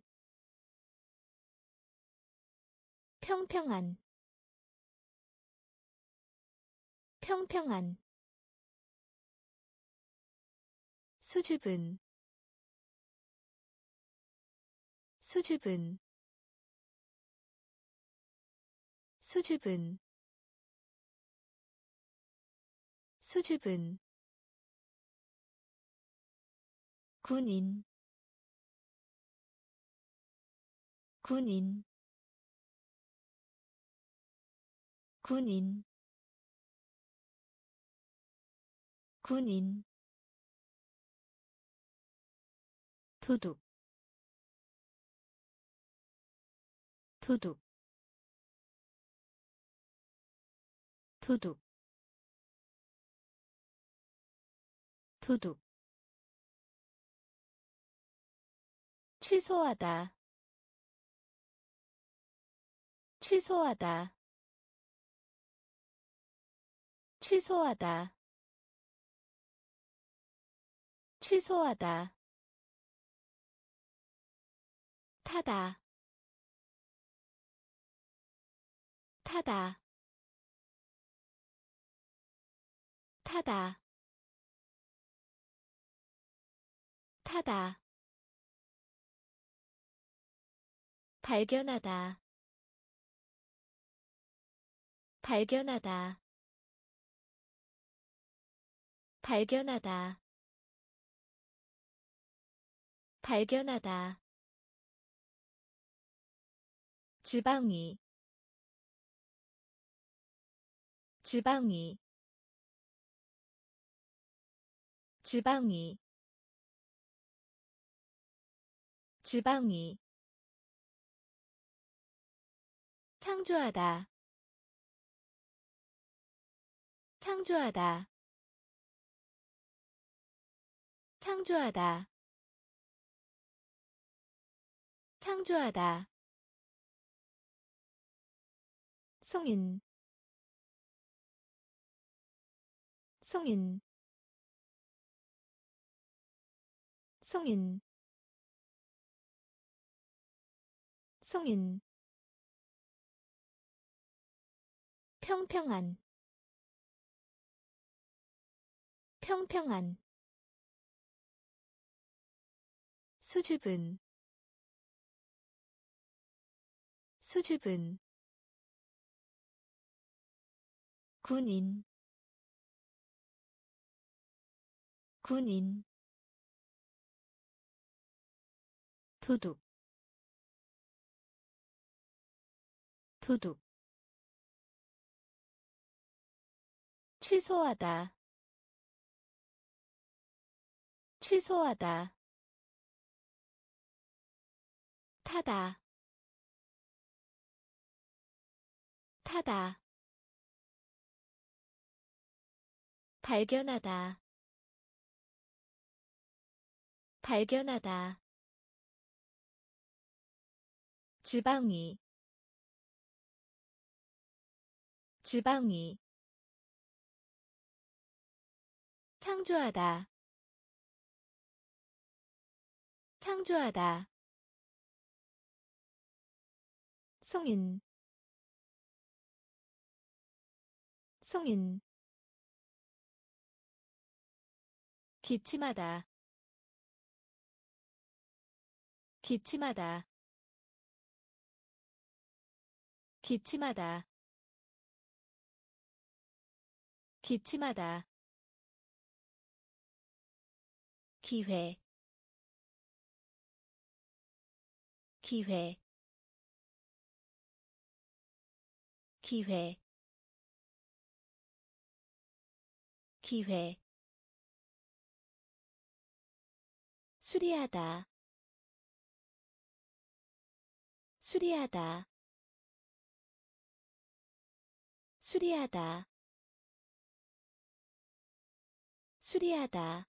평평한. 평평한 수줍은 수줍은 수줍은 수줍은. 군인 군인 군인. 군인 도둑 도둑 도둑 도둑. 취소하다 취소하다 취소하다 취소하다 타다. 타다. 타다. 타다. 발견하다. 발견하다. 발견하다. 발견하다 지방이 지방이 지방이 지방이. 창조하다 창조하다 창조하다 창조하다 송인. 송인. 송인. 송인. 평평한. 평평한. 수줍은. 수줍은 군인. 군인. 도둑. 도둑. 취소하다. 취소하다. 타다. 타다 발견하다. 발견하다. 지방이. 지방이. 창조하다. 창조하다. 송인 송인 기침하다. 기침하다. 기침하다. 기침하다. 기회. 기회. 기회. 기회 수리하다. 수리하다. 수리하다. 수리하다.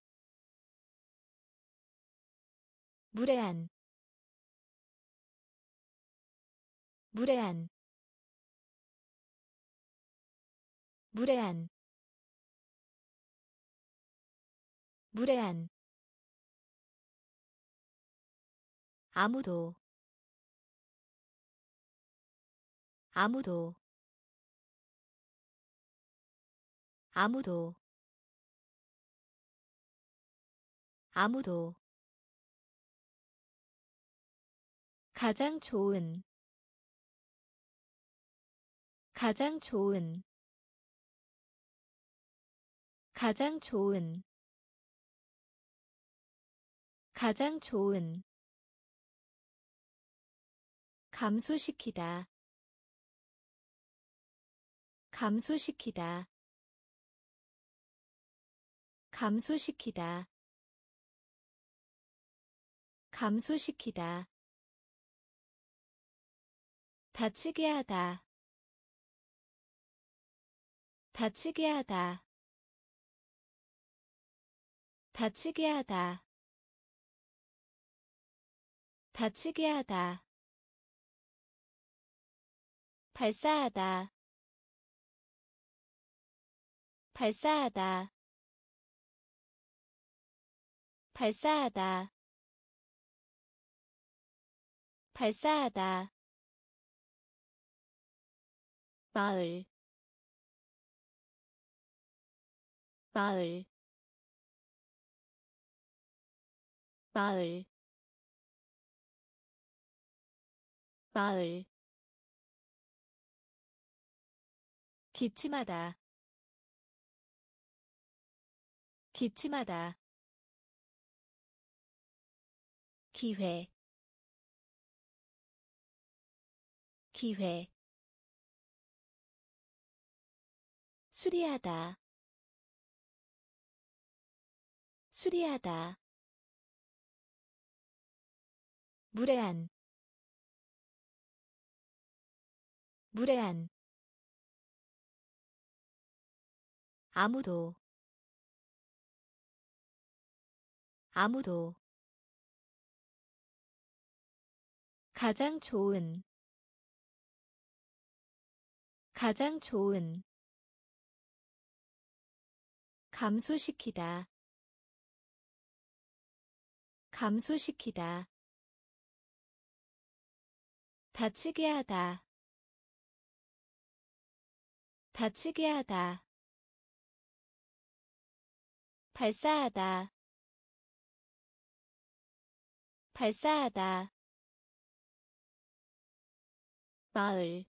무례한. 무례한. 무례한. 무례한 아무도 아무도 아무도 아무도. 가장 좋은 가장 좋은 가장 좋은 가장 좋은 감소시키다. 감소시키다. 감소시키다. 감소시키다. 다치게 하다. 다치게 하다. 다치게 하다. 다치게 하다 발사하다. 발사하다. 발사하다. 발사하다. 마을. 마을. 마을. 마을 기침하다. 기침하다. 기회. 기회. 수리하다. 수리하다. 무례한. 무례한 아무도 아무도. 가장 좋은 가장 좋은 감소시키다. 감소시키다. 다치게 하다. 다치게 하다 발사하다. 발사하다. 마을.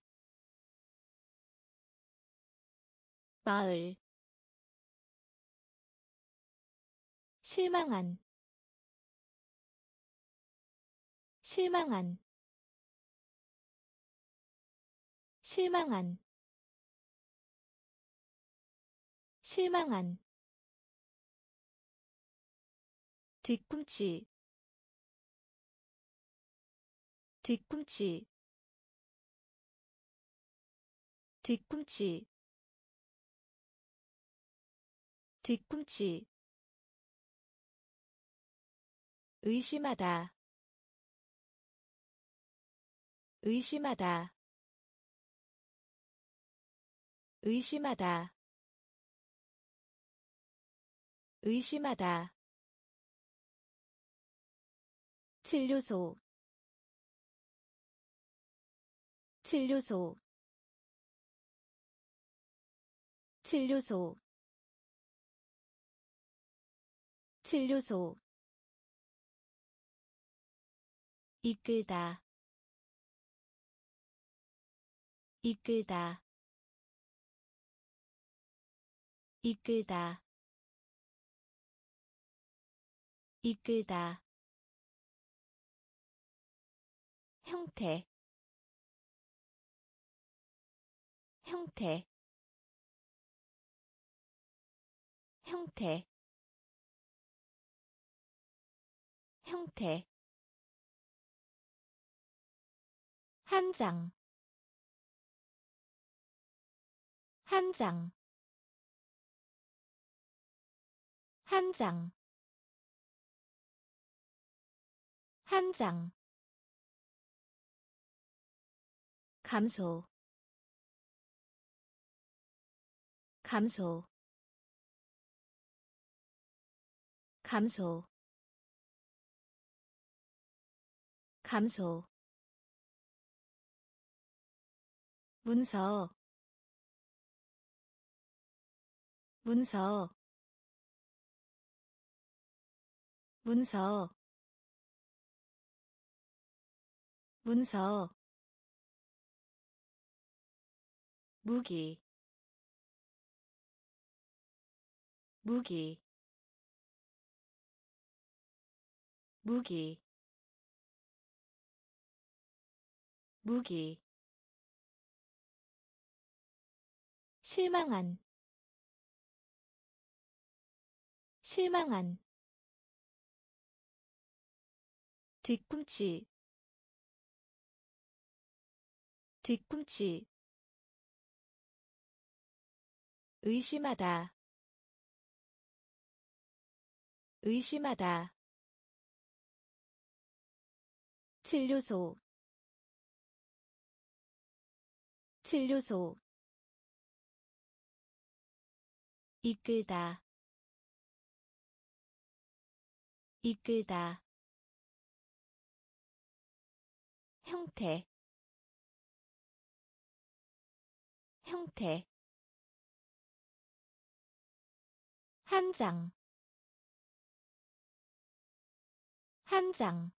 마을. 실망한. 실망한. 실망한. 실망한 뒤꿈치 뒤꿈치 뒤꿈치 뒤꿈치. 의심하다 의심하다 의심하다 의심하다 진료소. 진료소. 진료소. 진료소. 이끌다. 이끌다. 이끌다. 이끌다 형태 형태 형태 형태 한 장, 한 장, 한 장, 한 장. 감소. 감소. 감소. 감소. 문서. 문서. 문서. 문서 무기 무기 무기 무기. 실망한 실망한. 뒤꿈치 뒤꿈치 의심하다. 의심하다. 진료소. 진료소. 이끌다. 이끌다. 형태. 형태 한 장, 한 장.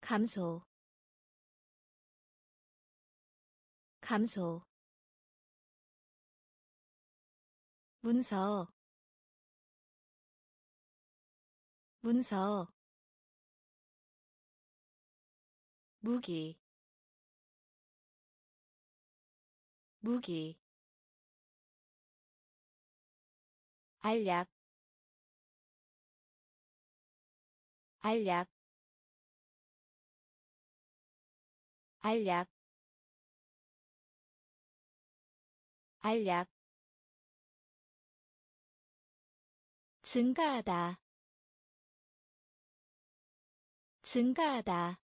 감소, 감소. 문서, 문서. 무기, 무기. 알약 알약 알약 알약. 증가하다 증가하다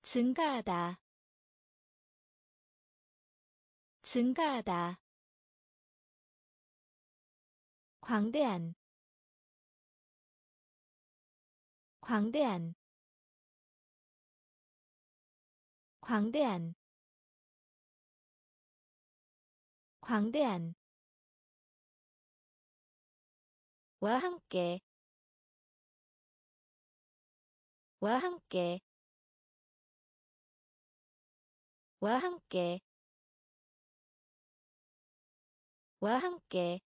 증가하다 증가하다 광대한 광대한 광대한 광대한. 와 함께 와 함께 와 함께 와 함께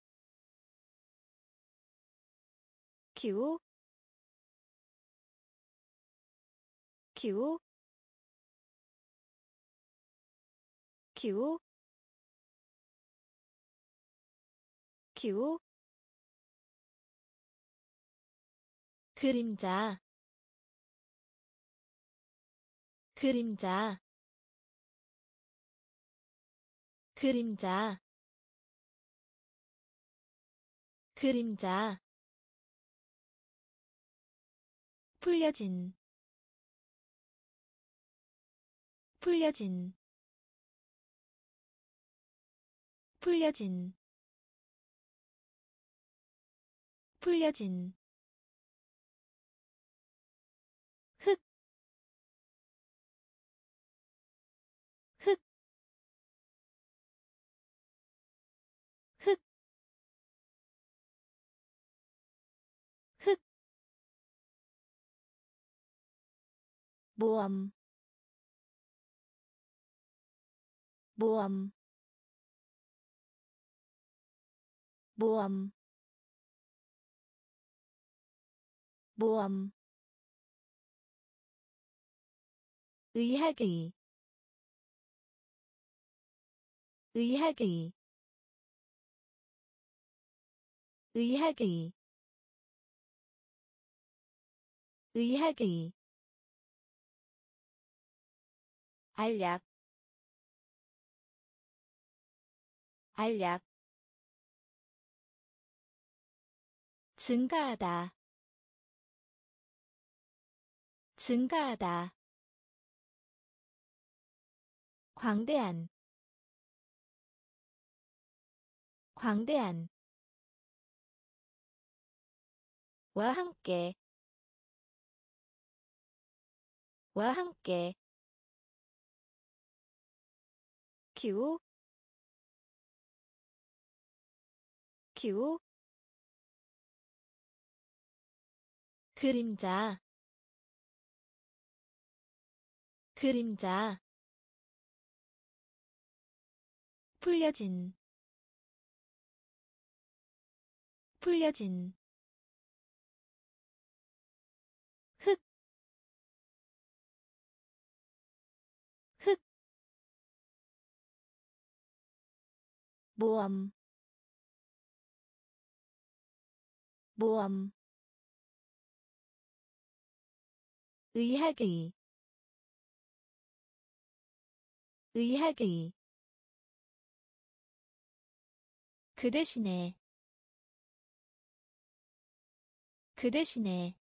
기후 기후 기후 기후 그림자 그림자 그림자 그림자 풀려진 풀려진 풀려진 풀려진 모험 모험 모험 모험 의학의 의학의 의학의 의학의 알약 알약 증가하다 증가하다 광대한 광대한 와 함께 와 함께 기후 기후 그림자 그림자 풀려진 풀려진 모험 모험 의학의. 의학의. 그 대신에. 그 대신에.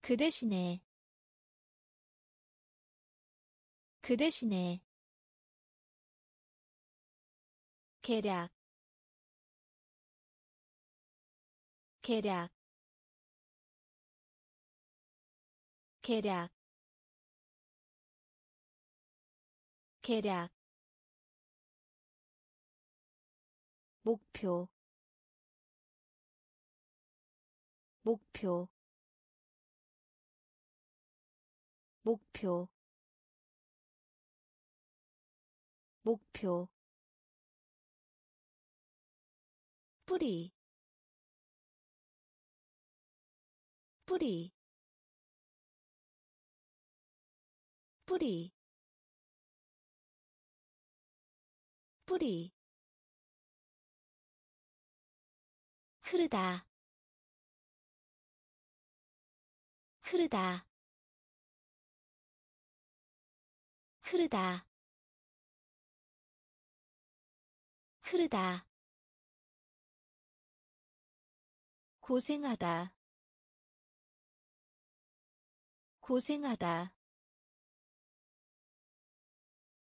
그 대신에. 그 대신에 계략 계략 계략 계략. 목표 목표. 목표. 목표 뿌리 뿌리 뿌리 뿌리. 흐르다 흐르다 흐르다 흐르다 고생하다. 고생하다.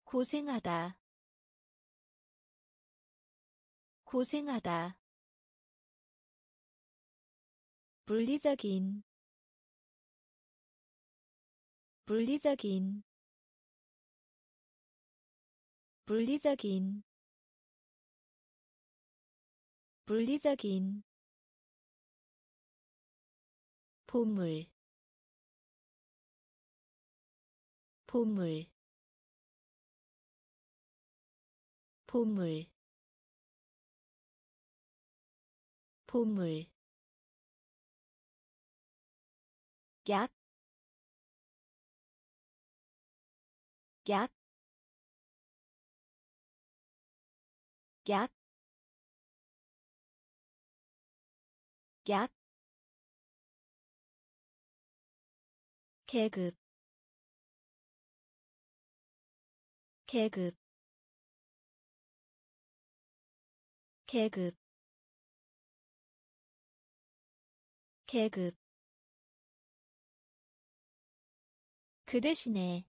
고생하다. 고생하다. 물리적인. 물리적인. 물리적인. 물리적인 보물 보물 보물 보물. 약, 약, 약, 약, 계급, 계급, 계급, 계급. 그 대신에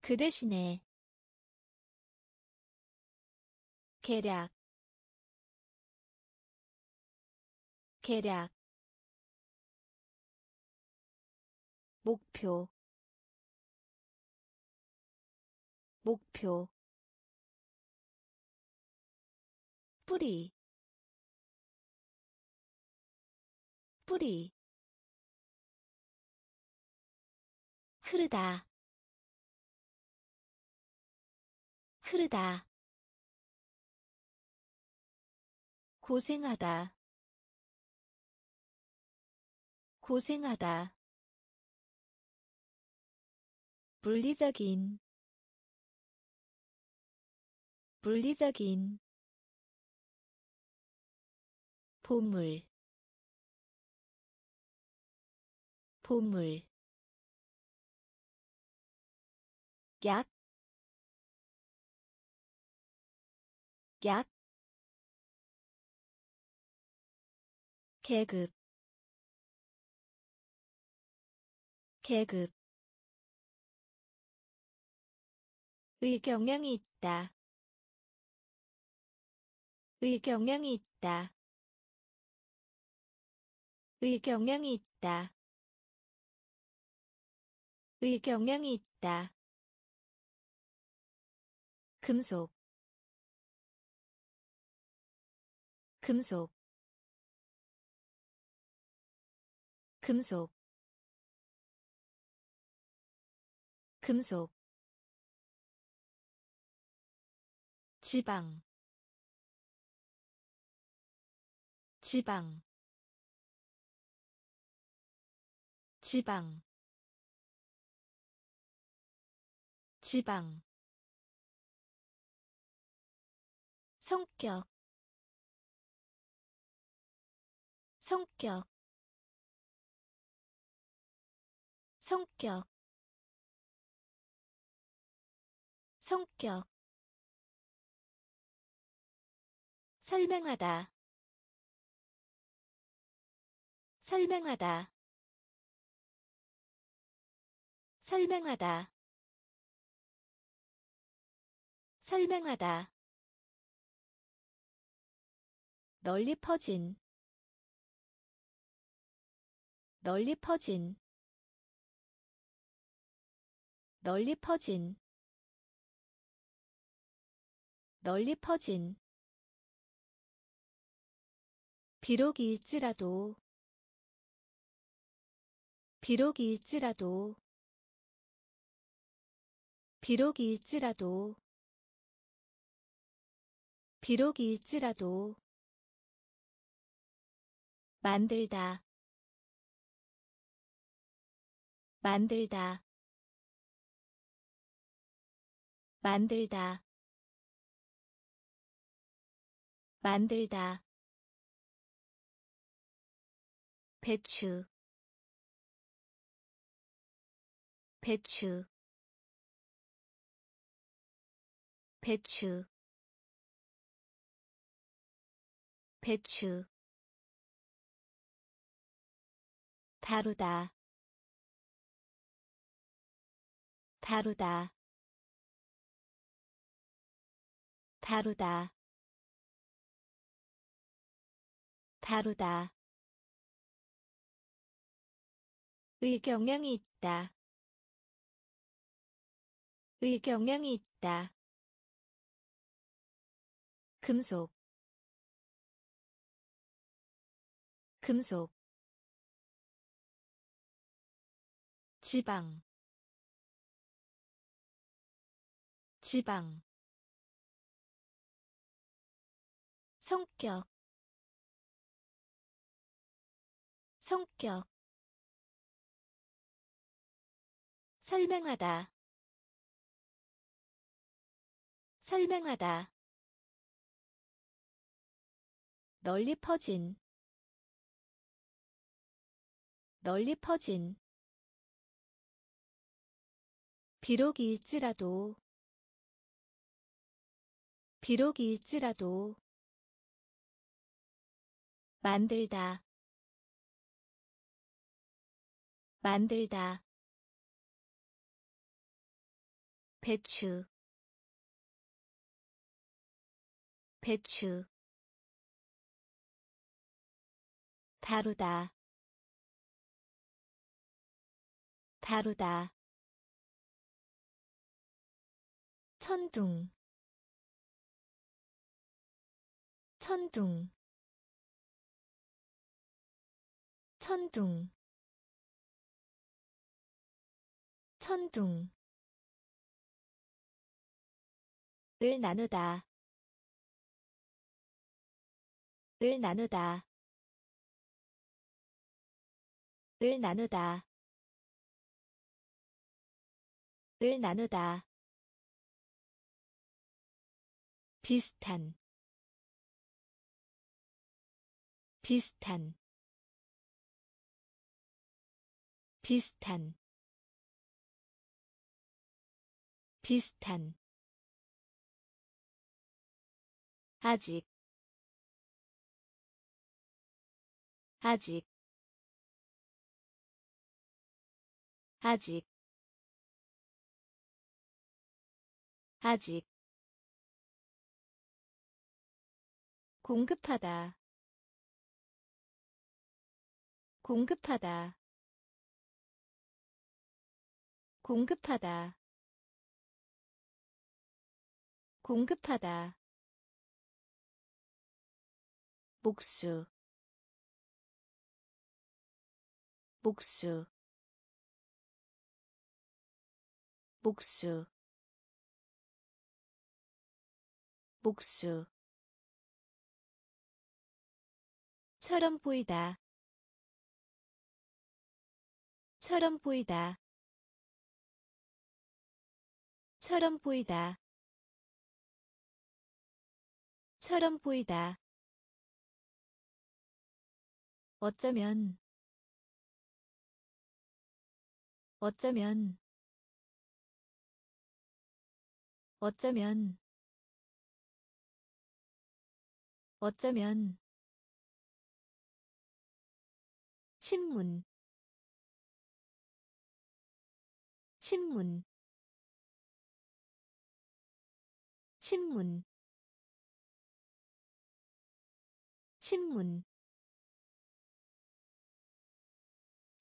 그 대신에. 계략 계략 목표 목표 뿌리 뿌리 흐르다 흐르다 고생하다 고생하다 물리적인 물리적인 보물 보물 약, 약, 계급, 계급, 의 경향이 있다. 의 경향이 있다. 의 경향이 있다. 의 경향이 있다. 금속 금속 금속 금속 지방 지방 지방 지방. 성격 성격. 성격 성격 설명하다. 설명하다. 설명하다. 설명하다. 널리 퍼진. 널리 퍼진. 널리 퍼진. 널리 퍼진 비록일지라도 비록일지라도 비록일지라도 비록일지라도 만들다 만들다 만들다 만들다 배추 배추 배추 배추. 다루다 다루다. 다루다 다루다 의경향이 있다. 의경향이 있다. 금속. 금속. 지방. 지방. 성격. 성격 설명하다. 설명하다. 널리 퍼진. 널리 퍼진. 비록일지라도. 비록일지라도. 만들다. 만들다 배추 배추 다루다 다루다 천둥 천둥 천둥 천둥 을 나누다. 을 나누다. 을 나누다. 을 나누다. 비슷한. 비슷한. 비슷한. 비슷한 아직 아직 아직 아직. 공급하다 공급하다 공급하다 공급하다 복수 복수 복수 복수. 처럼 보이다 처럼 보이다 처럼 보이다 처럼 보이다 어쩌면 어쩌면 어쩌면 어쩌면. 신문 신문. 신문. 신문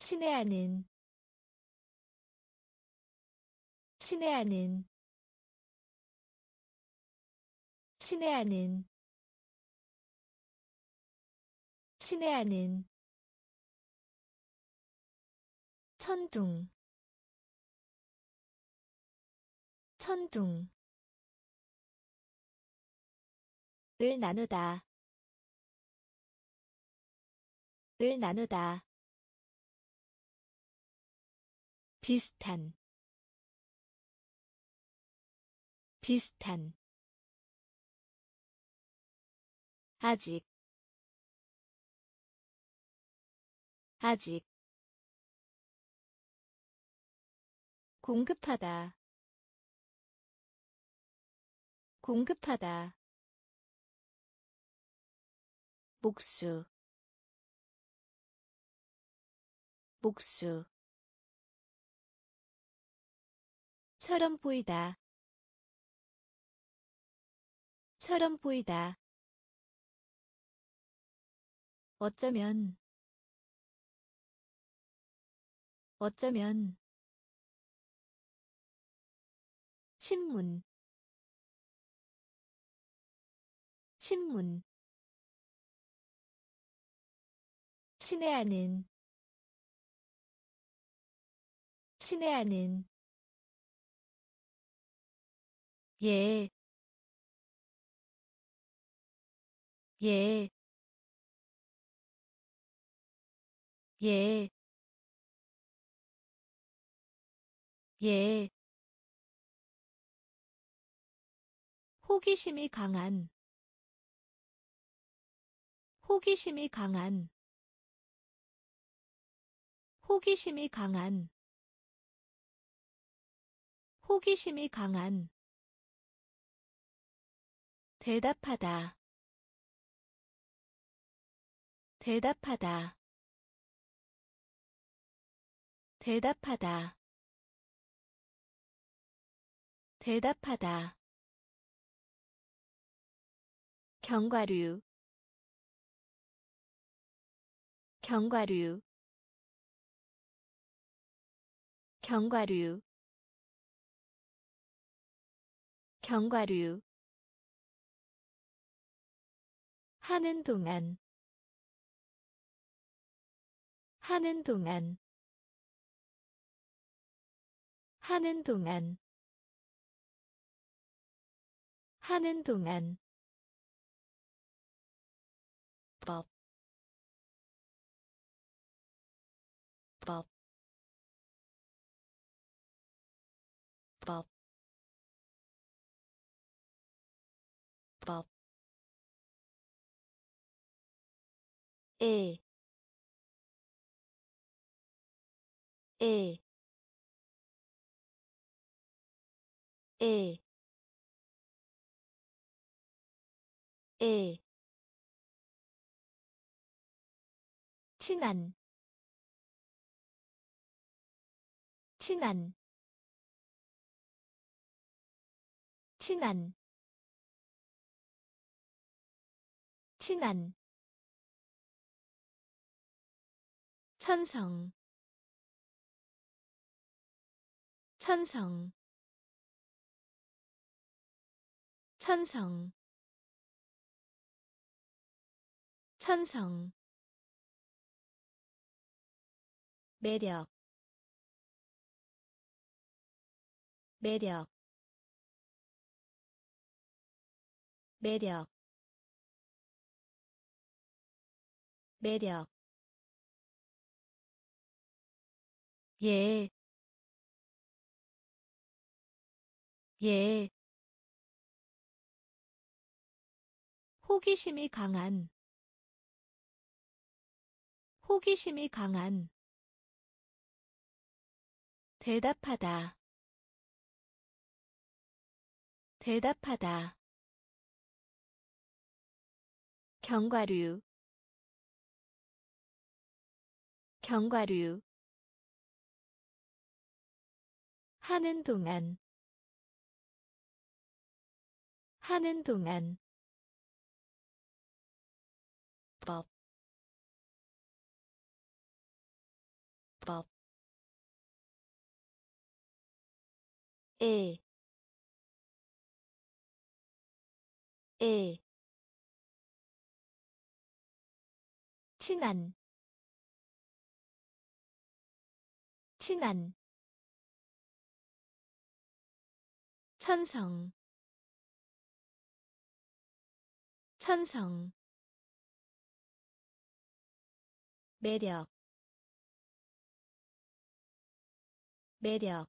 친애하는 친애하는 친애하는 친애하는. 천둥 천둥. 을 나누다 을 나누다 비슷한 비슷한. 아직 아직. 공급하다 공급하다. 복수 복수 처럼 보이다. 처럼 보이다. 어쩌면 어쩌면. 신문. 신문. 친애하는. 친애하는 예, 예, 예, 예. 호기심이 강한. 호기심이 강한. 호기심이 강한. 호기심이 강한 대답하다. 대답하다. 대답하다. 대답하다. 견과류. 견과류. 견과류. 견과류 하는 동안. 하는 동안. 하는 동안. 하는 동안 에, 에, 에, 에. 친한 친한 친한 친한 천성. 천성. 천성. 천성. 매력. 매력. 매력. 매력 예, 예. 호기심이 강한. 호기심이 강한. 대답하다. 대답하다. 견과류. 견과류 하는 동안. 하는 동안. 법, 법, 에, 에. 친한. 친한 천성. 천성. 매력. 매력.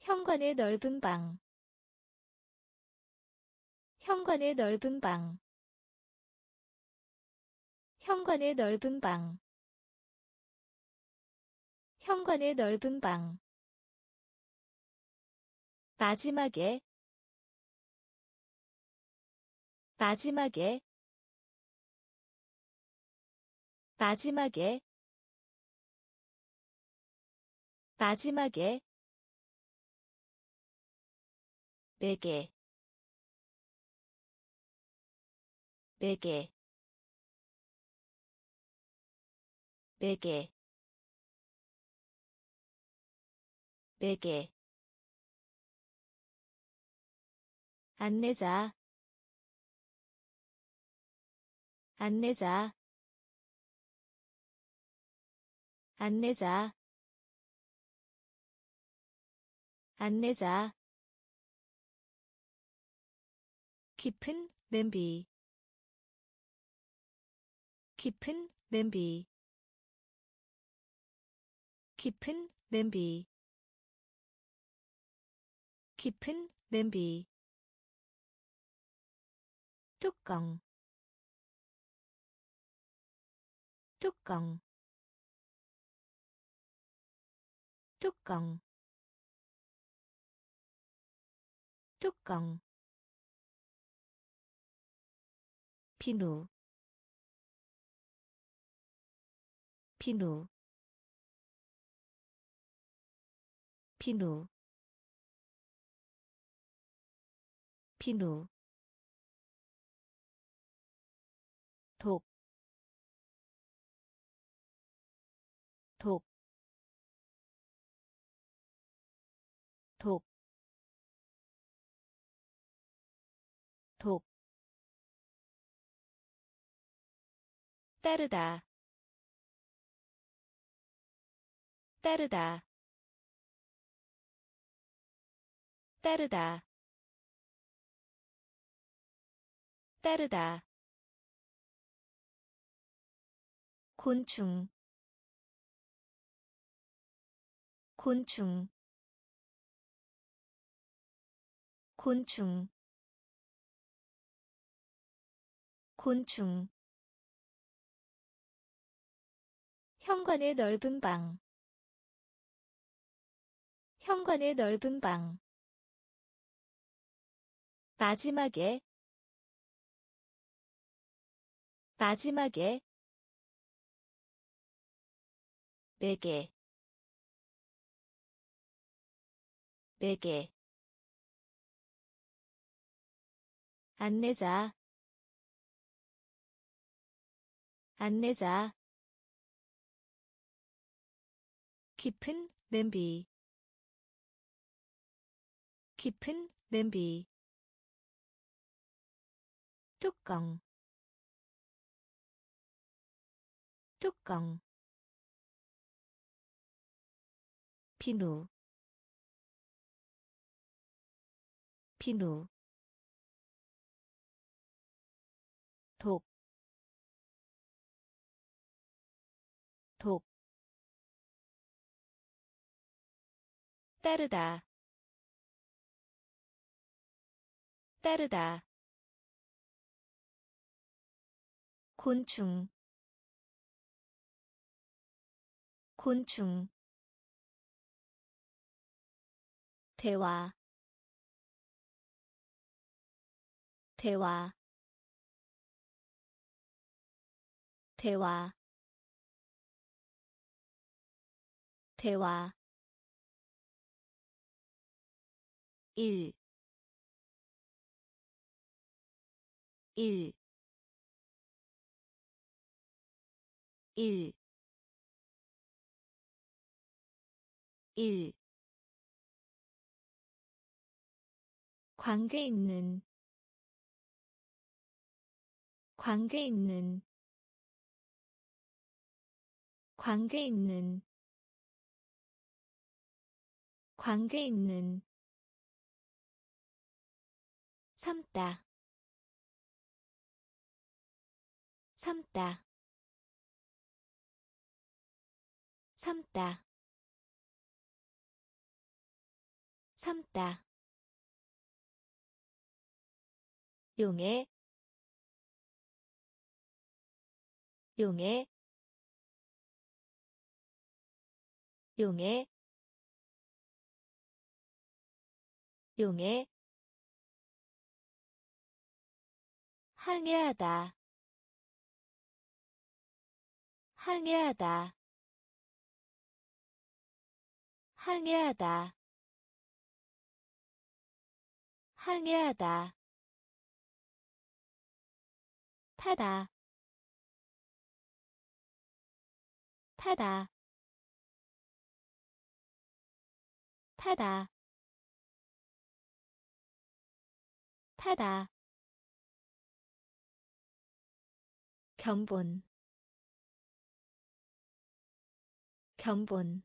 현관의 넓은 방. 현관의 넓은 방. 현관의 넓은 방. 현관의 넓은 방 마지막에 마지막에 마지막에 마지막에 베개 베개 베개 베개 안내자. 안내자. 안내자. 안내자. 깊은 냄비. 깊은 냄비. 깊은 냄비. 깊은 냄비 뚜껑. 뚜껑. 뚜껑. 뚜껑. 비누. 비누. 비누. 비누 따르다, 따르다, 따르다, 따르다. 곤충. 곤충. 곤충. 곤충 현관의 넓은 방. 현관의 넓은 방. 마지막에 마지막에 베개 베개. 안내자 안내자 깊은 냄비. 깊은 냄비. 뚜껑. 뚜껑. 비누. 비누 따르다, 따르다, 곤충, 곤충, 대화. 대화. 대화. 대화 1 1 1 1 관계 있는. 관계 있는. 관계 있는. 관계 있는 삼다. 삼다. 삼다. 삼다. 용해. 용해. 용해. 용해 항해하다. 항해하다. 항해하다. 항해하다. 타다. 타다. 타다. 타다 견본. 견본.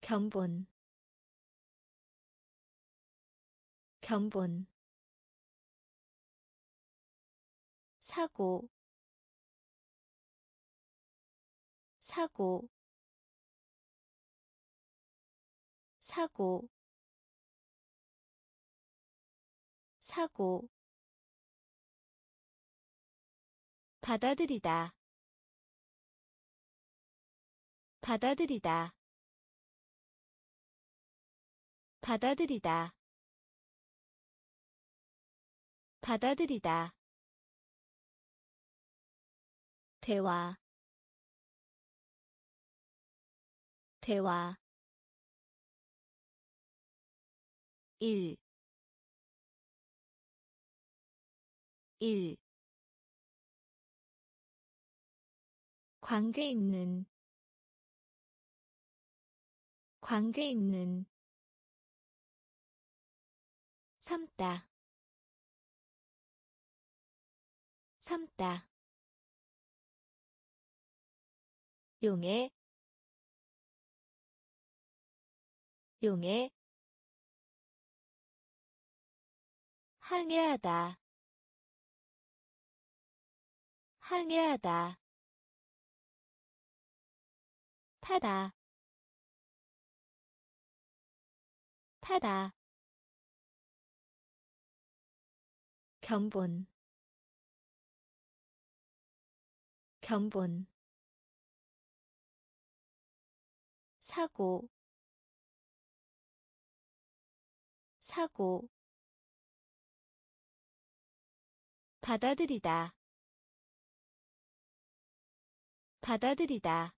견본. 견본. 사고. 사고. 사고. 사고 받아들이다. 받아들이다. 받아들이다. 받아들이다. 대화. 대화. 1 1 관계 있는 관계 있는 삼다 삼다. 용해 용해 항해하다 항해하다 타다. 타다. 견본. 견본. 사고. 사고. 받아들이다. 받아들이다